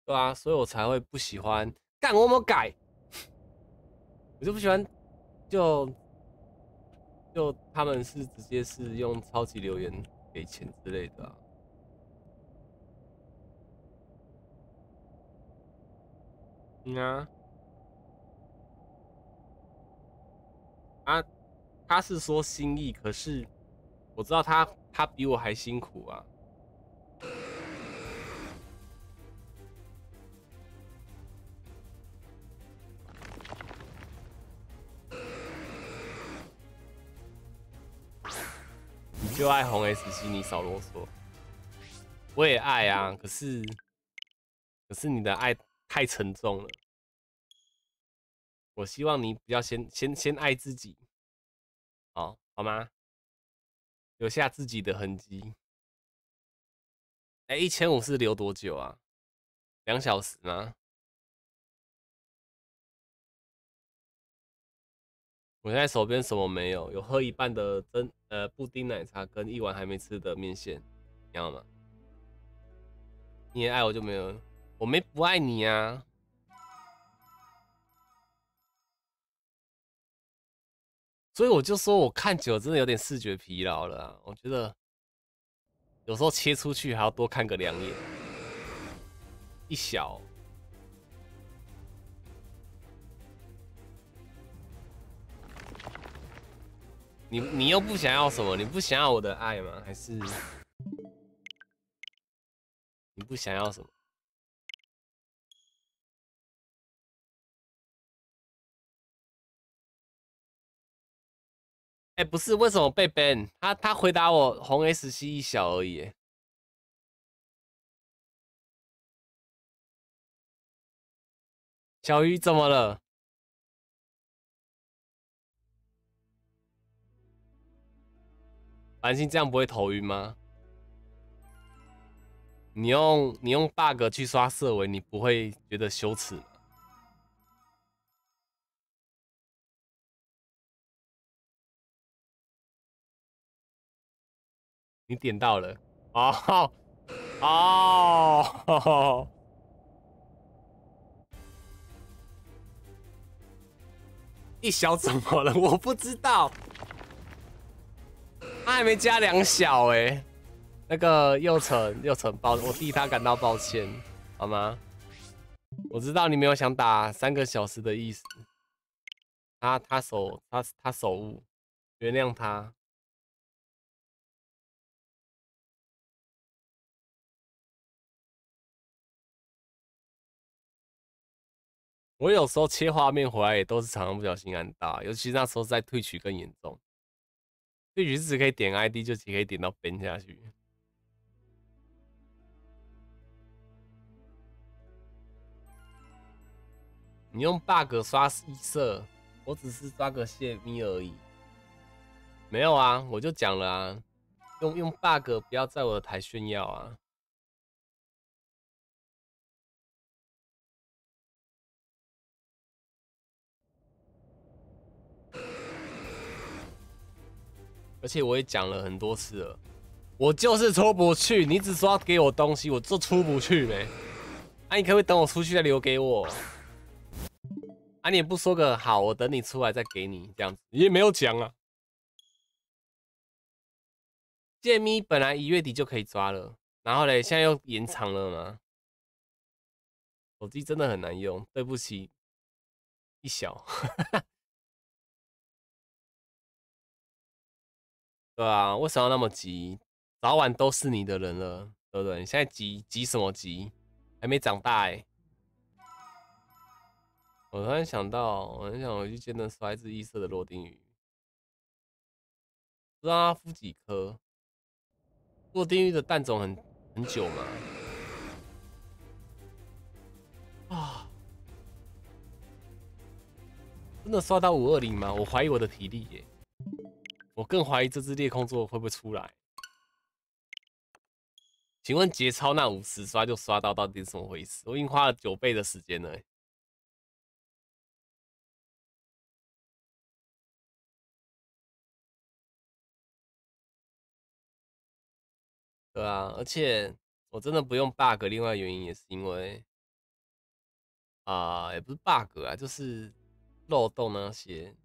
对啊，所以我才会不喜欢干我有没有改，<laughs> 我就不喜欢就就他们是直接是用超级留言给钱之类的啊。嗯啊，啊，他是说心意，可是我知道他他比我还辛苦啊。就爱红 S 七你少啰嗦。我也爱啊，可是可是你的爱太沉重了。我希望你不要先先先爱自己，好好吗？留下自己的痕迹。哎，一千五是留多久啊？两小时吗？我现在手边什么没有？有喝一半的真呃布丁奶茶跟一碗还没吃的面线，你要吗？你也爱我就没有，我没不爱你啊。所以我就说，我看久真的有点视觉疲劳了。我觉得有时候切出去还要多看个两眼，一小。你你又不想要什么？你不想要我的爱吗？还是你不想要什么？哎，不是，为什么被 ban？他他回答我红 S C 一小而已。小鱼怎么了？繁星这样不会头晕吗？你用你用 bug 去刷色尾，你不会觉得羞耻吗？你点到了哦哦，一小怎么了？我不知道。他还没加两小哎，那个佑成佑成抱我替他感到抱歉，好吗？我知道你没有想打三个小时的意思，他他手他他手误，原谅他。我有时候切画面回来也都是常常不小心按大，尤其那时候在退取更严重。退取是只可以点 ID，就只可以点到边下去。你用 bug 刷一色，我只是刷个泄密而已。没有啊，我就讲了啊，用用 bug 不要在我的台炫耀啊。而且我也讲了很多次了，我就是出不去，你只说要给我东西，我就出不去呗。啊，你可不可以等我出去再留给我？啊，你也不说个好，我等你出来再给你，这样子你也没有讲啊。剑咪本来一月底就可以抓了，然后嘞，现在又延长了吗？手机真的很难用，对不起，一小。对啊，为什么要那么急？早晚都是你的人了，对不对？你现在急急什么急？还没长大哎！我突然想到，我很想回去见那衰自异色的落丁鱼，不知道他孵几颗。落丁鱼的蛋种很很久吗？啊！真的刷到五二零吗？我怀疑我的体力耶。我更怀疑这只裂空座会不会出来？请问节操那五十刷就刷到，到底是怎么回事？我已经花了九倍的时间了。对啊，而且我真的不用 bug，另外原因也是因为啊，也不是 bug 啊，就是漏洞那些。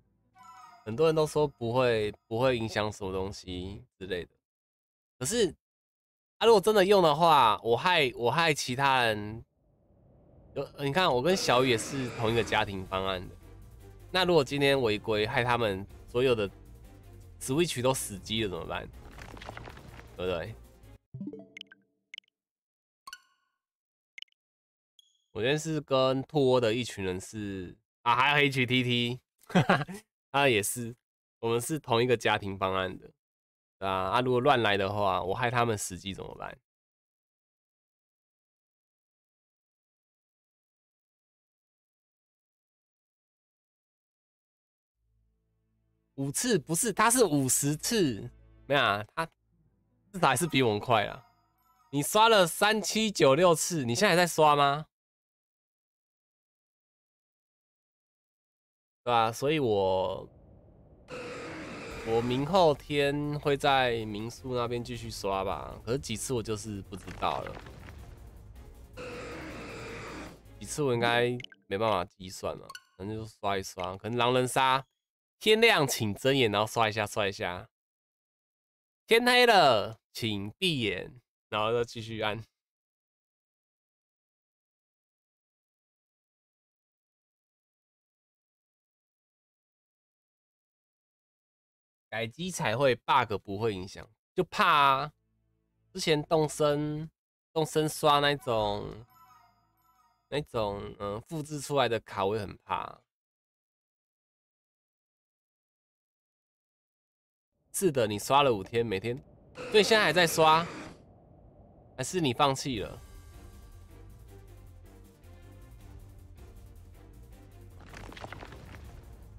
很多人都说不会不会影响什么东西之类的，可是啊，如果真的用的话，我害我害其他人，有你看我跟小雨也是同一个家庭方案的，那如果今天违规害他们所有的 Switch 都死机了怎么办？对不对？我今天是跟兔窝的一群人是啊，还有 HTT，<laughs> 他也是，我们是同一个家庭方案的，啊啊！如果乱来的话，我害他们死机怎么办？五次不是，他是五十次，没有啊，他至少还是比我们快啊。你刷了三七九六次，你现在还在刷吗？对吧？所以我我明后天会在民宿那边继续刷吧。可是几次我就是不知道了，几次我应该没办法计算了，反正就刷一刷。可能狼人杀。天亮请睁眼，然后刷一下，刷一下。天黑了，请闭眼，然后再继续按。改机才会 bug 不会影响，就怕。之前动身动身刷那种那种嗯复制出来的卡，我也很怕。是的，你刷了五天，每天，所以现在还在刷，还是你放弃了？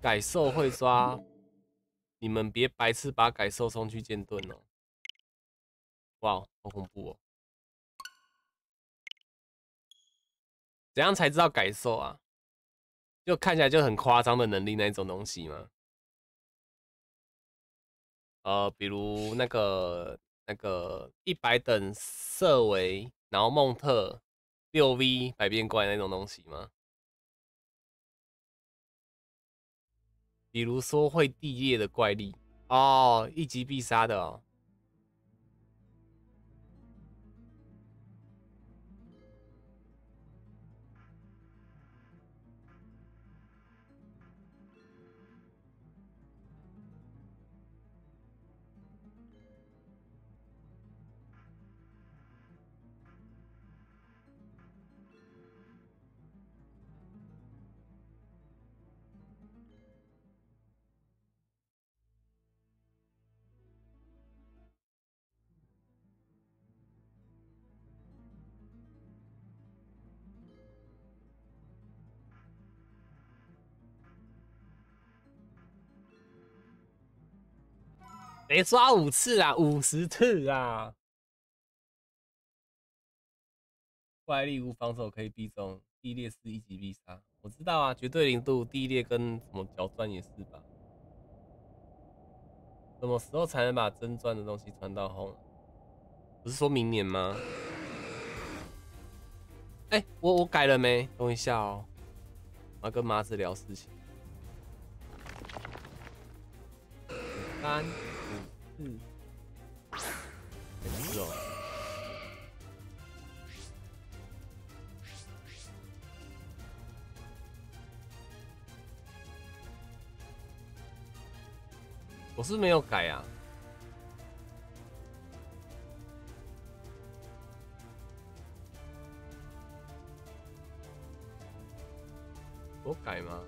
改兽会刷，你们别白痴把改兽送去剑盾哦！哇，好恐怖哦！怎样才知道改兽啊？就看起来就很夸张的能力那种东西吗？呃，比如那个那个一百等色维，然后孟特六 V 百变怪那种东西吗？比如说会地裂的怪力哦，一击必杀的哦。得刷五次啊，五十次啊！怪力无防守可以必中，地裂是一级必杀。我知道啊，绝对零度地裂跟什么角钻也是吧？什么时候才能把真钻的东西传到后？不是说明年吗？哎，我我改了没？等一下哦，我要跟麻子聊事情。三。嗯，没事哦。我是没有改呀。我改吗？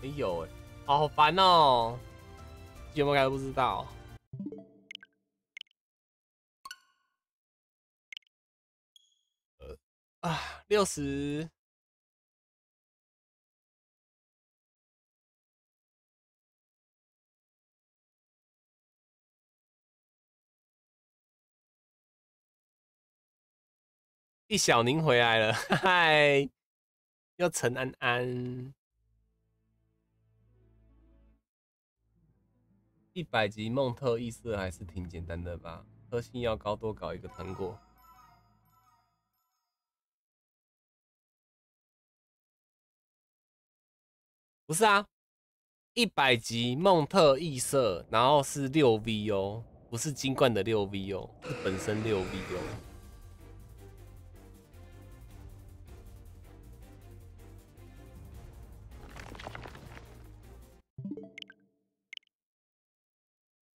没有哎，好烦哦。有没有改不知道？啊，六十一小宁回来了，<laughs> 嗨，又陈安安。一百级梦特异色还是挺简单的吧？特性要高，多搞一个糖果。不是啊，一百级梦特异色，然后是六 V 哦，不是金冠的六 V 哦，是本身六 V 哦。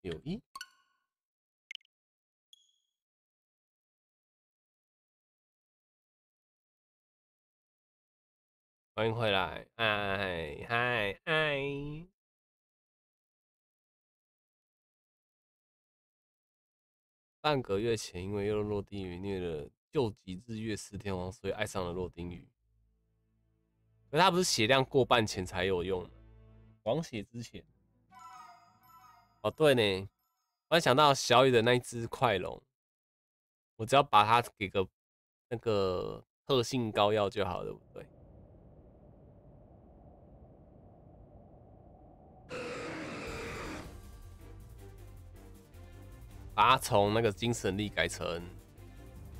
有一，欢迎回来，嗨嗨嗨！半个月前，因为又落地狱虐了救急日月四天王，所以爱上了落丁鱼。可他不是血量过半前才有用吗，王血之前。哦，对呢，我想到小雨的那一只快龙，我只要把它给个那个特性膏药就好了，对不对？把它从那个精神力改成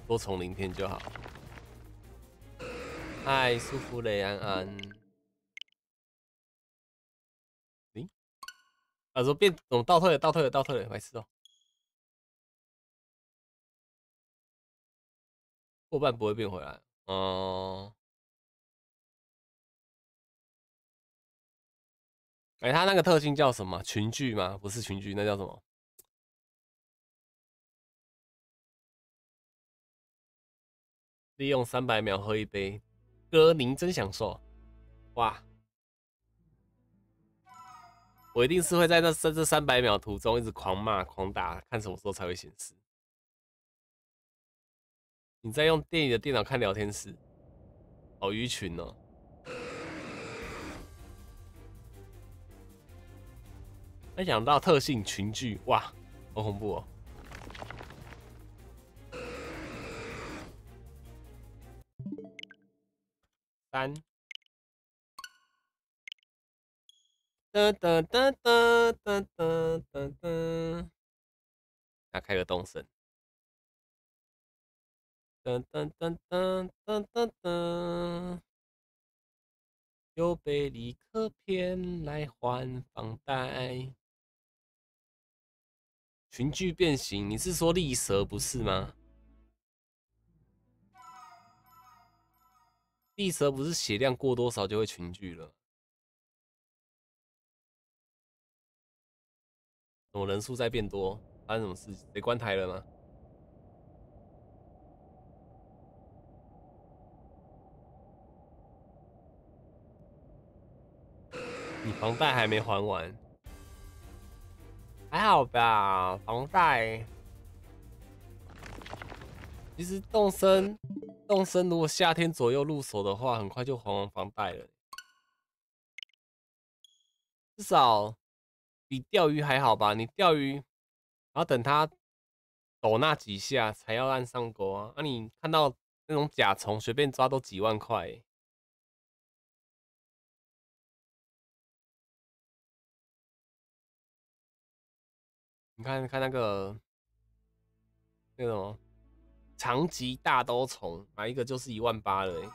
多重鳞片就好。嗨，舒服雷安安。啊，说变怎么倒退了？倒退了？倒退了？没事哦。过半不会变回来。哦。哎，他那个特性叫什么？群聚吗？不是群聚，那叫什么？利用三百秒喝一杯，哥您真享受，哇！我一定是会在那这这三百秒途中一直狂骂狂打，看什么时候才会显示。你在用店里的电脑看聊天室，好鱼群哦！没想到特性群聚，哇，好恐怖哦！三，哒哒哒哒哒哒哒哒，打开个动声，噔噔噔噔噔噔噔，又被立刻骗来还房贷，群聚变形，你是说利蛇不是吗？地蛇不是血量过多少就会群聚了？我人数在变多，发生什么事情？谁关台了吗？你房贷还没还完？还好吧，房贷。其实动身。动身如果夏天左右入手的话，很快就还完房贷了。至少比钓鱼还好吧？你钓鱼，然后等它抖那几下才要按上钩啊！那你看到那种甲虫随便抓都几万块。你看看那个那种？长棘大兜虫买一个就是一万八了，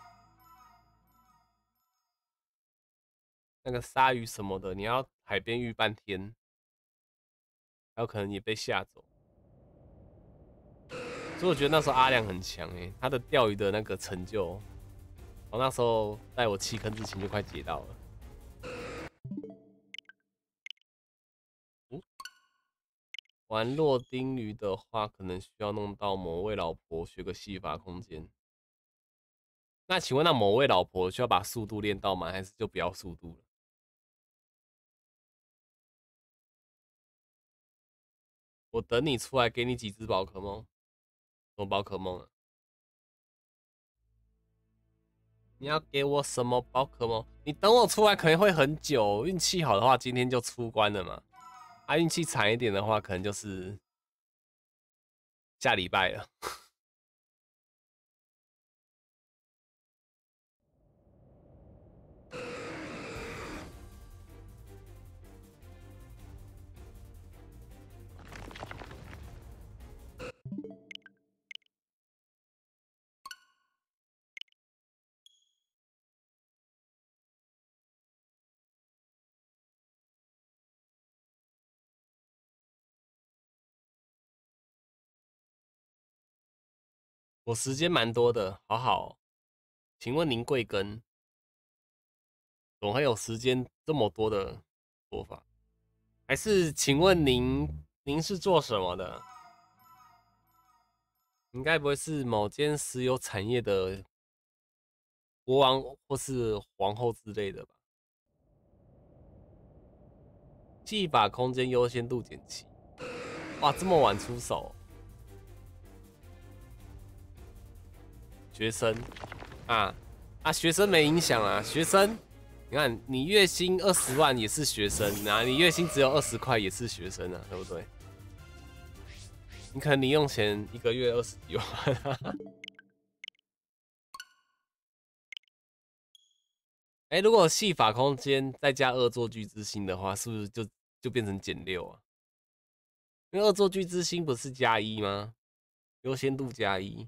那个鲨鱼什么的，你要海边遇半天，还有可能也被吓走。所以我觉得那时候阿亮很强哎，他的钓鱼的那个成就，我那时候在我弃坑之前就快解到了。玩洛丁鱼的话，可能需要弄到某位老婆学个戏法空间。那请问，那某位老婆需要把速度练到吗，还是就不要速度了？我等你出来，给你几只宝可梦。什么宝可梦啊？你要给我什么宝可梦？你等我出来可能会很久，运气好的话，今天就出关了嘛。啊运气惨一点的话，可能就是下礼拜了。我时间蛮多的，好好。请问您贵庚？总还有时间这么多的做法？还是请问您，您是做什么的？应该不会是某间石油产业的国王或是皇后之类的吧？技法空间优先度减七。哇，这么晚出手？学生啊啊，学生没影响啊，学生，你看你月薪二十万也是学生啊，你月薪只有二十块也是学生啊，对不对？你可能零用钱一个月二十几万。哎，如果戏法空间再加恶作剧之心的话，是不是就就变成减六啊？因为恶作剧之心不是加一吗？优先度加一。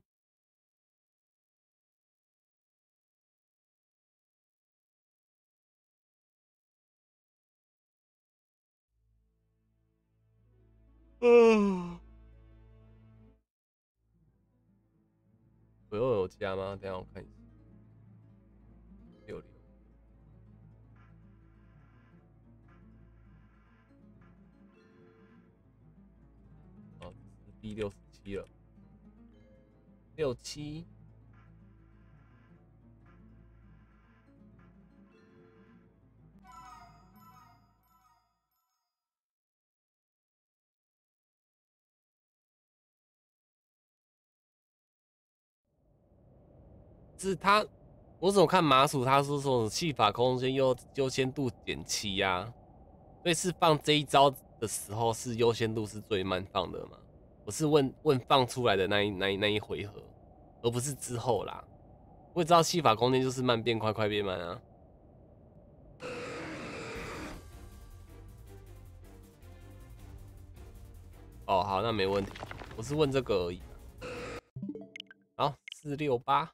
嗯，<sighs> 我又有加吗？等下我看一下。六六。哦，第六十七了。六七。是他，我怎么看麻薯？他是说戏法空间优优先度减七呀，所以是放这一招的时候是优先度是最慢放的嘛？我是问问放出来的那一那一那一回合，而不是之后啦。我也知道戏法空间就是慢变快，快变慢啊。哦，好，那没问题。我是问这个而已。好，四六八。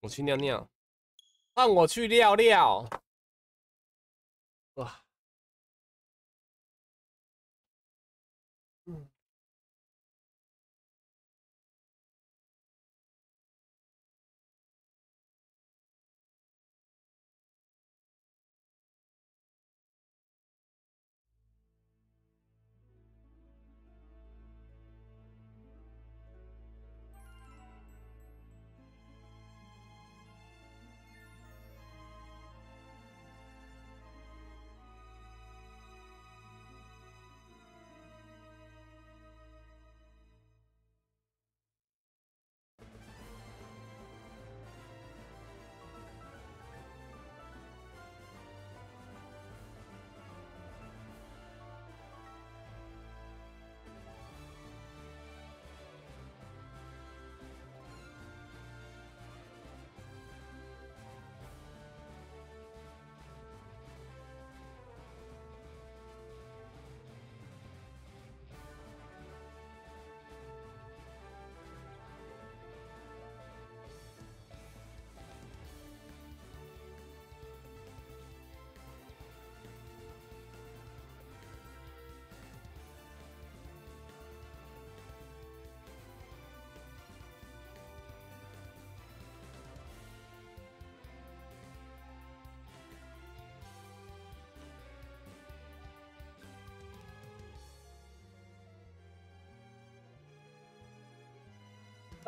我去尿尿，让我去尿尿。哇，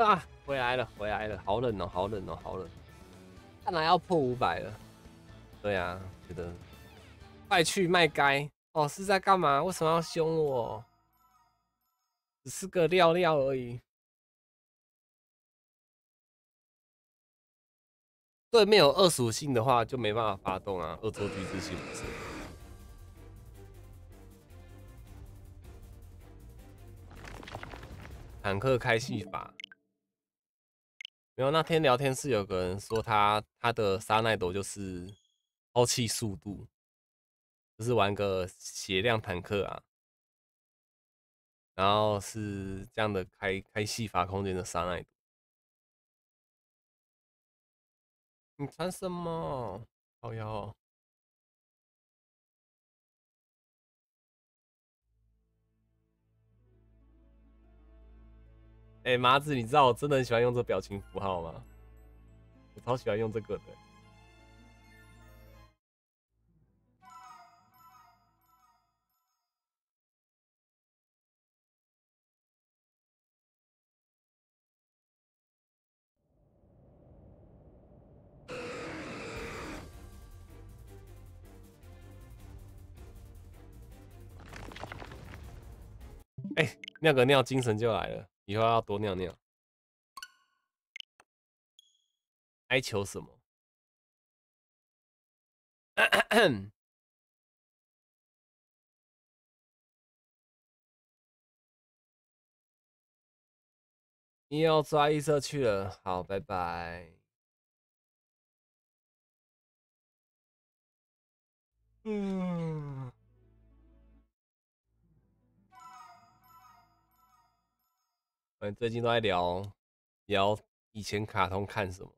啊，回来了，回来了，好冷哦，好冷哦，好冷！看来要破五百了。对啊，觉得快去卖该哦，是在干嘛？为什么要凶我？只是个料料而已。对面有二属性的话，就没办法发动啊，恶作剧之心不是？坦克开戏法。没有那天聊天室有个人说他他的沙奈朵就是抛弃速度，就是玩个血量坦克啊，然后是这样的开开戏法空间的沙奈朵。你穿什么？好哟。哎，麻子，你知道我真的很喜欢用这表情符号吗？我超喜欢用这个的。哎，尿个尿，精神就来了。以后要多尿尿。哀求什么？<coughs> 你要抓异色去了，好，拜拜。嗯。我最近都在聊聊以前卡通看什么，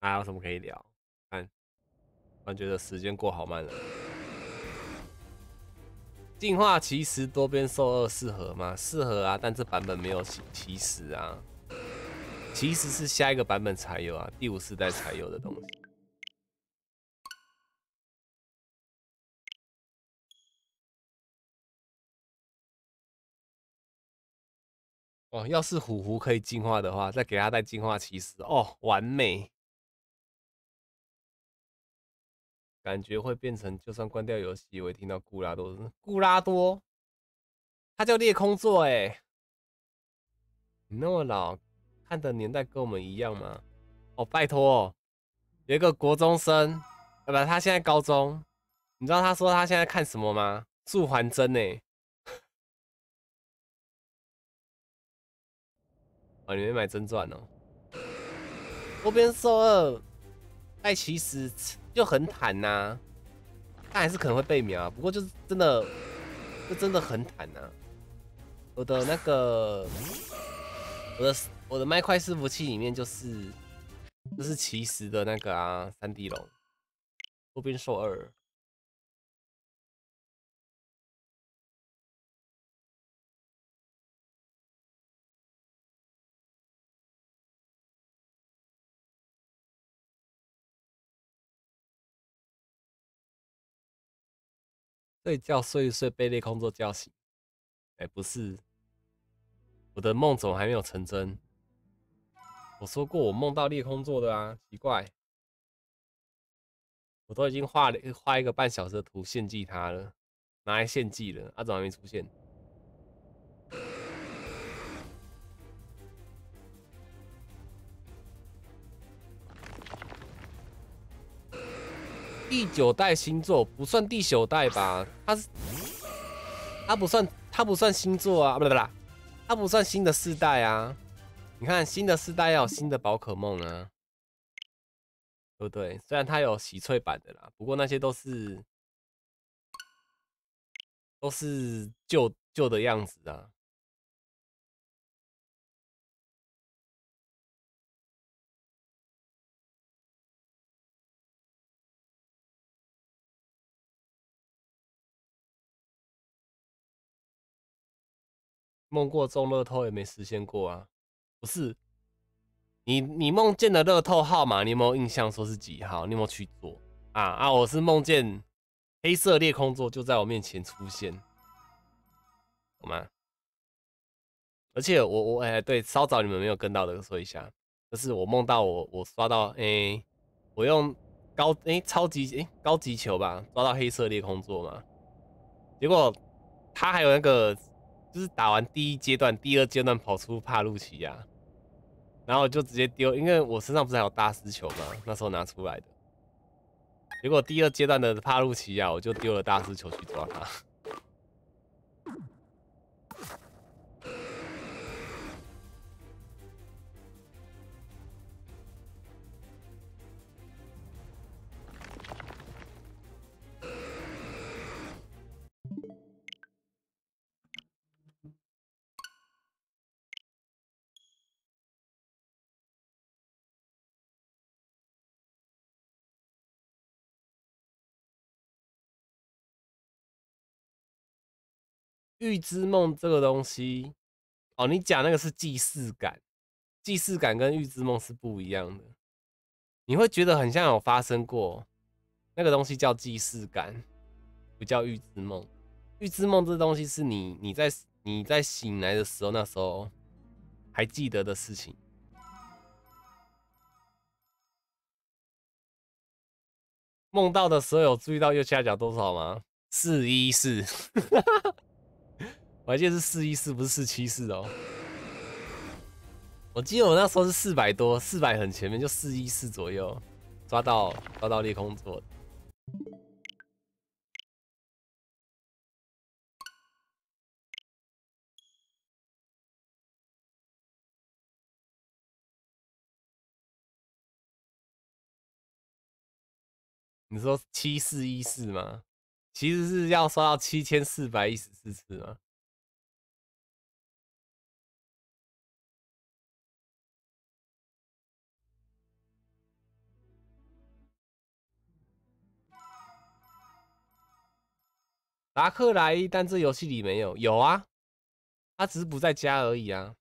还有什么可以聊？看，我觉得时间过好慢了。进化其实多边兽二适合吗？适合啊，但这版本没有其实啊，其实是下一个版本才有啊，第五世代才有的东西。哦，要是虎符可以进化的话，再给他带进化骑士哦，完美。感觉会变成，就算关掉游戏，我会听到固拉多。固拉多，他叫裂空座哎。你那么老，看的年代跟我们一样吗？哦，拜托，有一个国中生，不，他现在高中。你知道他说他现在看什么吗？素还真哎。啊，你没买真钻哦。多边兽二带其实就很坦呐，但还是可能会被秒。不过就是真的，就真的很坦呐。我的那个，我的我的麦块伺服器里面就是就是其实的那个啊，三 D 龙多边兽二。睡觉睡一睡被裂空座叫醒，哎，不是，我的梦怎么还没有成真？我说过我梦到裂空座的啊，奇怪，我都已经画了画一个半小时的图献祭他了，拿来献祭了，他怎么还没出现？第九代星座不算第九代吧？它是，它不算，它不算星座啊，不对啦，它不算新的世代啊。你看新的世代要有新的宝可梦啊，对不对？虽然它有洗翠版的啦，不过那些都是都是旧旧的样子啊。梦过中乐透也没实现过啊！不是，你你梦见的乐透号码，你有没有印象说是几号？你有没有去做啊啊！我是梦见黑色裂空座就在我面前出现，好吗？而且我我哎对，稍早你们没有跟到的说一下，就是我梦到我我刷到哎，我用高哎超级哎高级球吧抓到黑色裂空座嘛，结果他还有那个。就是打完第一阶段，第二阶段跑出帕路奇亚，然后就直接丢，因为我身上不是还有大师球吗？那时候拿出来的，结果第二阶段的帕路奇亚，我就丢了大师球去抓他。预知梦这个东西，哦，你讲那个是既视感，既视感跟预知梦是不一样的。你会觉得很像有发生过，那个东西叫既视感，不叫预知梦。预知梦这东西是你你在你在醒来的时候，那时候还记得的事情。梦到的时候有注意到右下角多少吗？四一四。<laughs> 我还记得是四一四，不是四七四哦。我记得我那时候是四百多，四百很前面，就四一四左右，抓到抓到裂空座。你说七四一四吗？其实是要刷到七千四百一十四次吗？达克莱，但这游戏里没有，有啊，他只是不在家而已啊。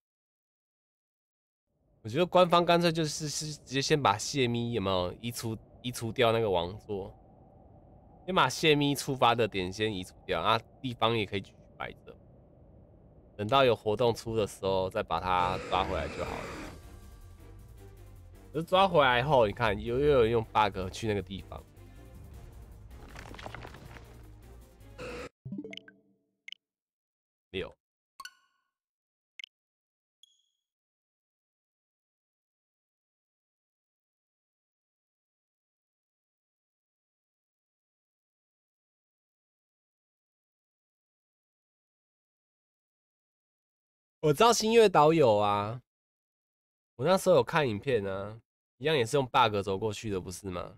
我觉得官方干脆就是是直接先把谢咪有没有移除移除掉那个王座，先把谢咪触发的点先移除掉啊，地方也可以继续摆着，等到有活动出的时候再把它抓回来就好了。可是抓回来后，你看又又有人用 bug 去那个地方。我知道新月岛有啊，我那时候有看影片啊，一样也是用 bug 走过去的，不是吗？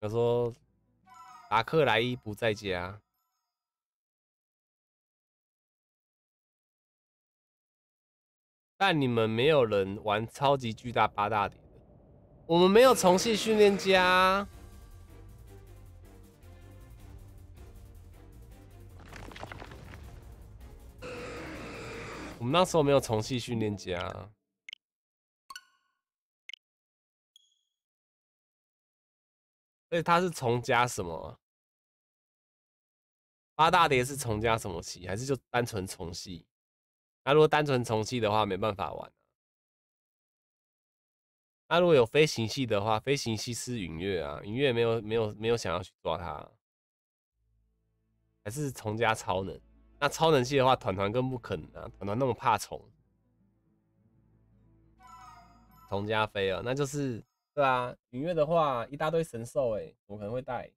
他说达克莱伊不在家。但你们没有人玩超级巨大八大点的，我们没有重启训练家，我们那时候没有重系训练家，所以他是重加什么？八大碟是重加什么系，还是就单纯重系？那如果单纯重系的话，没办法玩。那如果有飞行系的话，飞行系是陨月啊，陨月没有没有没有想要去抓它，还是重加超能。那超能系的话，团团更不可能啊，团团那么怕虫。虫加飞啊，那就是对啊，云月的话一大堆神兽哎，我可能会带。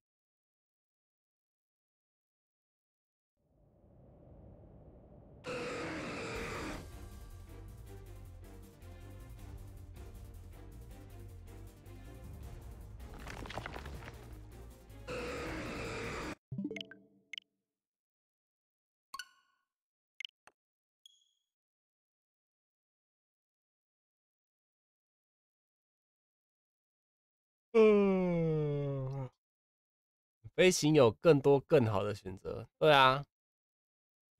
嗯，飞行有更多更好的选择。对啊，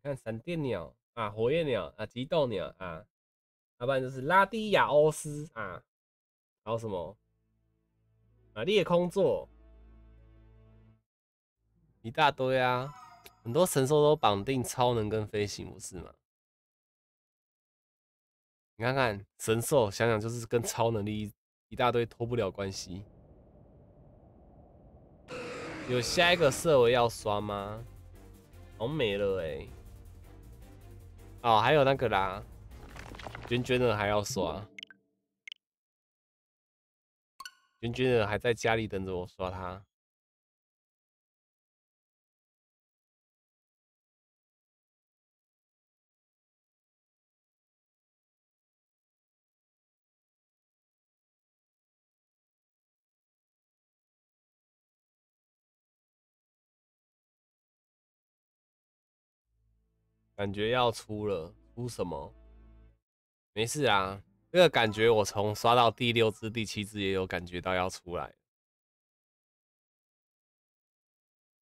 看闪电鸟啊，火焰鸟啊，极斗鸟啊，要不然就是拉蒂亚欧斯啊，还有什么啊？裂空座，一大堆啊，很多神兽都绑定超能跟飞行，不是吗？你看看神兽，想想就是跟超能力一大堆脱不了关系。有下一个色维要刷吗？好没了哎！哦，还有那个啦，娟娟的还要刷，娟娟的还在家里等着我刷它。感觉要出了，出什么？没事啊，这个感觉我从刷到第六只、第七只也有感觉到要出来。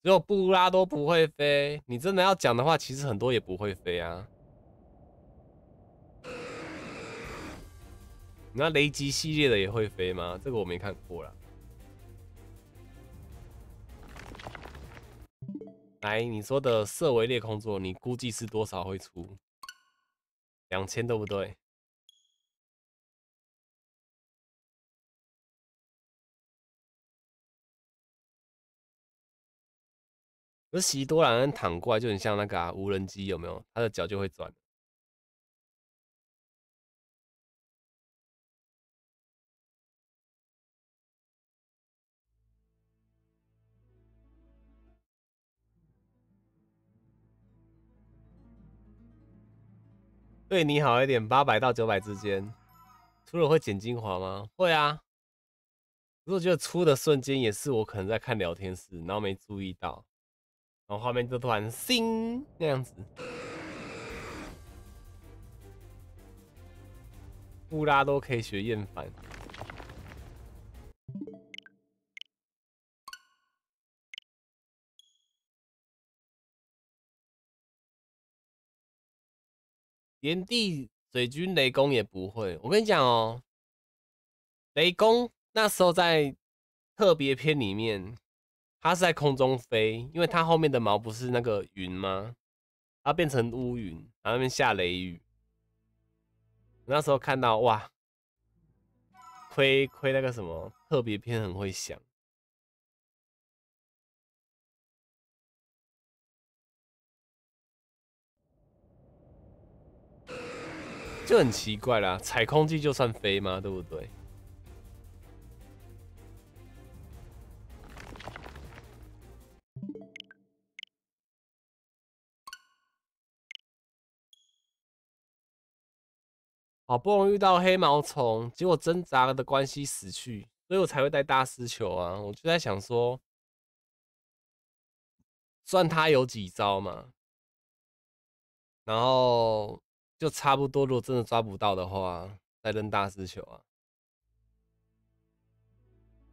只有布拉多不会飞，你真的要讲的话，其实很多也不会飞啊。那雷吉系列的也会飞吗？这个我没看过了。来，你说的色维裂空座，你估计是多少会出？两千对不对？可是喜多兰躺过来就很像那个无人机，有没有？他的脚就会转。对你好一点，八百到九百之间。出了会剪精华吗？会啊。可是我觉得出的瞬间也是我可能在看聊天室，然后没注意到，然后画面就突然星那样子。布拉都可以学厌烦。炎帝、水军、雷公也不会。我跟你讲哦，雷公那时候在特别篇里面，他是在空中飞，因为他后面的毛不是那个云吗？它变成乌云，然后那边下雷雨。那时候看到哇，亏亏那个什么特别篇很会想。就很奇怪啦，踩空气就算飞吗？对不对？好不容易遇到黑毛虫，结果挣扎了的关系死去，所以我才会带大师球啊！我就在想说，算他有几招嘛，然后。就差不多，如果真的抓不到的话，再扔大师球啊。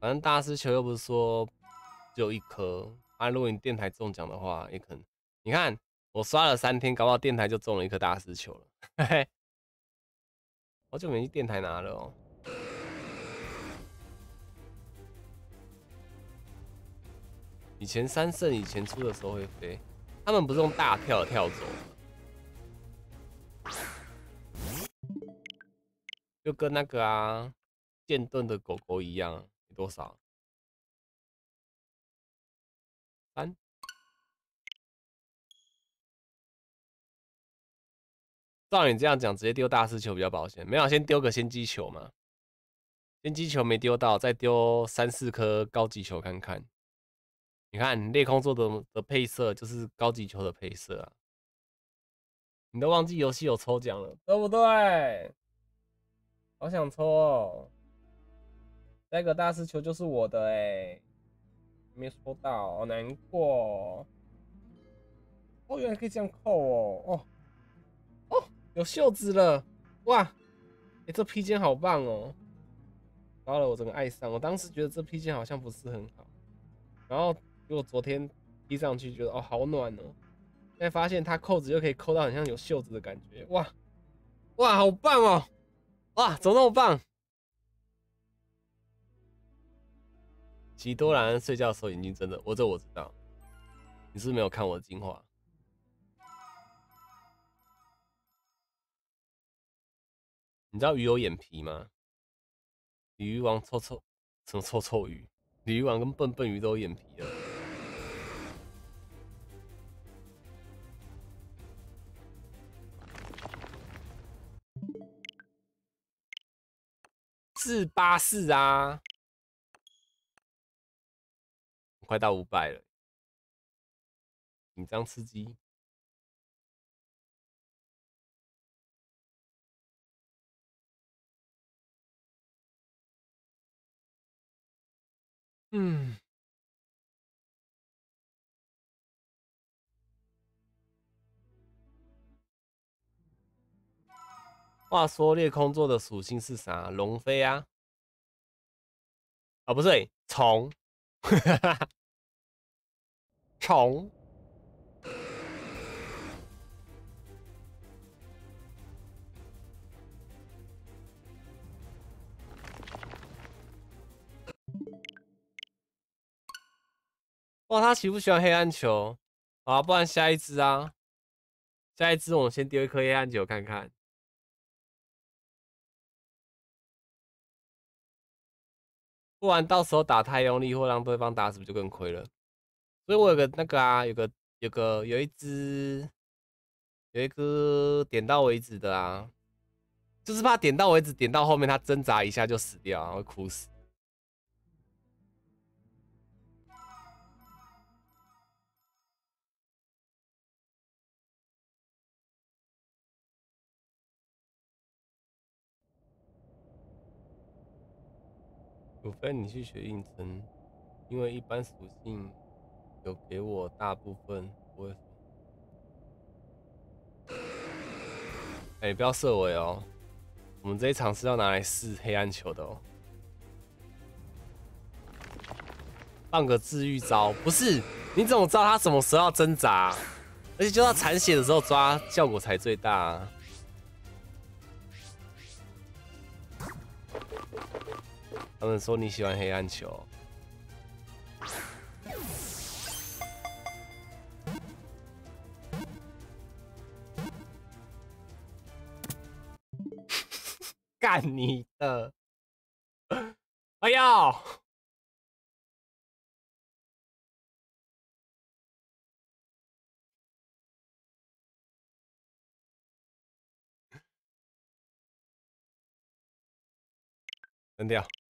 反正大师球又不是说只有一颗，啊，如果你电台中奖的话，也可能。你看我刷了三天，搞不好电台就中了一颗大师球了。<laughs> 嘿嘿，好久没去电台拿了哦。以前三圣以前出的时候会飞，他们不是用大跳跳走。就跟那个啊，剑盾的狗狗一样，多少？三。照你这样讲，直接丢大师球比较保险。没有，先丢个先机球嘛。先机球没丢到，再丢三四颗高级球看看。你看裂空做的的配色就是高级球的配色啊。你都忘记游戏有抽奖了，对不对？好想抽哦！下一个大师球就是我的哎，没抽到，好难过。哦，原来可以这样扣哦！哦哦，有袖子了！哇，哎，这披肩好棒哦！然后我整个爱上，我当时觉得这披肩好像不是很好，然后结果昨天披上去，觉得哦，好暖哦。现在发现它扣子又可以扣到很像有袖子的感觉，哇哇，好棒哦！哇，怎么那么棒？吉多兰睡觉的时候眼睛真的，我这我知道。你是不是没有看我的精华？你知道鱼有眼皮吗？鲤鱼王臭臭什么臭臭鱼？鲤鱼王跟笨笨鱼都有眼皮了。四八四啊，快到五百了，紧张刺激。嗯。话说裂空座的属性是啥？龙飞啊？啊，不对，虫，虫。哇，他喜不喜欢黑暗球？啊，不然下一只啊，下一只我们先丢一颗黑暗球看看。不然到时候打太用力，或让对方打死，不就更亏了？所以我有个那个啊，有个有个有一只，有一个点到为止的啊，就是怕点到为止，点到后面他挣扎一下就死掉，会哭死。除非你去学硬撑，因为一般属性有给我大部分不会。哎、不要射尾哦！我们这一场是要拿来试黑暗球的哦。放个治愈招，不是？你怎么知道他什么时候要挣扎？而且就要残血的时候抓，效果才最大、啊。他们说你喜欢黑暗球，<laughs> 干你的！哎呀！<laughs> 扔掉。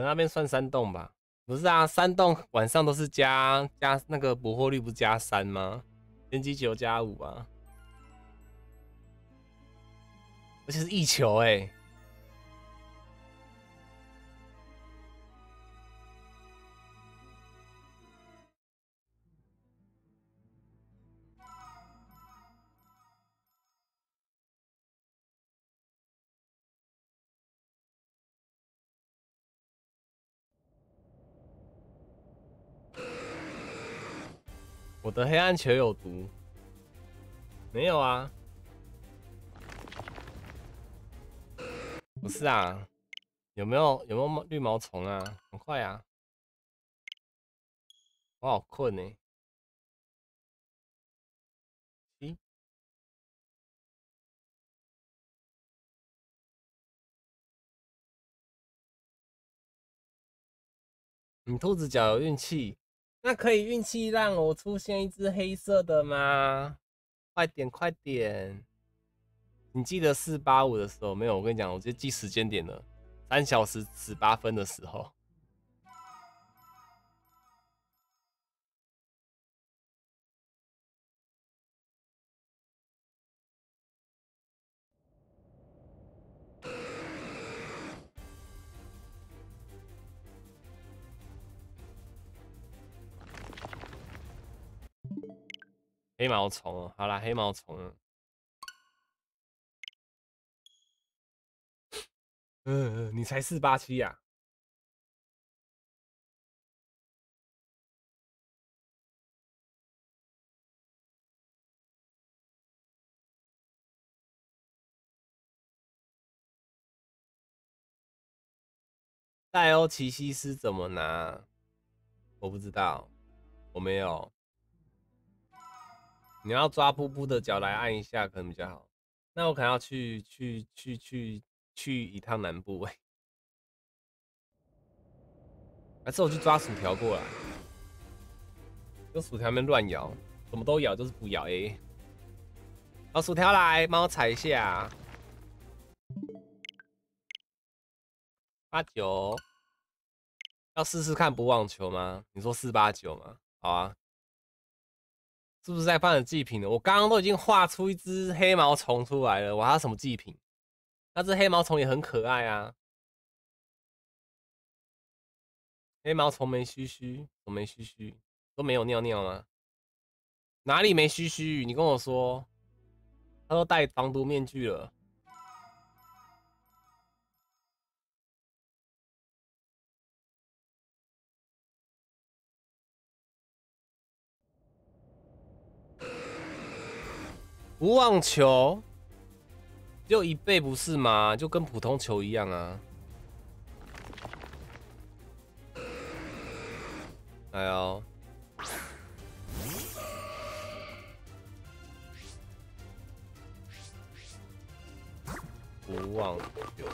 能那边算山洞吧？不是啊，山洞晚上都是加加那个捕获率不是加三吗？连击九加五啊，而且是一球哎、我的黑暗球有毒？没有啊，不是啊，有没有有没有绿毛虫啊？很快啊，我好困呢、欸。你兔子脚有运气。那可以运气让我出现一只黑色的吗？快点快点！你记得四八五的时候没有？我跟你讲，我直接记时间点了，三小时十八分的时候。黑毛虫，好啦，黑毛虫了。<laughs> 呃，你才四八七呀？戴欧奇西斯怎么拿？我不知道，我没有。你要抓布布的脚来按一下，可能比较好。那我可能要去去去去去一趟南部哎、欸，还是我去抓薯条过来？用薯条面乱咬，什么都咬，就是不咬哎、欸。好，薯条来，帮我踩一下。八九，要试试看不网球吗？你说四八九吗？好啊。是不是在放着祭品呢？我刚刚都已经画出一只黑毛虫出来了，我还要什么祭品？那只黑毛虫也很可爱啊。黑毛虫没嘘嘘，我没嘘嘘，都没有尿尿吗？哪里没嘘嘘？你跟我说，他都戴防毒面具了。无网球就一倍不是吗？就跟普通球一样啊。哎呦，无网球，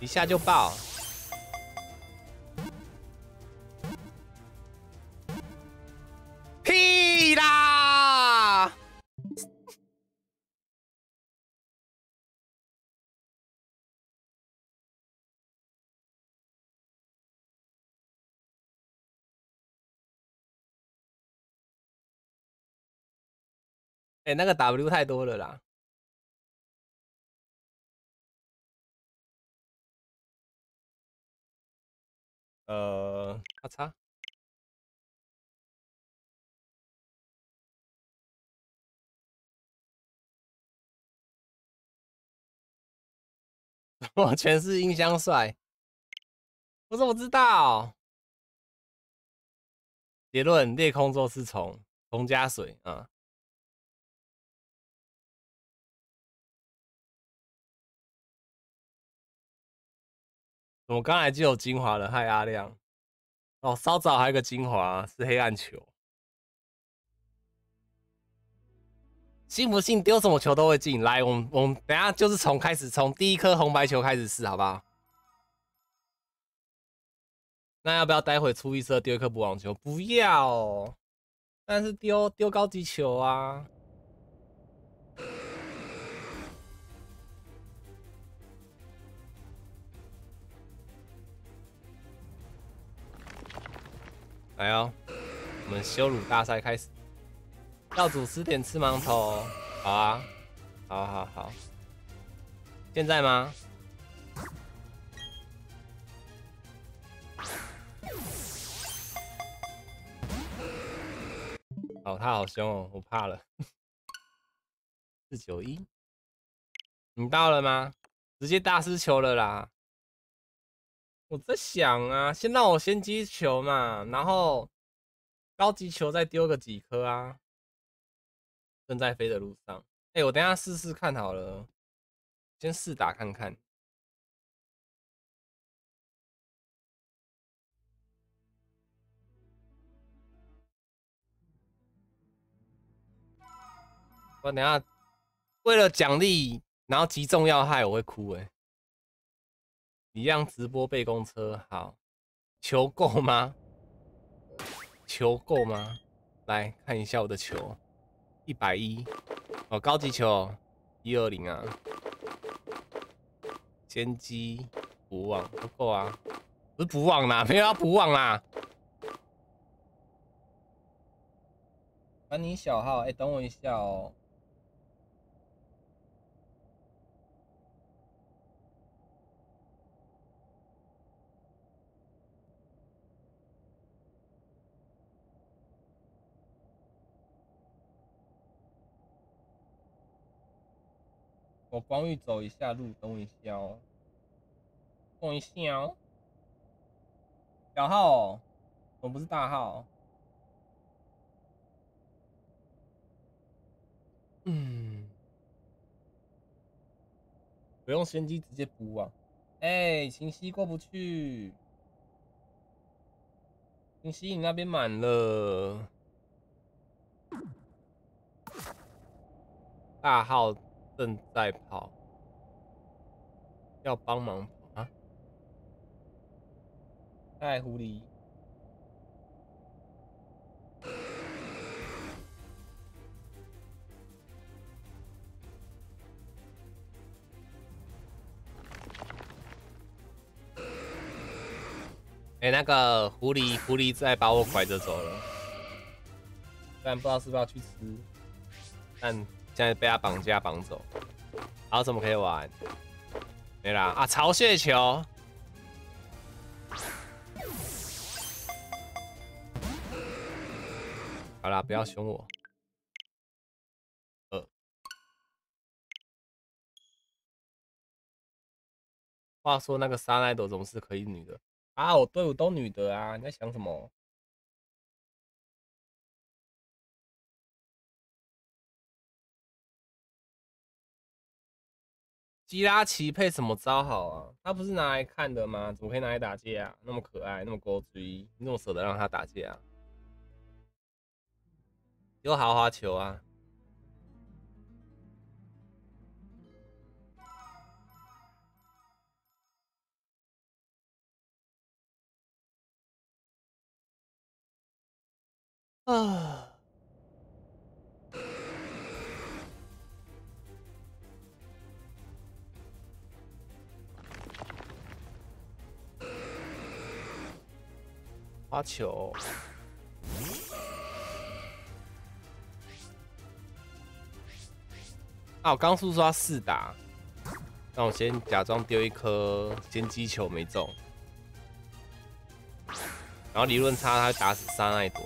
一下就爆。哎，那个 W 太多了啦。呃，咔嚓。<laughs> 我全是音箱帅，我怎么知道？结论：裂空座是虫，虫加水啊。我刚才就有精华了，嗨阿亮。哦，稍早还有个精华是黑暗球。信不信丢什么球都会进来？我们我们等下就是从开始从第一颗红白球开始试，好不好？那要不要待会出一色丢一颗补网球？不要，但是丢丢高级球啊！来哦，我们羞辱大赛开始。要主十点吃馒头，好啊，好好好，现在吗？哦，他好凶哦，我怕了。四九一，你到了吗？直接大师球了啦！我在想啊，先让我先击球嘛，然后高级球再丢个几颗啊。正在飞的路上，哎，我等下试试看好了，先试打看看。我等下为了奖励，然后击中要害，我会哭哎。一样直播背公车，好，球够吗？球够吗？来看一下我的球。一百一哦，高级球一二零啊，先机补网不够啊，不是补网啦，没有要补网啦。安妮小号，哎，等我一下哦。我光遇走一下路，等我一下哦，等一下哦。小号，我不是大号。嗯，不用先机直接补啊。哎，清溪过不去，清溪你那边满了，大号。正在跑，要帮忙啊！爱狐狸，哎，那个狐狸，狐狸在把我拐着走了，但不知道是不是要去吃，但。现在被他绑架绑走，还有什么可以玩？没啦啊！巢穴球，好啦，不要凶我。话说那个沙奈朵总是可以女的啊？我队伍都女的啊？你在想什么？基拉奇配什么招好啊？他不是拿来看的吗？怎么可以拿来打架啊？那么可爱，那么高追，你怎么舍得让他打架啊？有豪华球啊！<sighs> 啊！花球，啊，我刚叔说要四打，那我先假装丢一颗先击球没中，然后理论差，他会打死沙奈朵。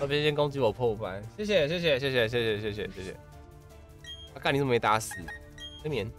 那边先攻击我破班，谢谢谢谢谢谢谢谢谢谢谢谢。他看你怎么没打死，催眠。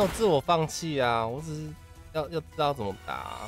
没有自我放弃啊，我只是要要知道怎么打。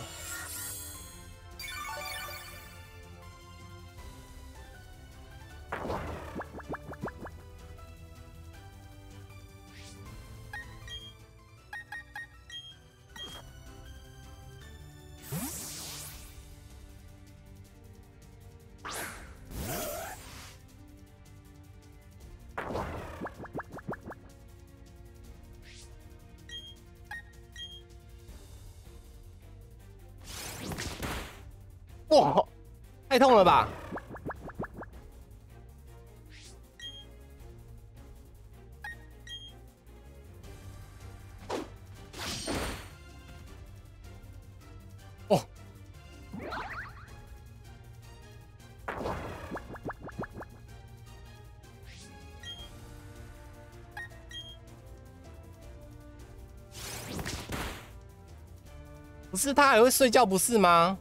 是他还会睡觉不是吗？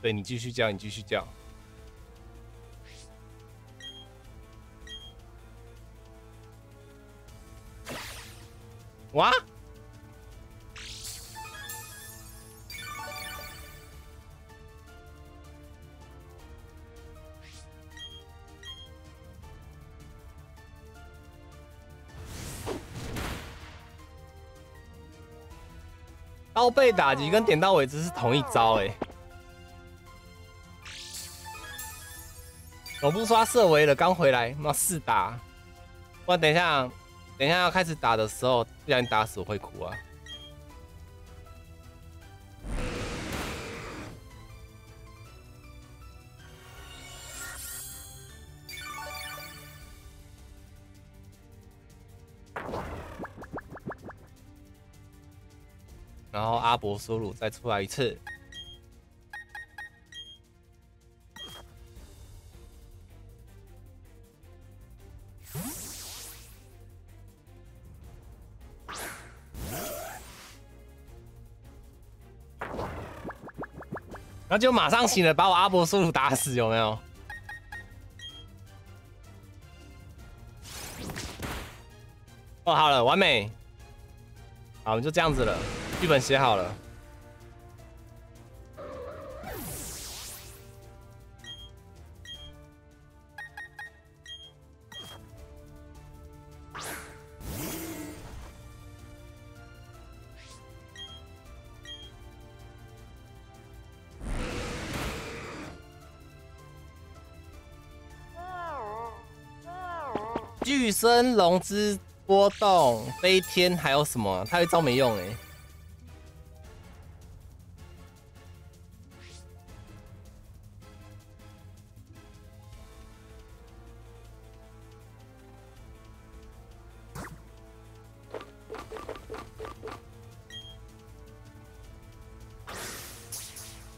对你继续叫，你继续叫。被打击跟点到为止是同一招哎。我不刷设围了，刚回来，妈四打，我等一下，等一下要开始打的时候，不小心打死我会哭啊。后阿伯苏鲁再出来一次。然后就马上醒了，把我阿伯叔叔打死，有没有？哦，好了，完美。好，我们就这样子了，剧本写好了。生龙之波动飞天还有什么？他一招没用哎。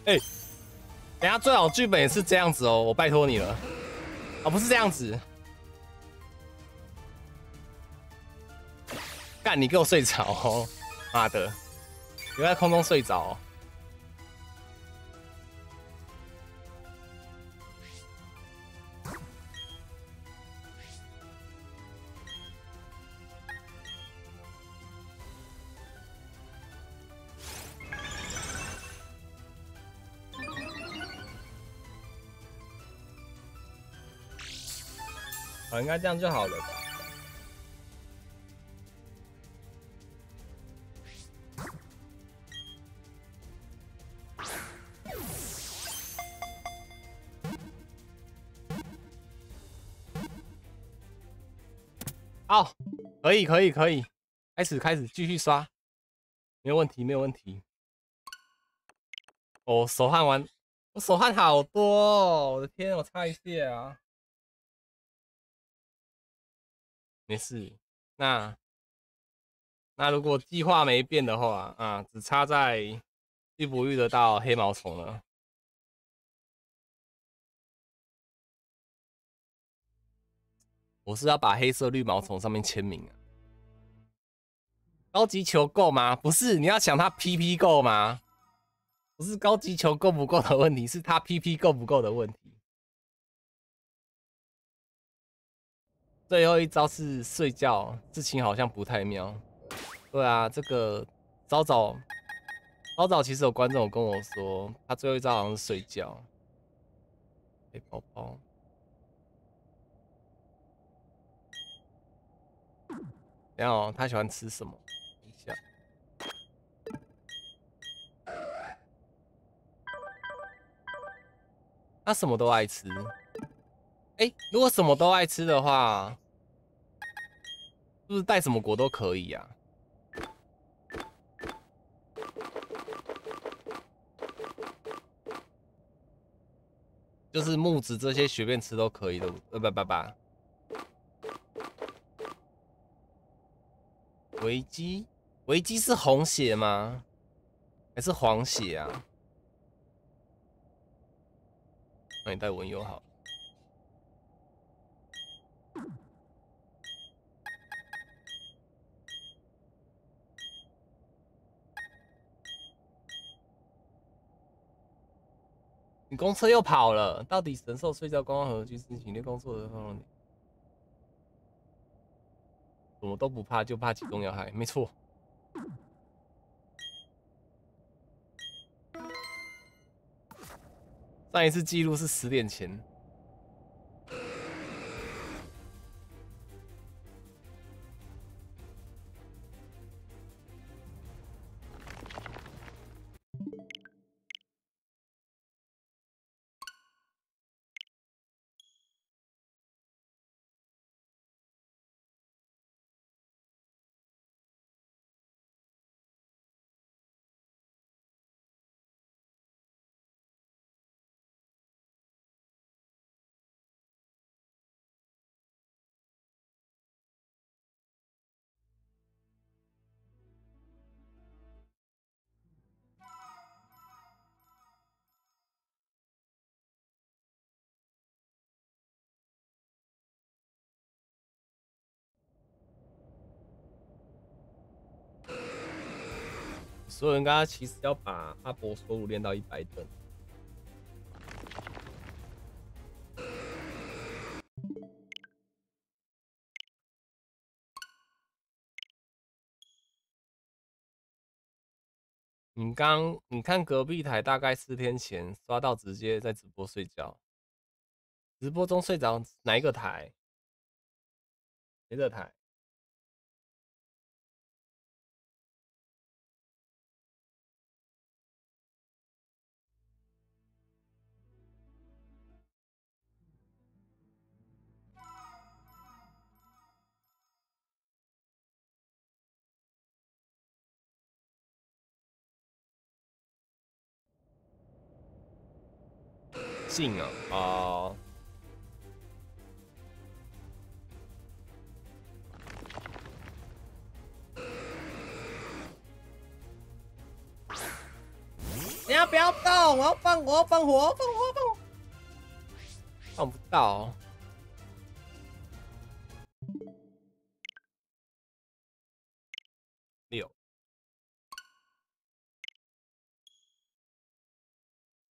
哎，等下最好剧本也是这样子哦，我拜托你了。啊，不是这样子。干，你给我睡着哦！妈的，留在空中睡着。啊应该这样就好了吧？可以，可以，可以，开始，开始，继续刷，没有问题，没有问题。我手汗完，我手汗好多哦，我的天，我擦一下啊。没事，那那如果计划没变的话啊，只差在遇不遇得到黑毛虫了。我是要把黑色绿毛虫上面签名啊。高级球够吗？不是，你要想他 PP 够吗？不是高级球够不够的问题，是他 PP 够不够的问题。最后一招是睡觉，事情好像不太妙。对啊，这个早早早早其实有观众跟我说，他最后一招好像是睡觉。黑包包，然后他喜欢吃什么？他什么都爱吃。哎，如果什么都爱吃的话，是不是带什么果都可以呀？就是木子这些随便吃都可以的，呃，不不不。维基，维基是红血吗？还是黄血啊？那你带文友好。你公车又跑了，到底神兽睡觉光和去申请列工作的方向？什么都不怕，就怕启动要害，没错。上一次记录是十点前。所有人刚刚其实要把阿伯收入练到一百等。你刚你看隔壁台大概四天前刷到直接在直播睡觉，直播中睡着哪一个台？哪个台？信啊！啊！你！要不要动？我要放，我要放火，我放火，我放火，放不到。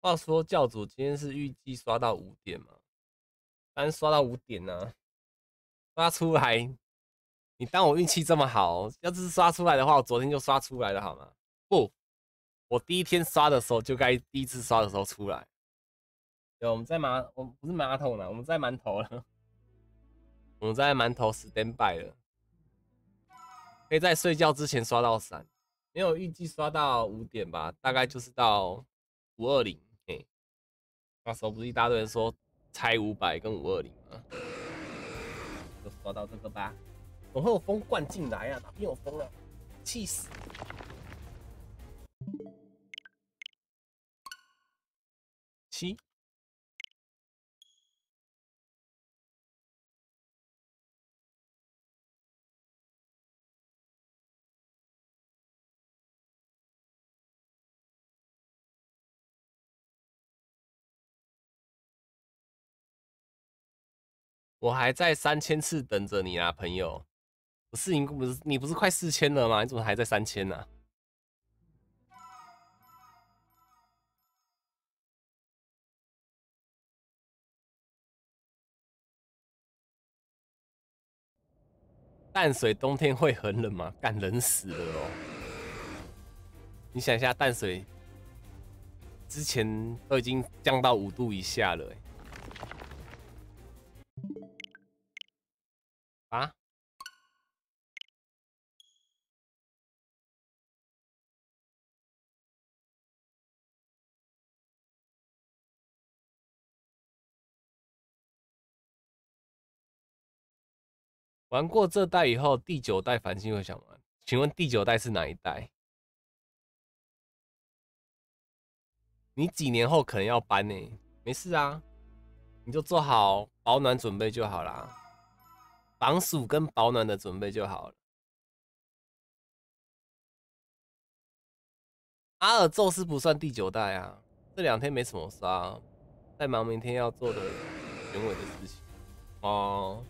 话说教主今天是预计刷到五点吗？当然刷到五点呢、刷出来，你当我运气这么好？要是刷出来的话，我昨天就刷出来了好吗？不，我第一天刷的时候就该第一次刷的时候出来。对，我们在马，我不是马桶了，我们在馒头了，我们在馒头 stand by 了，可以在睡觉之前刷到三，没有预计刷到五点吧，大概就是到五二零。嘿，那时候不是一大堆人说拆五百跟五二零吗？<laughs> 就刷到这个吧。怎么会有风灌进来啊？哪边有风啊？气死！七。我还在三千次等着你啊，朋友。不是你不是你不是快四千了吗？你怎么还在三千呢？淡水冬天会很冷吗？干冷死了哦！你想一下，淡水之前都已经降到五度以下了、欸，啊？玩过这代以后，第九代繁星会想玩。请问第九代是哪一代？你几年后可能要搬呢、没事啊，你就做好保暖准备就好啦，防暑跟保暖的准备就好了。阿尔宙斯不算第九代啊，这两天没什么刷，在忙明天要做的原委的事情哦。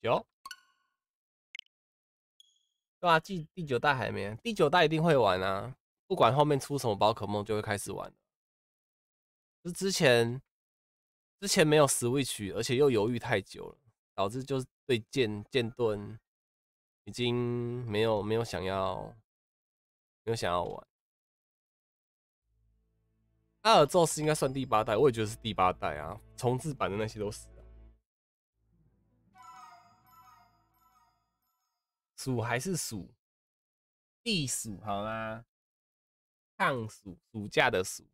有，对啊，第第九代还没，第九代一定会玩啊，不管后面出什么宝可梦就会开始玩。就之前之前没有 Switch，而且又犹豫太久了，导致就是对剑剑盾已经没有没有想要没有想要玩。阿尔宙斯应该算第八代，我也觉得是第八代啊，重置版的那些都死了。鼠还是鼠，避暑好吗？抗暑，暑假的暑。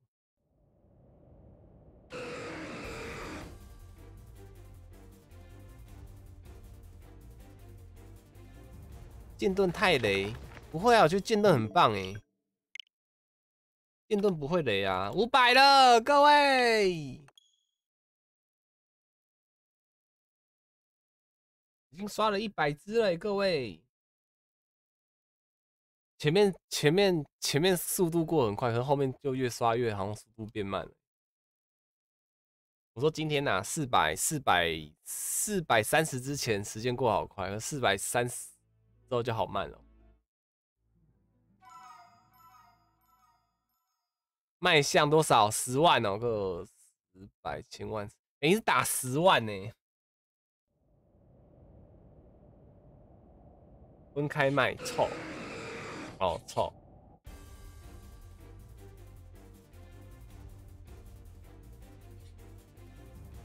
剑盾太雷，不会啊，我觉得剑盾很棒哎。剑盾不会雷啊，五百了，各位，已经刷了一百只了，各位。前面前面前面速度过很快，可是后面就越刷越好像速度变慢了。我说今天呐、啊，四百四百四百三十之前时间过好快，四百三十之后就好慢了。卖相多少？十万哦，个十百千万，你是打十万呢？分开卖，臭。哦，操！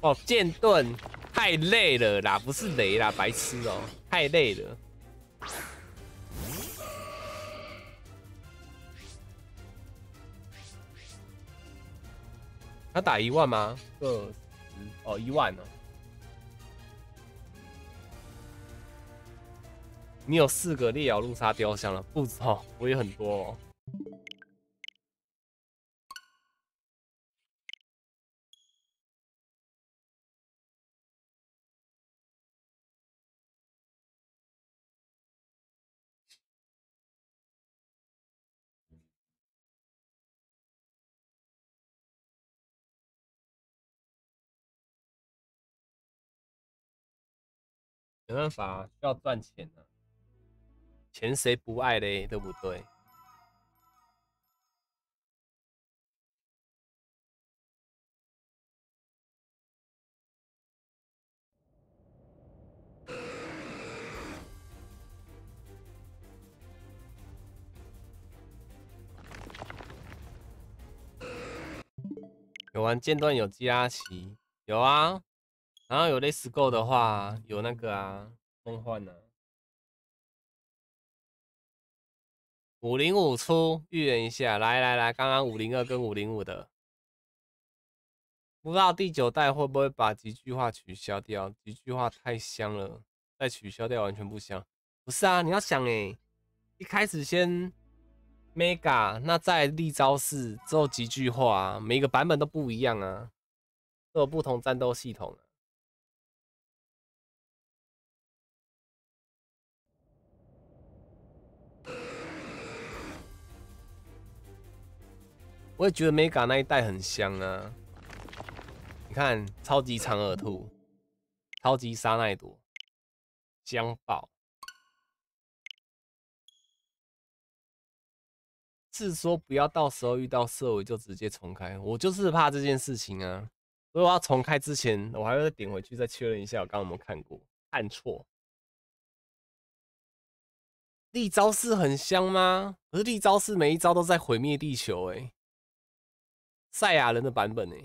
哦，剑盾太累了啦，不是雷啦，白痴哦、太累了。他打一万吗？二十哦，一万哦、你有四个烈瑶路杀雕像了，不知道，我也很多、哦。没办法，需要赚钱啊，钱谁不爱嘞？对不对？有玩剑段有加奇，有啊，然后有类似购的话，有那个啊，梦幻呢，五零五出预言一下，来来来，刚刚五零二跟五零五的，不知道第九代会不会把极句话取消掉？极句话太香了，再取消掉完全不香。不是啊，你要想哎，一开始先。mega，那再立招式之后几句话，每个版本都不一样啊，都有不同战斗系统。我也觉得 mega 那一代很香啊，你看超级长耳兔，超级沙奈朵，香爆。是说不要到时候遇到社尾就直接重开，我就是怕这件事情啊。所以我要重开之前，我还要再点回去再确认一下我刚刚有没有看过，按错。立招式很香吗？可是立招式每一招都在毁灭地球哎，赛亚人的版本呢。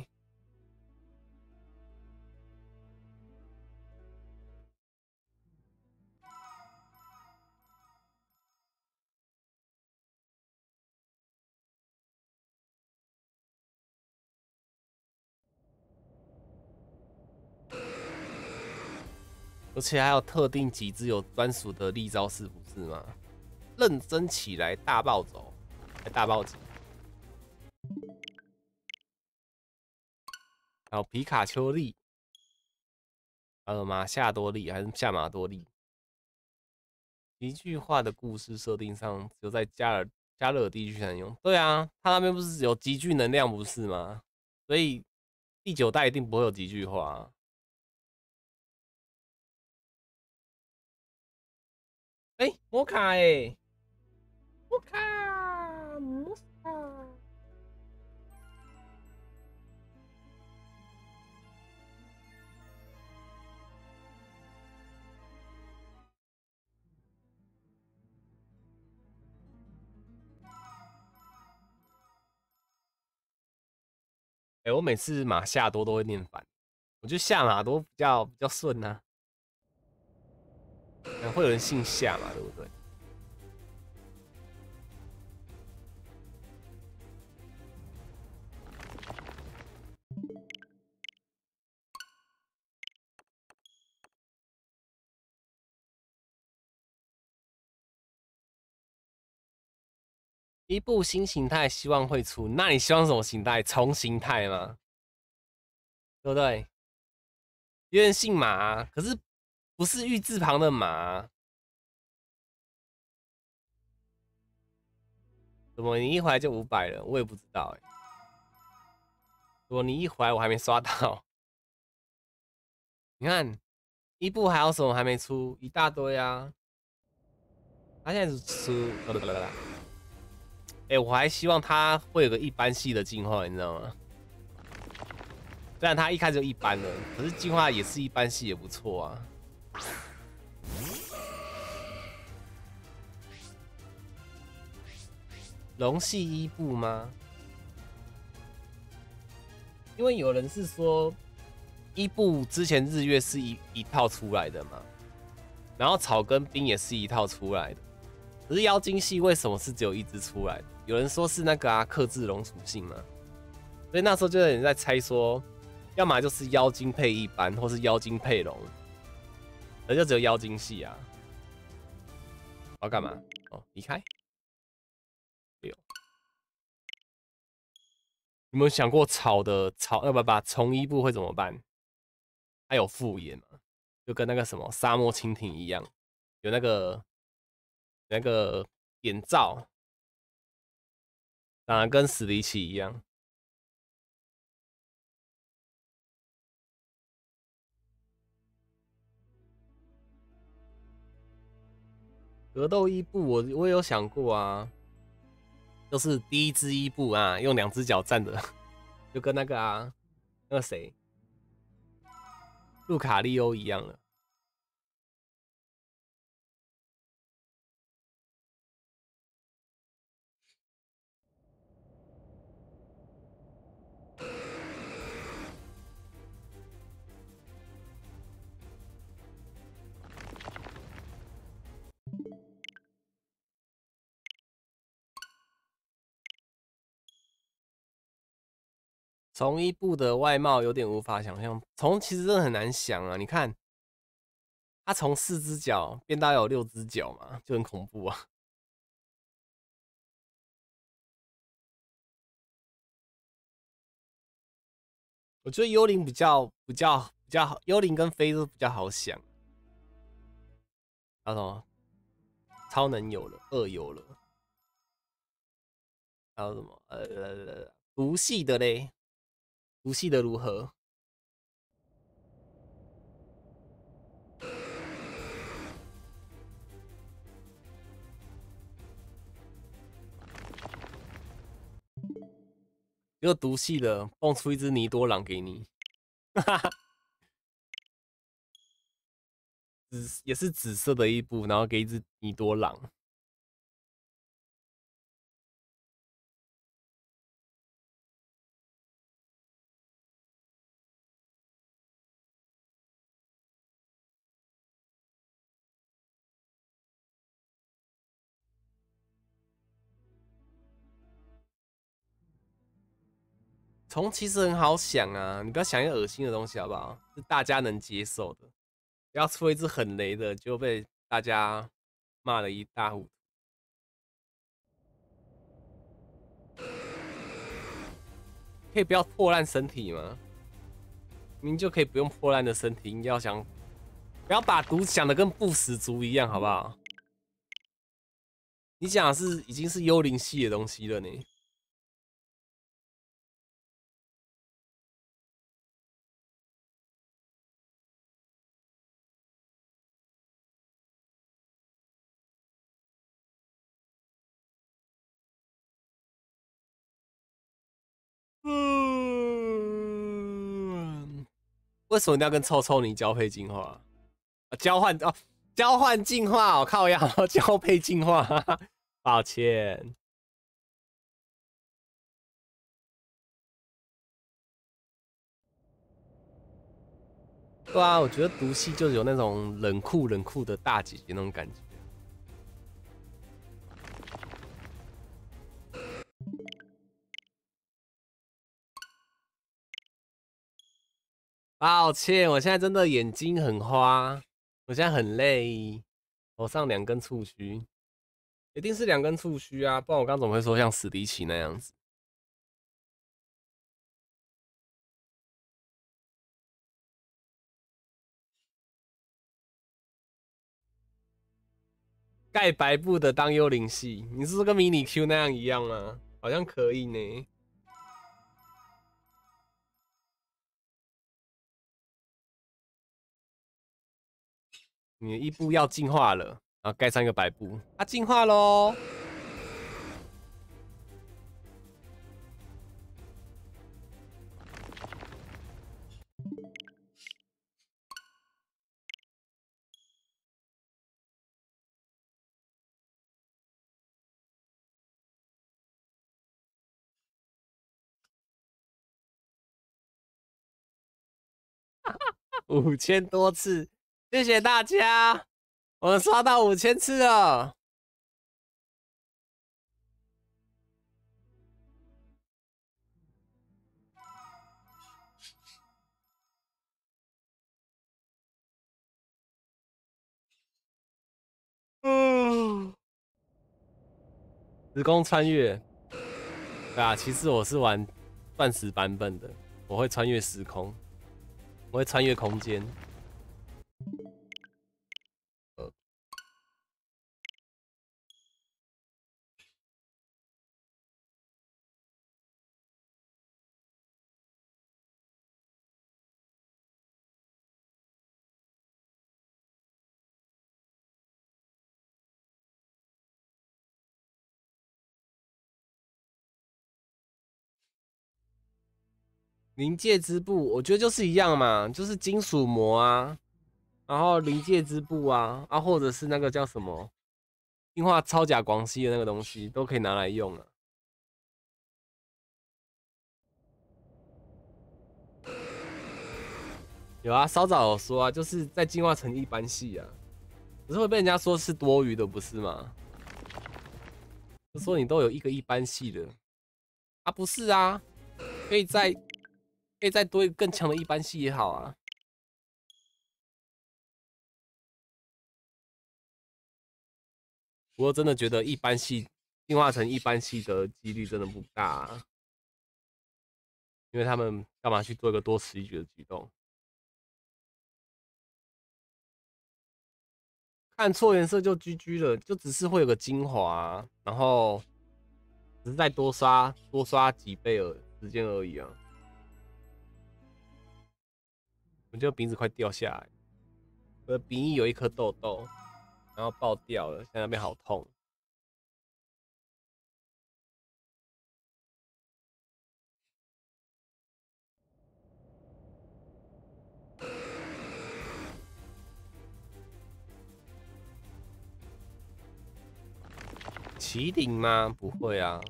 而且还有特定几只有专属的立招式，不是吗？认真起来，大暴走，大暴走。还有皮卡丘利，还有马夏多利还是夏马多利？一句话的故事设定上，只有在加尔加勒尔地区才能用。对啊，他那边不是有极具能量，不是吗？所以第九代一定不会有极具化。哎，摩卡哎，摩卡我每次马下多都会念反，我觉得下马多比较比较顺啊。会有人姓夏嘛？对不对？一部新形态希望会出，那你希望什么形态？重形态吗？对不对？有人姓马，可是。不是玉字旁的马，怎么你一回来就五百了？我也不知道哎。怎么你一回来我还没刷到？你看，一部还有什么还没出？一大堆啊！他现在是出，哎，我还希望他会有个一般系的进化，你知道吗？虽然他一开始就一般了，可是进化也是一般系也不错啊。龙系伊布吗？因为有人是说伊布之前日月是一一套出来的嘛，然后草跟冰也是一套出来的，可是妖精系为什么是只有一只出来？有人说是那个啊克制龙属性嘛，所以那时候就有人在猜说，要么就是妖精配一般，或是妖精配龙。那就只有妖精系啊！我要干嘛？哦，离开。有。有没有想过草的草？要不把从一部会怎么办？它有复眼嘛？就跟那个什么沙漠蜻蜓一样，有那个那个眼罩，长得跟史迪奇一样。格斗伊布，我我有想过啊，就是第一只伊布啊，用两只脚站的，就跟那个啊，那个谁，路卡利欧一样了。从一部的外貌有点无法想象，从其实真的很难想啊！你看，他从四只脚变到有六只脚嘛，就很恐怖啊。<laughs> 我觉得幽灵比较比较比较好，幽灵跟飞都比较好想。还有什么？超能有了，二有了，还有什么？呃，毒系的嘞。毒系的如何？一个毒系的蹦出一只尼多狼给你，哈 <laughs> 哈紫也是紫色的一部，然后给一只尼多狼。虫其实很好想啊，你不要想一个恶心的东西好不好？是大家能接受的，不要出一只很雷的就被大家骂了一大糊涂。可以不要破烂身体吗？明就可以不用破烂的身体，你要想不要把毒想的跟不死族一样好不好？你讲的是已经是幽灵系的东西了呢。为什么你要跟臭臭泥交配进化？交换哦，交换进化，我靠呀，<laughs> 交配进化，<laughs> 抱歉。对啊，我觉得毒系就是有那种冷酷冷酷的大姐姐那种感觉。抱歉，我现在真的眼睛很花，我现在很累，头上两根触须，一定是两根触须啊，不然我刚怎么会说像史迪奇那样子？盖白布的当幽灵系，你是不是跟迷你 Q 那样一样吗？好像可以呢。你的伊布要进化了，然后盖上一个白布，它进化喽！五千多次。谢谢大家，我们刷到五千次了。嗯，时空穿越，对啊，其实我是玩钻石版本的，我会穿越时空，我会穿越空间。临界织布，我觉得就是一样嘛，就是金属膜啊，然后临界织布啊，啊，或者是那个叫什么，净化超甲广西的那个东西，都可以拿来用啊。有啊，稍早有说啊，就是在进化成一般系啊，只是会被人家说是多余的，不是吗？就说你都有一个一般系的，啊，不是啊，可以在可以再多一个更强的一般系也好啊。不过真的觉得一般系进化成一般系的几率真的不大、啊，因为他们干嘛去做一个多此一举的举动？看错颜色就 GG 了，就只是会有个精华、然后只是再多刷多刷几倍而时间而已啊。我觉得鼻子快掉下来，我的鼻翼有一颗痘痘，然后爆掉了，现在那边好痛。麒麟吗？不会啊。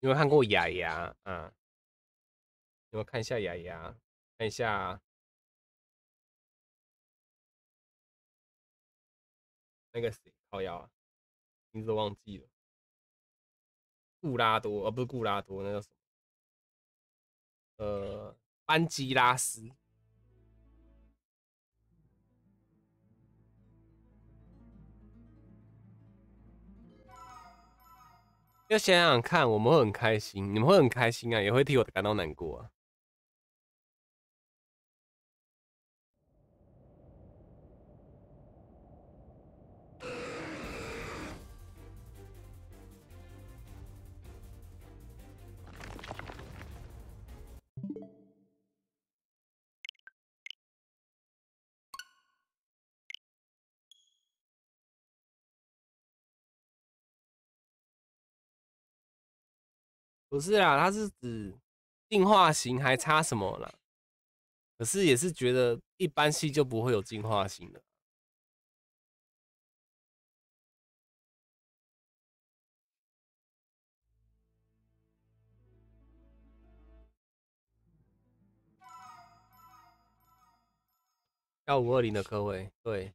有没有看过雅雅？啊，有没有看一下雅雅？看一下那个谁，靠腰啊，名字都忘记了。固拉多，呃，不是固拉多，那叫什么？呃，班吉拉斯。要想想看，我们会很开心，你们会很开心啊，也会替我感到难过啊。不是啦，它是指进化型还差什么啦？可是也是觉得一般系就不会有进化型的。幺五二零的各位，对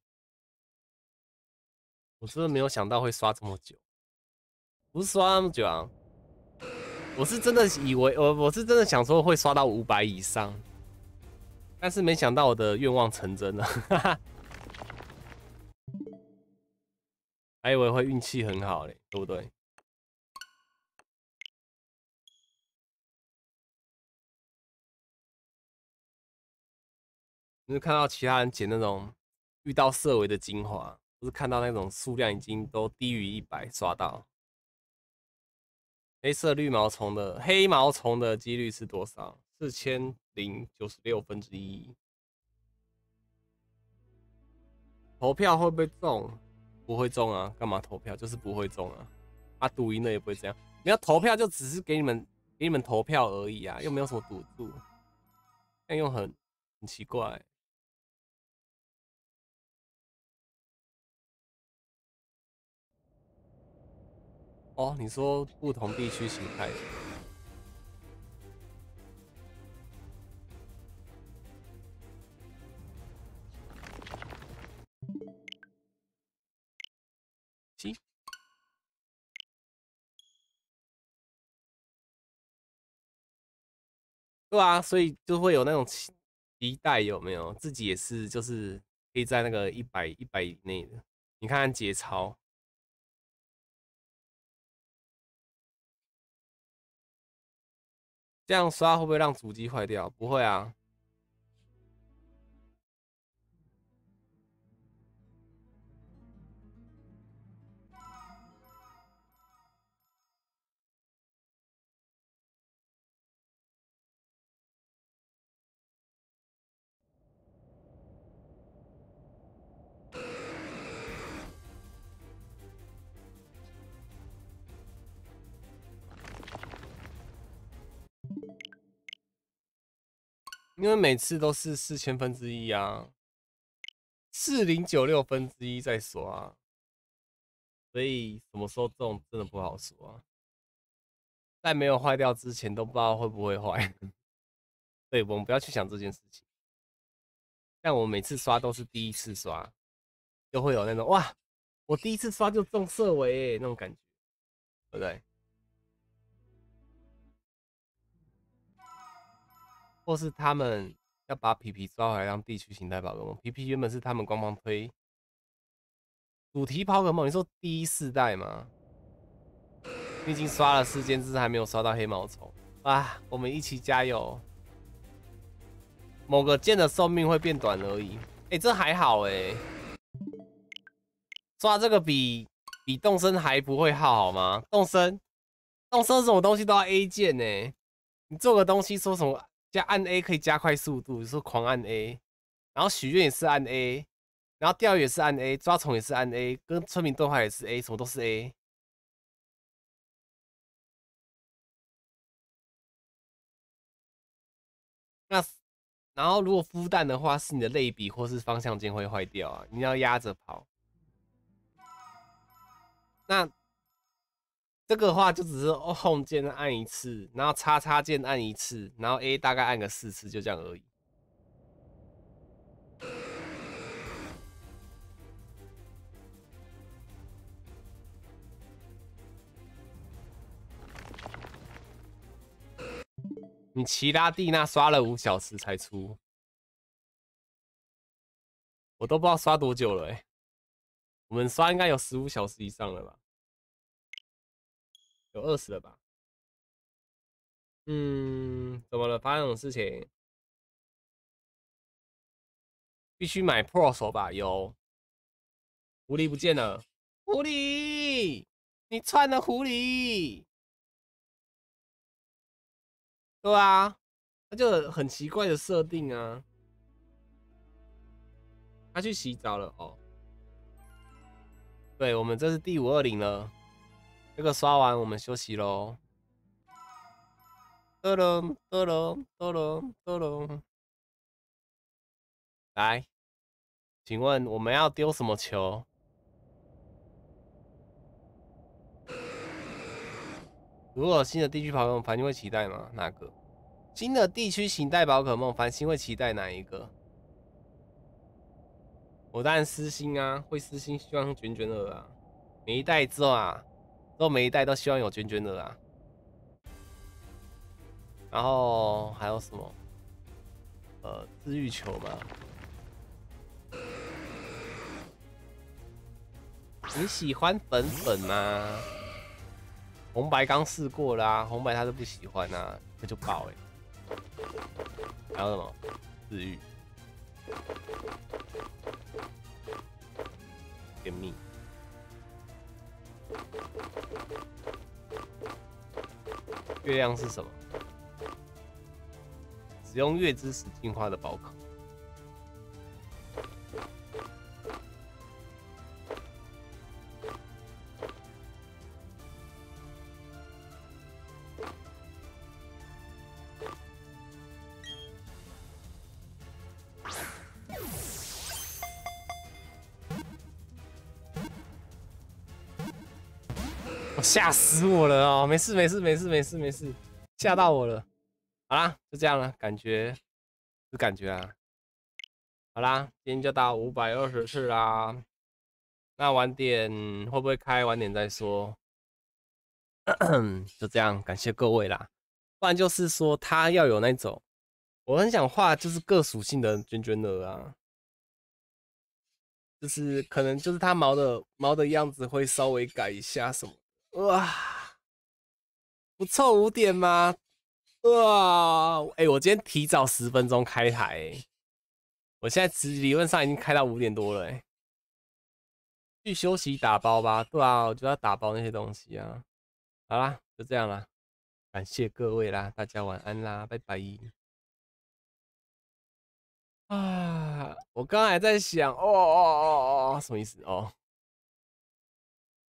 我真的没有想到会刷这么久，不是刷那么久啊。我是真的以为我我是真的想说会刷到五百以上，但是没想到我的愿望成真了，哈哈，还以为会运气很好嘞，对不对？就是看到其他人捡那种遇到色违的精华，不是看到那种数量已经都低于一百刷到。黑色绿毛虫的黑毛虫的几率是多少？四千零九十六分之一。投票会不会中？不会中啊！干嘛投票？就是不会中啊！啊，赌赢了也不会这样。你要投票就只是给你们给你们投票而已啊，又没有什么赌注，但又很很奇怪。哦，你说不同地区形态，七，对啊，所以就会有那种期期待，有没有？自己也是，就是可以在那个一百一百以内的。你看看节操。这样刷会不会让主机坏掉？不会啊。因为每次都是四千分之一啊，四零九六分之一在刷，所以什么时候中真的不好说啊。在没有坏掉之前都不知道会不会坏，<laughs> 对我们不要去想这件事情。但我每次刷都是第一次刷，就会有那种哇，我第一次刷就中色尾那种感觉，对不对？或是他们要把皮皮抓回来当地区形态宝可梦。皮皮原本是他们官方推主题宝可梦，你说第一世代吗？你已经刷了四件，只是还没有刷到黑毛虫啊！我们一起加油。某个剑的寿命会变短而已。哎，这还好哎。刷这个比比动身还不会耗好吗？动身，动身什么东西都要 A 键呢。你做个东西说什么？加按 A 可以加快速度，你说狂按 A，然后许愿也是按 A，然后钓鱼也是按 A，抓虫也是按 A，跟村民对话也是 A，什么都是 A。那然后如果孵蛋的话，是你的类比或是方向键会坏掉啊，你要压着跑。那这个话就只是 Home 键按一次，然后叉叉键按一次，然后 A 大概按个四次，就这样而已。你奇拉蒂娜刷了五小时才出，我都不知道刷多久了哎。我们刷应该有十五小时以上了吧？有二十了吧？嗯，怎么了？发生什么事情？必须买 Pro 手把，有。狐狸不见了，狐狸，你串了狐狸。对啊，他就很奇怪的设定啊。他去洗澡了哦。对，我们这是第五二零了。这个刷完，我们休息喽。咚咚咚咚咚咚咚。来，请问我们要丢什么球？如果新的地区宝可梦，繁星会期待吗？哪个？新的地区形态宝可梦，繁星会期待哪一个？我当然私心啊，会私心希望卷卷耳啊，每一代之后啊。都每一代都希望有娟娟的啦，然后还有什么？呃，治愈球吗。你喜欢粉粉吗？红白刚试过啦，红白他都不喜欢啊，那就爆哎。还有什么？治愈。甜蜜。月亮是什么？使用月之石进化的宝可。吓死我了哦！没事没事没事没事没事，吓到我了。好啦，就这样了，感觉是感觉啊。好啦，今天就到五百二十次啦。那晚点会不会开？晚点再说。<clears throat> 就这样，感谢各位啦。不然就是说他要有那种，我很想画就是各属性的娟娟的啊，就是可能就是它毛的毛的样子会稍微改一下什么。哇，不凑五点吗？哇，哎，我今天提早十分钟开台，我现在理论上已经开到五点多了，哎，去休息打包吧。对啊，我就要打包那些东西啊。好啦，就这样啦，感谢各位啦，大家晚安啦，拜拜。啊，我刚才在想，哦哦哦哦，什么意思？哦，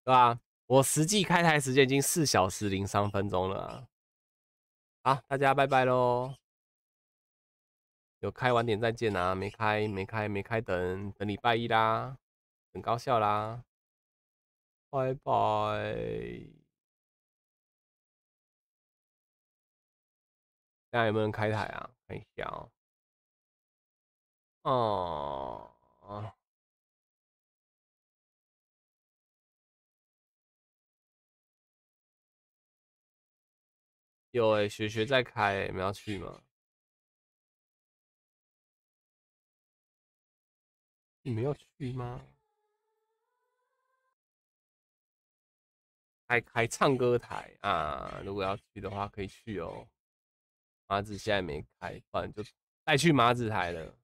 对吧？我实际开台时间已经四小时零三分钟了，好，大家拜拜喽。有开晚点再见啊，没开没开没开，等等礼拜一啦，等高校啦，拜拜。大家有没有人开台啊？看一下哦。哦。有哎，学学在开，你们要去吗？你们要去吗？开开唱歌台啊！如果要去的话，可以去哦。麻子现在没开，不然就带去麻子台了。